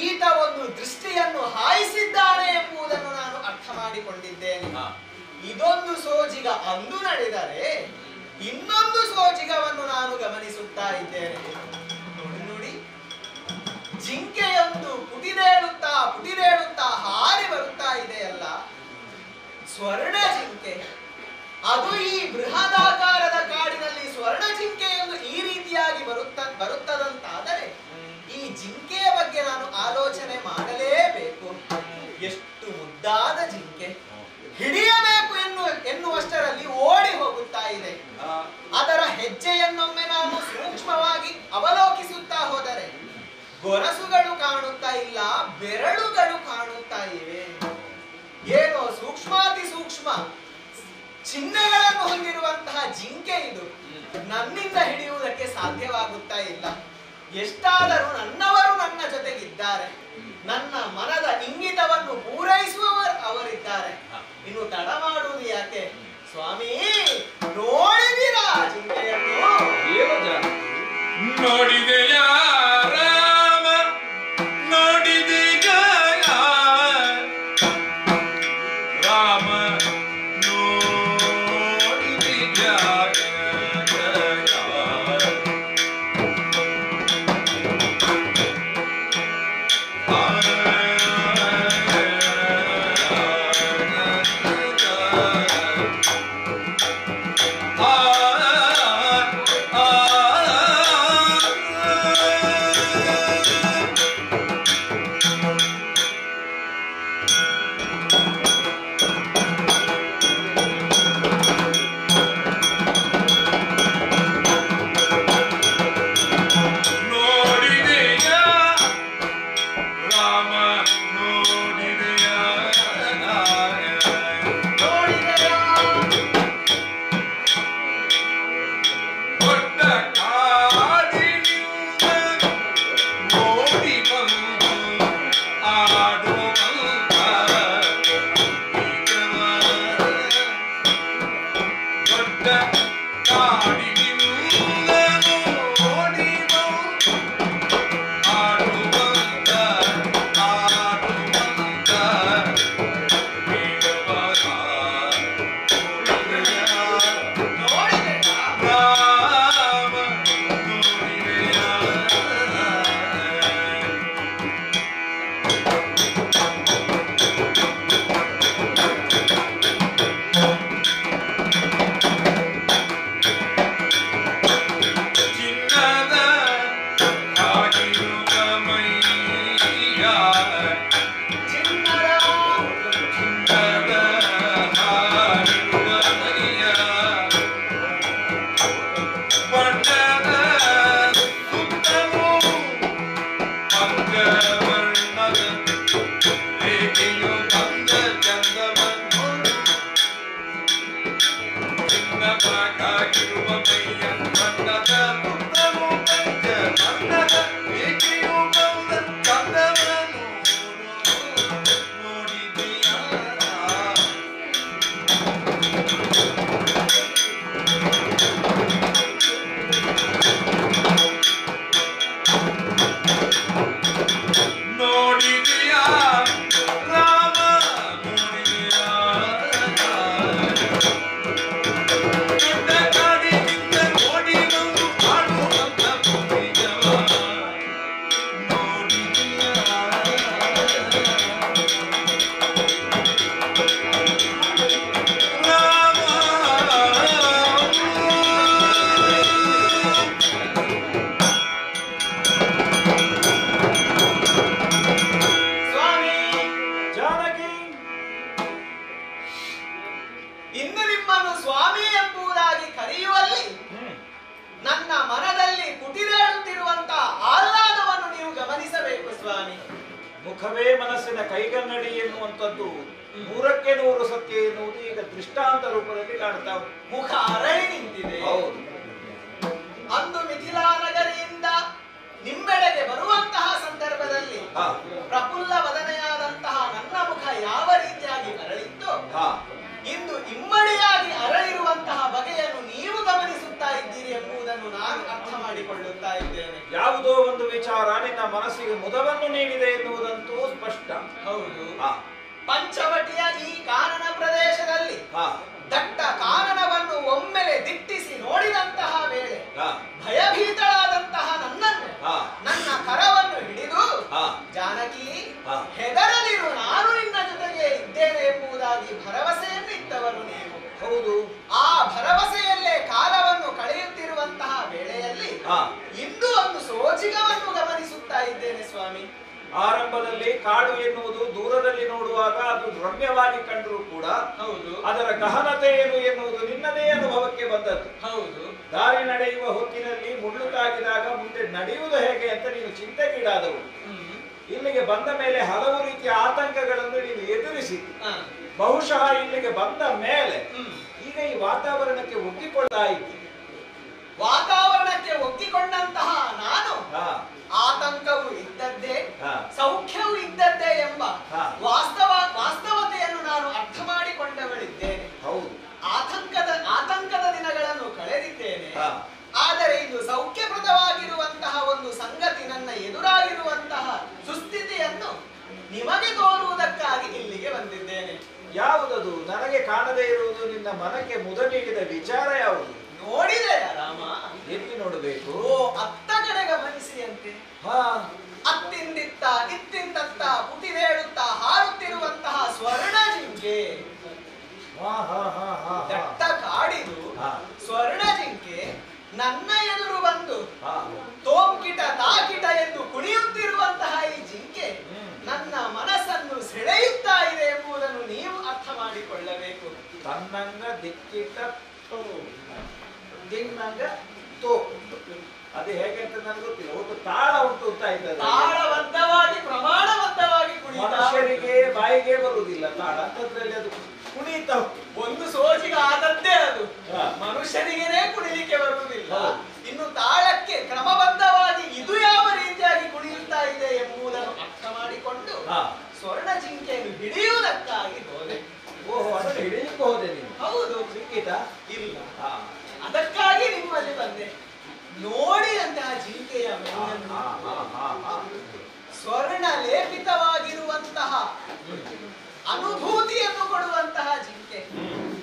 S6: ಈತ ಒಂದು ದೃಷ್ಟಿಯನ್ನು ಹಾಯಿಸಿದ್ದಾನೆ ಎಂಬುದನ್ನು ನಾನು ಅರ್ಥ ಮಾಡಿಕೊಂಡಿದ್ದೇನೆ. ಇದೊಂದು ಸೋಜಿಗ ಅಂದು ನಡೆದರೆ ಇನ್ನೊಂದು ಸೋಜಿಗವನ್ನು ನಾನು ಗಮನಿಸುತ್ತಾ ಇದ್ದೇನೆ. ಜಿಂಕೆಯೊಂದು ಪುಟಿದೇಳುತ್ತಾ ಪುಟಿದೇಳುತ್ತಾ ಹಾರಿ ಬರುತ್ತಾ ಇದೆಯಲ್ಲ ಸ್ವರ್ಣ ಜಿಂಕೆ. ಅದು ಈ ಬೃಹದಾಕಾರದ ಕಾಡಿನಲ್ಲಿ ಸ್ವರ್ಣ ಎಂದು ಈ ರೀತಿಯಾಗಿ ಬರುತ್ತ ಬರುತ್ತದಂತಾದರೆ ಈ ಜಿಂಕೆಯ ಬಗ್ಗೆ ನಾನು ಆಲೋಚನೆ ಮಾಡಲೇಬೇಕು. ಎಷ್ಟು ಮುದ್ದಾದ ಜಿಂಕೆ. ಹಿಡಿಯಬೇಕು ಎನ್ನು ಎನ್ನುವಷ್ಟರಲ್ಲಿ ಓಡಿ ಹೋಗುತ್ತಾ ಇದೆ. ಅದರ ಹೆಜ್ಜೆಯನ್ನೊಮ್ಮೆ ನಾನು ಸೂಕ್ಷ್ಮವಾಗಿ ಅವಲೋಕಿಸುತ್ತಾ ಹೋದರೆ ಗೊರಸುಗಳು ಕಾಣುತ್ತಾ ಇಲ್ಲ, ಬೆರಳುಗಳು ಕಾಣುತ್ತಾ ಇವೆ. ಏನೋ ಸೂಕ್ಷ್ಮಾತಿ ಸೂಕ್ಷ್ಮ ಚಿಹ್ನೆಗಳನ್ನು ಹೊಂದಿರುವಂತಹ ಜಿಂಕೆ ಇದು. ನನ್ನಿಂದ ಹಿಡಿಯುವುದಕ್ಕೆ ಸಾಧ್ಯವಾಗುತ್ತಾ ಇಲ್ಲ. ಎಷ್ಟಾದರೂ ನನ್ನವರು ನನ್ನ ಜೊತೆಗಿದ್ದಾರೆ. ನನ್ನ ಮನದ ಇಂಗಿತವನ್ನು ಪೂರೈಸುವವರು ಅವರಿದ್ದಾರೆ. ಇನ್ನು ತಡ ಮಾಡುವುದು ಯಾಕೆ? ಸ್ವಾಮಿ, ನೋಡಿದಿರಾ ಜಿಂಕೆಯನ್ನು?
S5: ನೋಡಿದೆಯ
S7: ಮನಸ್ಸಿಗೆ ಮುದವನ್ನು ನೀಡಿದೆ ಎನ್ನುವುದಂತೂ ಸ್ಪಷ್ಟ.
S6: ಹೌದು. ಪಂಚವಟಿಯ ಈ ಕಾನನ ಪ್ರದೇಶದಲ್ಲಿ ದಟ್ಟ ಕಾನನವನ್ನು ಒಮ್ಮೆಲೆ ದಿಟ್ಟಿಸಿ ನೋಡಿದಂತಹ ವೇಳೆ ಭಯಭೀತಳಾದಂತಹ ನನ್ನನ್ನು ನನ್ನ ಕರವನ್ನು ಹಿಡಿದು ಜಾನಕಿ. ಹೆದರಲಿರು ನಾನು ನಿನ್ನ ಜೊತೆಗೆ ಇದ್ದೇನೆ ಎಂಬುದಾಗಿ ಭರವಸೆಯನ್ನು ಇತ್ತವರು ನೀವು.
S7: ಹೌದು.
S6: ಆ ಭರವಸೆಯಲ್ಲೇ ಕಾಲವನ್ನು ಕಳೆಯುತ್ತಿರುವಂತಹ ವೇಳೆಯಲ್ಲಿ
S7: ಹಾ
S6: ಇಂದು ಒಂದು ಸೋಜಿಗವನ್ನು ಗಮನಿಸುತ್ತಾ ಇದ್ದೇನೆ ಸ್ವಾಮಿ.
S7: ಆರಂಭದಲ್ಲಿ ಕಾಡು ಎನ್ನುವುದು ದೂರದಲ್ಲಿ ನೋಡುವಾಗ ಅದು ರಮ್ಯವಾಗಿ ಕಂಡರೂ ಕೂಡ
S6: ಹೌದು.
S7: ಅದರ ಗಹನತೆ ಏನು ಎನ್ನುವುದು ನಿನ್ನದೇ ಅನುಭವಕ್ಕೆ ಬಂದದ್ದು.
S6: ಹೌದು.
S7: ದಾರಿ ನಡೆಯುವ ಹೊತ್ತಿನಲ್ಲಿ ಮುಳ್ಳು ತಾಗಿದಾಗ ಮುಂದೆ ನಡೆಯುವುದು ಹೇಗೆ ಅಂತ ನೀನು ಚಿಂತೆಗೀಡಾದವು. ಇಲ್ಲಿಗೆ ಬಂದ ಮೇಲೆ ಹಲವು ರೀತಿಯ ಆತಂಕಗಳನ್ನು ನೀನು ಎದುರಿಸಿ
S6: ಹ.
S7: ಬಹುಶಃ ಇಲ್ಲಿಗೆ ಬಂದ ಮೇಲೆ ಈಗ ಈ ವಾತಾವರಣಕ್ಕೆ ಒಗ್ಗಿಕೊಳ್ತಾ
S6: ವಾತಾವರಣಕ್ಕೆ ಒಗ್ಗಿಕೊಂಡಂತಹ ನಾನು ಆತಂಕವು ಇದ್ದದ್ದೇ. ಸೌಖ್ಯವು ಇದ್ದದ್ದೇ ಎಂಬ ವಾಸ್ತವ ವಾಸ್ತವತೆಯನ್ನು ನಾನು ಅರ್ಥ ಮಾಡಿಕೊಂಡವಳಿದ್ದೇನೆ
S7: ಹೌದು.
S6: ಆತಂಕದ ಆತಂಕದ ದಿನಗಳನ್ನು ಕಳೆದಿದ್ದೇನೆ. ಆದರೆ ಇದು ಸೌಖ್ಯಪ್ರದವಾಗಿರುವಂತಹ ಒಂದು ಸಂಗತಿ ನನ್ನ ಎದುರಾಗಿರುವಂತಹ ಸುಸ್ಥಿತಿಯನ್ನು ನಿಮಗೆ ತೋರುವುದಕ್ಕಾಗಿ ಇಲ್ಲಿಗೆ ಬಂದಿದ್ದೇನೆ.
S7: ಯಾವುದದು ನನಗೆ ಕಾಣದೇ ಇರುವುದು ನಿನ್ನ ಮನಕ್ಕೆ ಮುದ ನೀಡಿದ ವಿಚಾರ ಯಾವುದು
S6: ನೋಡಿದೆ ರಾಮ
S7: ಎಲ್ಲಿ ನೋಡಬೇಕು
S6: ಅತ್ತ ಕಡೆ ಗಮನಿಸಿಯಂತೆ
S7: ಹಾ
S6: ಅತ್ತಿಂದಿತ್ತ ಇತ್ತಿಂದತ್ತ ಪುಟಿದೇಳುತ್ತ ಹಾರುತ್ತಿರುವಂತಹ ಸ್ವರ್ಣ ಜಿಂಕೆ. ದಟ್ಟ ಕಾಡಿದು
S7: ಹಾ.
S6: ಸ್ವರ್ಣ ಜಿಂಕೆ ನನ್ನ ಎದುರು ಬಂದು. ತೋಂಕಿಟ ತಾಕಿಟ ಎಂದು ಕುಣಿಯುತ್ತಿರುವಂತಹ ಈ ಜಿಂಕೆ. ನನ್ನ ಮನಸ್ಸನ್ನು ಸೆಳೆಯುತ್ತಾ ಇದೆ ಎಂಬುದನ್ನು ನೀವು ಅರ್ಥ ಮಾಡಿಕೊಳ್ಳಬೇಕು.
S7: ತನ್ನಂಗ ದಿಕ್ಕಿಟ್ಟ. ತೋ. ಅದು ಹೇಗೆ ಅಂತ ನನಗೆ ಗೊತ್ತಿಲ್ಲ. ಒಟ್ಟು ತಾಳ ಉಂಟು ಅಂತ ಇದ್ದಾರೆ
S6: ತಾಳಬದ್ಧವಾಗಿ ಪ್ರಮಾಣಬದ್ಧವಾಗಿ
S7: ಮನುಷ್ಯರಿಗೆ ಬಾಯಿಗೆ ಬರುವುದಿಲ್ಲ. ತಾಳ ಅಂತದ್ರಲ್ಲಿ ಅದು ಕುಣಿತ
S6: ಒಂದು ಸೋಜಿಗ ಆದದ್ದೇ ಅದು. ಮನುಷ್ಯನಿಗೆನೇ ಕುಣಿಲಿಕ್ಕೆ ಬರುವುದಿಲ್ಲ. ಇನ್ನು ತಾಳಕ್ಕೆ ಕ್ರಮಬದ್ಧವಾಗಿ ಇದು ಯಾವ ರೀತಿಯಾಗಿ ಕುಣಿಯುತ್ತಾ ಇದೆ ಎಂಬುದನ್ನು ಅರ್ಥ ಮಾಡಿಕೊಂಡು. ಸ್ವರ್ಣ ಜಿಂಕೆಯನ್ನು ಹಿಡಿಯುವುದಕ್ಕಾಗಿ ಹೋದೆ.
S7: ಓಹೋ ಅದನ್ನು ಹಿಡಿಯಕ್ಕೆ ಹೋದೆ ನೀವು
S6: ಹೌದು.
S7: ಸಿಕ್ಕಿತ
S6: ಇಲ್ಲ. ಅದಕ್ಕಾಗಿ ನಿಮ್ಮಲ್ಲಿ ಬಂದೆ. ನೋಡಿದಂತಹ ಜಿಂಕೆಯ
S7: ಹಾ,
S6: ಮೇಲನ್ನು
S7: ಹಾ, ಹಾ, ಹಾ, ಹಾ.
S6: ಸ್ವರ್ಣ ಲೇಪಿತವಾಗಿರುವಂತಹ ಅನುಭೂತಿಯನ್ನು ಕೊಡುವಂತಹ ಜಿಂಕೆ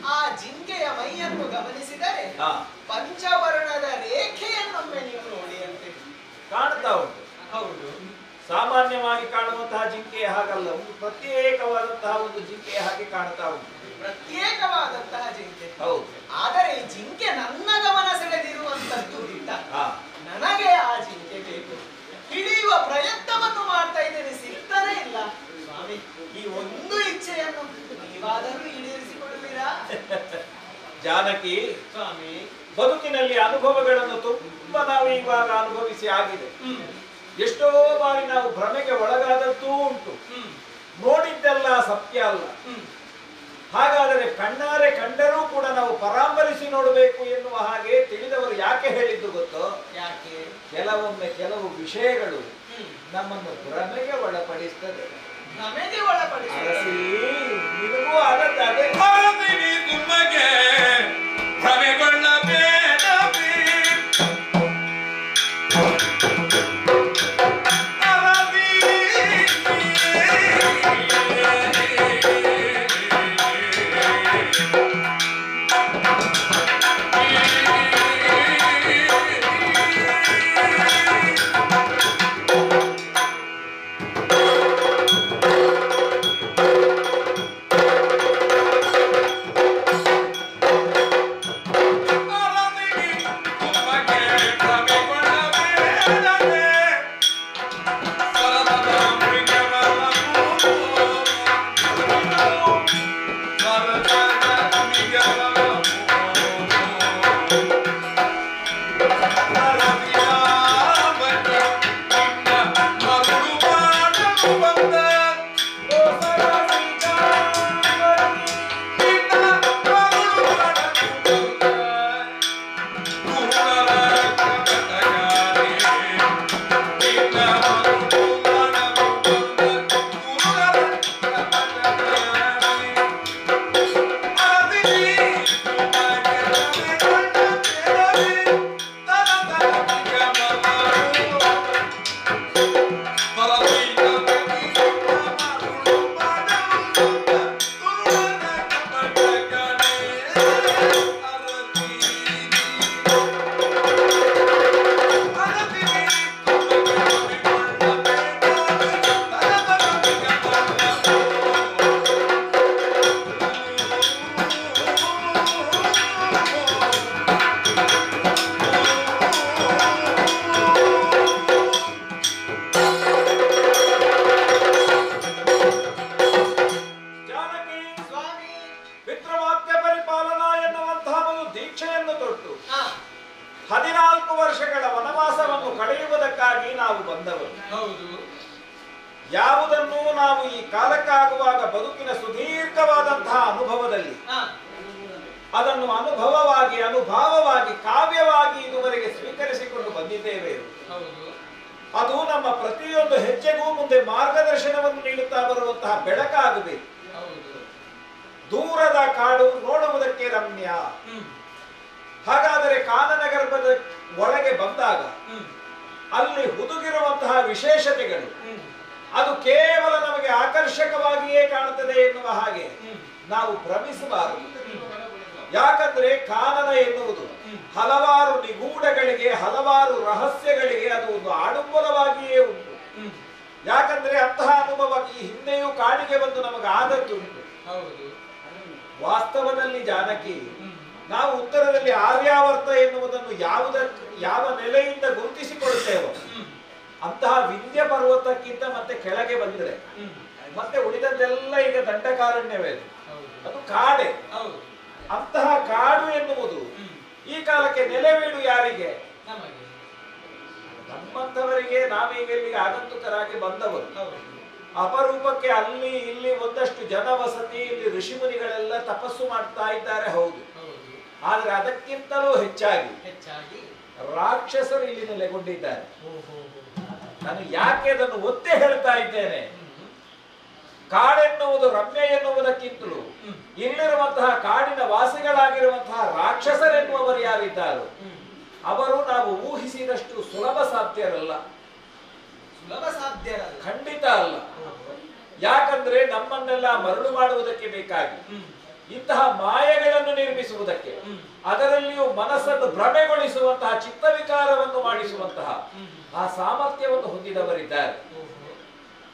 S6: ಆ ಜಿಂಕೆಯ ಮೈಯನ್ನು ಗಮನಿಸಿದರೆ
S7: ಹಾ.
S6: ಪಂಚವರ್ಣದ ರೇಖೆಯನ್ನೊಮ್ಮೆ ನೀವು ನೋಡಿಯಂತೆ
S7: ಕಾಣ್ತಾ ಉಂಟು.
S6: ಹೌದು.
S7: ಸಾಮಾನ್ಯವಾಗಿ ಕಾಣುವಂತಹ ಜಿಂಕೆ ಹಾಗಲ್ಲ. ಒಂದು ಪ್ರತ್ಯೇಕವಾದಂತಹ ಒಂದು ಜಿಂಕೆ ಹಾಗೆ ಕಾಣ್ತಾ ಉಂಟು.
S6: ಪ್ರತ್ಯೇಕವಾದಂತಹ ಜಿಂಕೆ.
S7: ಹೌದು.
S6: ಆದರೆ ಈ ಜಿಂಕೆ ನನ್ನ ಗಮನ ಸೆಳೆದಿರುವಂತದ್ದು
S7: ಇಲ್ಲ.
S6: ನನಗೆ ಆ ಜಿಂಕೆ ಬೇಕು. ಹಿಡಿಯುವ ಪ್ರಯತ್ನವನ್ನು ಮಾಡ್ತಾ ಇದ್ದೇನೆ. ಸಿಗ್ತಾನೆ ಇಲ್ಲ. ಸ್ವಾಮಿ ಈ ಒಂದು ಇಚ್ಛೆಯನ್ನು ನೀವಾದರೂ ಈಡೇರಿಸಿಕೊಳ್ಳುವಿರಾ? [laughs]
S7: ಜಾನಕಿ
S6: ಸ್ವಾಮಿ.
S7: ಬದುಕಿನಲ್ಲಿ ಅನುಭವಗಳನ್ನು ತುಂಬಾ ನಾವು ಇವಾಗ ಅನುಭವಿಸಿ ಆಗಿದೆ. ಎಷ್ಟೋ ಬಾರಿ ನಾವು ಭ್ರಮೆಗೆ ಒಳಗಾದದ್ದೂ ಉಂಟು. ನೋಡಿದ್ದೆಲ್ಲ ಸತ್ಯ ಅಲ್ಲ. ಹಾಗಾದರೆ ಕಣ್ಣಾರೆ ಕಂಡರೂ ಕೂಡ ನಾವು ಪರಾಮರಿಸಿ ನೋಡಬೇಕು ಎನ್ನುವ ಹಾಗೆ ತಿಳಿದವರು ಯಾಕೆ ಹೇಳಿದ್ದು ಗೊತ್ತೋ?
S6: ಯಾಕೆ?
S7: ಕೆಲವೊಮ್ಮೆ ಕೆಲವು ವಿಷಯಗಳು ನಮ್ಮನ್ನು ಭ್ರಮೆಗೆ ಒಳಪಡಿಸ್ತದೆ.
S6: ನಮಗೆ ಒಳಪಡಿಸಿ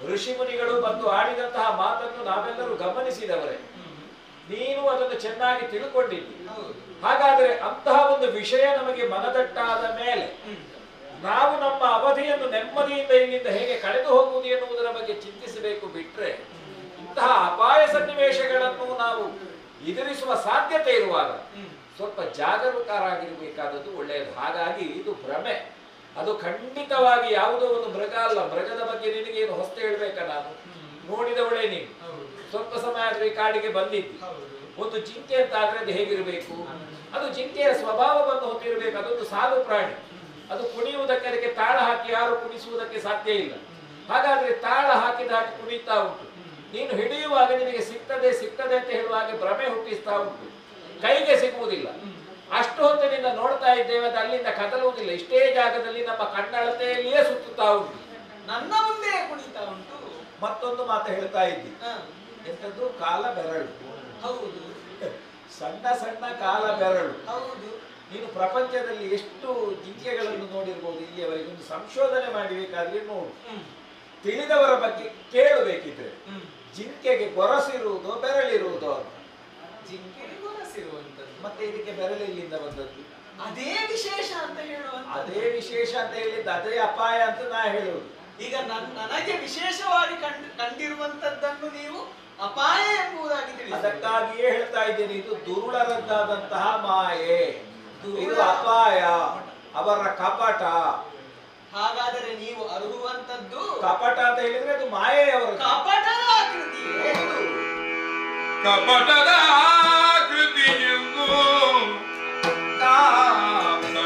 S3: ಋಷಿಮುನಿಗಳು ಬಂದು ಆಡಿದಂತಹ ಮಾತನ್ನು ನಾವೆಲ್ಲರೂ ಗಮನಿಸಿದವರೇ. ನೀನು ಅದನ್ನು ಚೆನ್ನಾಗಿ ತಿಳ್ಕೊಂಡಿದ್ದಿ. ಹಾಗಾದ್ರೆ ಅಂತಹ ಒಂದು ವಿಷಯ ನಮಗೆ ಮನದಟ್ಟಾದ ಮೇಲೆ ನಾವು ನಮ್ಮ ಅವಧಿಯನ್ನು ನೆಮ್ಮದಿಯಿಂದ ಇಲ್ಲಿಂದ ಹೇಗೆ ಕಳೆದು ಹೋಗುವುದು ಎನ್ನುವುದರ ಬಗ್ಗೆ ಚಿಂತಿಸಬೇಕು ಬಿಟ್ರೆ ಇಂತಹ ಅಪಾಯ ಸನ್ನಿವೇಶಗಳನ್ನು ನಾವು ಎದುರಿಸುವ ಸಾಧ್ಯತೆ ಇರುವಾಗ ಸ್ವಲ್ಪ ಜಾಗರೂಕರಾಗಿರಬೇಕಾದದ್ದು ಒಳ್ಳೆಯದು. ಹಾಗಾಗಿ ಇದು ಭ್ರಮೆ. ಅದು ಖಂಡಿತವಾಗಿ ಯಾವುದೋ ಒಂದು ಮೃಗ ಅಲ್ಲ. ಮೃಗದ ಬಗ್ಗೆ ನಿನಗೇನು ಹೊಸ್ತು ಹೇಳ್ಬೇಕಾ ನಾನು? ನೋಡಿದವಳೆ ನೀನು. ಸ್ವಲ್ಪ ಸಮಯ ಆದ್ರೆ ಈ ಕಾಡಿಗೆ ಬಂದಿದ್ದು. ಒಂದು ಜಿಂಕೆ ಅಂತ ಆದ್ರೆ ಅದು ಹೇಗಿರಬೇಕು? ಅದು ಜಿಂಕೆಯ ಸ್ವಭಾವವನ್ನು ಹೊಂದಿರಬೇಕು. ಅದೊಂದು ಸಾಧು ಪ್ರಾಣಿ. ಅದು ಕುಣಿಯುವುದಕ್ಕೆ ಅದಕ್ಕೆ ತಾಳ ಹಾಕಿ ಯಾರು ಕುಣಿಸುವುದಕ್ಕೆ ಸಾಧ್ಯ ಇಲ್ಲ. ಹಾಗಾದ್ರೆ ತಾಳ ಹಾಕಿದ ಹಾಕಿ ಕುಣಿತಾ ಉಂಟು. ನೀನು ಹಿಡಿಯುವಾಗ ನಿನಗೆ ಸಿಗ್ತದೆ ಸಿಗ್ತದೆ ಅಂತ ಹೇಳುವಾಗ ಭ್ರಮೆ ಹುಟ್ಟಿಸ್ತಾ ಉಂಟು. ಕೈಗೆ ಸಿಗುವುದಿಲ್ಲ. ಅಷ್ಟು ಹೊತ್ತಿನಿಂದ ನೋಡ್ತಾ ಇದ್ದೇವೆ ಅದು ಅಲ್ಲಿಂದ ಕದಲುವುದಿಲ್ಲ. ಇಷ್ಟೇ ಜಾಗದಲ್ಲಿ ನಮ್ಮ ಕಣ್ಣಳತೆಯಲ್ಲಿಯೇ ಸುತ್ತುತ್ತಾ ಉಂಟು.
S6: ನನ್ನ ಮುಂದೆ ಕುಣಿತಾ ಉಂಟು.
S3: ಮತ್ತೊಂದು ಮಾತು ಹೇಳ್ತಾ ಇದ್ದಿ.
S6: ಹ,
S3: ಎಂತದ್ದು ಕಾಲ ಬೆರಳು.
S6: ಹೌದು.
S3: ಸಣ್ಣ ಸಣ್ಣ ಕಾಲ ಬೆರಳು.
S6: ಹೌದು.
S3: ನೀನು ಪ್ರಪಂಚದಲ್ಲಿ ಎಷ್ಟು ಜಿಂಕೆಗಳನ್ನು ನೋಡಿರ್ಬೋದು ಇಲ್ಲಿಯವರೆಗೆ? ಒಂದು ಸಂಶೋಧನೆ ಮಾಡಬೇಕಾದ್ರೆ ನೋಡು. ತಿಳಿದವರ ಬಗ್ಗೆ ಕೇಳಬೇಕಿದ್ರೆ ಜಿಂಕೆಗೆ ಗೊರಸಿರುವುದೋ ಬೆರಳಿರುವುದೋ ಅಂತ.
S6: ಜಿಂಕೆಗೆ ಗೊರಸಿರುವಂತದ್ದು
S3: ಮತ್ತೆ ಇದಕ್ಕೆ ಬೆರಳು ಇಲ್ಲಿಂದ ಬಂದದ್ದು?
S6: ಅದೇ ವಿಶೇಷ ಅಂತ ಹೇಳುವ
S3: ಅದೇ ವಿಶೇಷ ಅಂತ ಹೇಳಿದ್ದು ಅದೇ ಅಪಾಯ ಅಂತ ನಾ ಹೇಳುವುದು.
S6: ಈಗ ನನ್ ನನಗೆ ವಿಶೇಷವಾಗಿ ಕಂಡ್ ಕಂಡಿರುವಂತದ್ದನ್ನು ನೀವು ಅಪಾಯ ಎಂಬುದಾಗಿ ತಿಳಿಸಿ.
S3: ಅದಕ್ಕಾಗಿಯೇ ಹೇಳ್ತಾ ಇದ್ದೇನೆ ಇದು ದುರುಳರದ್ದಾದಂತಹ ಮಾಯೆ. ಇದು ಅಪಾಯ. ಅವರ ಕಪಟ.
S6: ಹಾಗಾದರೆ ನೀವು ಅರುಹುವಂತದ್ದು
S3: ಕಪಟ ಅಂತ ಹೇಳಿದ್ರೆ ಅದು ಮಾಯೆಯವರು
S6: ಕಪಟದ ಆಕೃತಿ
S5: ಕಪಟದ людині, ну, так.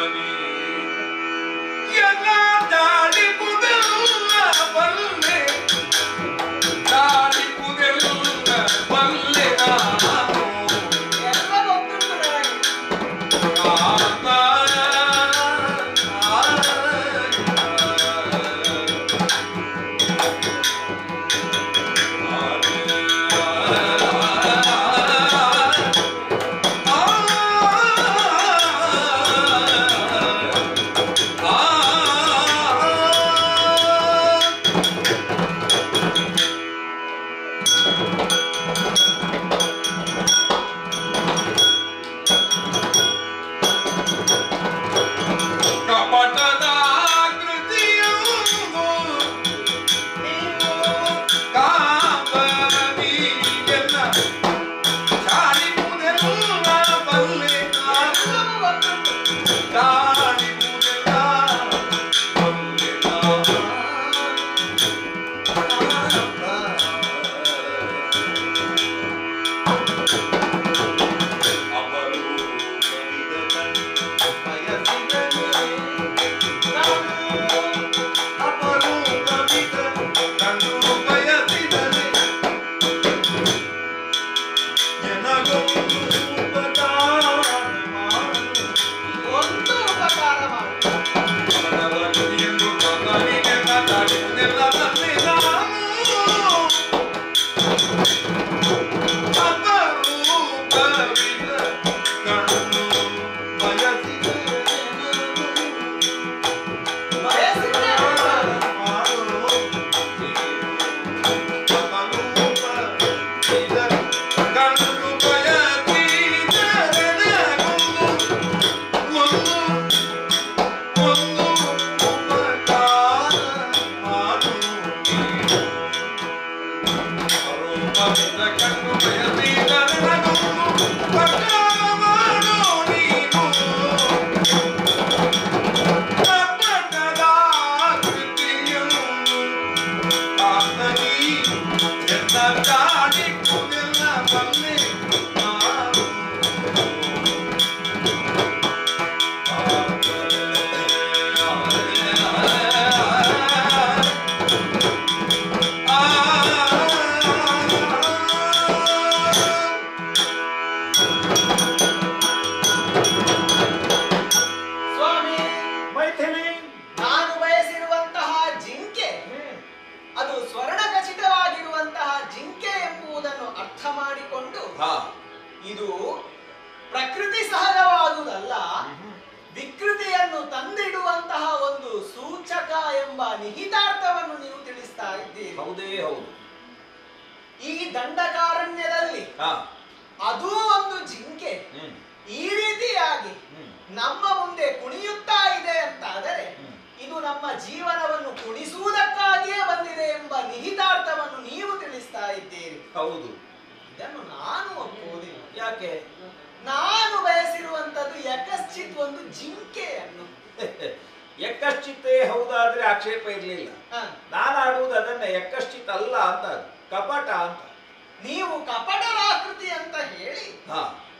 S5: ನೀವು
S6: ಕಪಟರಾಕೃತಿ ಅಂತ ಹೇಳಿ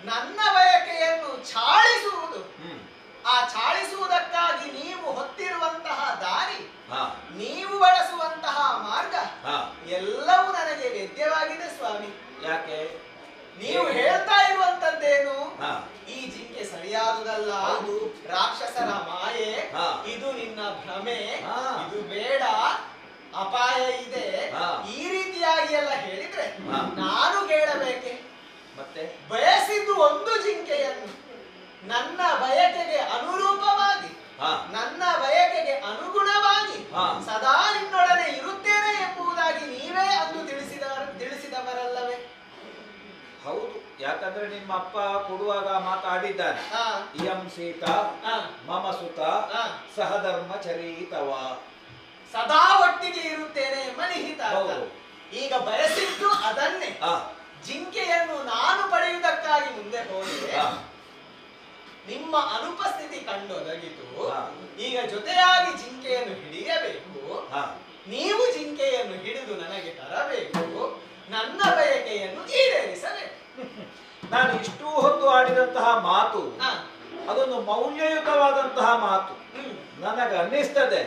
S6: ನನ್ನ ಬಯಕೆಯನ್ನು
S3: ಚಾಳಿಸುವುದು.
S6: ಆ ಚಾಳಿಸುವುದಕ್ಕಾಗಿ ನೀವು ಹೊತ್ತಿರುವಂತಹ ದಾರಿ
S3: ಹಾ.
S6: ನೀವು ಬಳಸುವಂತಹ ಮಾರ್ಗ ಎಲ್ಲವೂ ನನಗೆ ವೇದ್ಯವಾಗಿದೆ ಸ್ವಾಮಿ.
S3: ಯಾಕೆ?
S6: ನೀವು ಹೇಳ್ತಾ ಇರುವಂತದ್ದೇನು? ಈ ಜಿಂಕೆ ಸರಿಯಾದುದಲ್ಲ. ರಾಕ್ಷಸರ ಮಾಯೆ. ಇದು ನಿನ್ನ ಭ್ರಮೆ.
S3: ಹಾ.
S6: ಇದು ಬೇಡ. ಅಪಾಯ ಇದೆ. ಈ ರೀತಿಯಾಗಿ ಎಲ್ಲ ಹೇಳಿದ್ರೆ. ನಾನು ಕೇಳಬೇಕೆ
S3: ಮತ್ತೆ?
S6: ಬಯಸಿದ್ದು ಒಂದು ಜಿಂಕೆಯನ್ನು ನನ್ನ ಬಯಕೆಗೆ ಅನುರೂಪವಾಗಿ ನನ್ನ ಬಯಕೆಗೆ ಅನುಗುಣವಾಗಿ. ಸದಾ ನಿನ್ನೊಡನೆ ಇರುತ್ತೇನೆ ಎಂಬುದಾಗಿ ನೀವೇ ಅಂದು ತಿಳಿಸಿದ ತಿಳಿಸಿದವರಲ್ಲವೇ?
S3: ಹೌದು. ಯಾಕಂದ್ರೆ ನಿಮ್ಮ ಅಪ್ಪ ಕೊಡುವಾಗ ಮಾತಾಡಿದ್ದಾನೆ ಇಯಂ ಸೀತಾ ಮಮ ಸುತ. ಸಹಧರ್ಮ ಚರೀತವ.
S6: ಸದಾ ಒಟ್ಟಿಗೆ ಇರುತ್ತೇನೆ ಎಂಬ ನಿಹಿತ. ಈಗ ಬಯಸಿದ್ದು ಅದನ್ನೇ. ಜಿಂಕೆಯನ್ನು ನಾನು ಪಡೆಯುವುದಕ್ಕಾಗಿ ಮುಂದೆ ಹೋದರೆ ನಿಮ್ಮ ಅನುಪಸ್ಥಿತಿ ಕಂಡೊದಗಿತು.
S3: ಒದಗಿತು
S6: ಈಗ ಜೊತೆಯಾಗಿ ಜಿಂಕೆಯನ್ನು ಹಿಡಿಯಬೇಕು. ನೀವು ಜಿಂಕೆಯನ್ನು ಹಿಡಿದು ನನಗೆ ತರಬೇಕು. ನನ್ನ ಬಯಕೆಯನ್ನು ಈಡೇರಿಸಬೇಕು.
S3: ನಾನು ಇಷ್ಟೂ ಹೊತ್ತು ಆಡಿದಂತಹ ಮಾತು. ಅದೊಂದು ಮೌಲ್ಯಯುತವಾದಂತಹ ಮಾತು.
S6: ಹ್ಮ್.
S3: ನನಗೆ ಅನ್ನಿಸ್ತದೆ.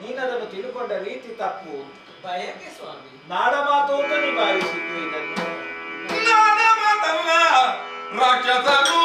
S3: ನೀನದನ್ನು ತಿಳ್ಕೊಂಡ ರೀತಿ ತಪ್ಪು
S6: ಬಯಕೆ ಸ್ವಾಮಿ?
S3: ನಾಡ ಮಾತು ಅಂತಲೂ ಭಾವಿಸಿದ್ದು ಇದನ್ನು ನಾಡ ಮಾತಲ್ಲ ರಾಕ್ಷಸರು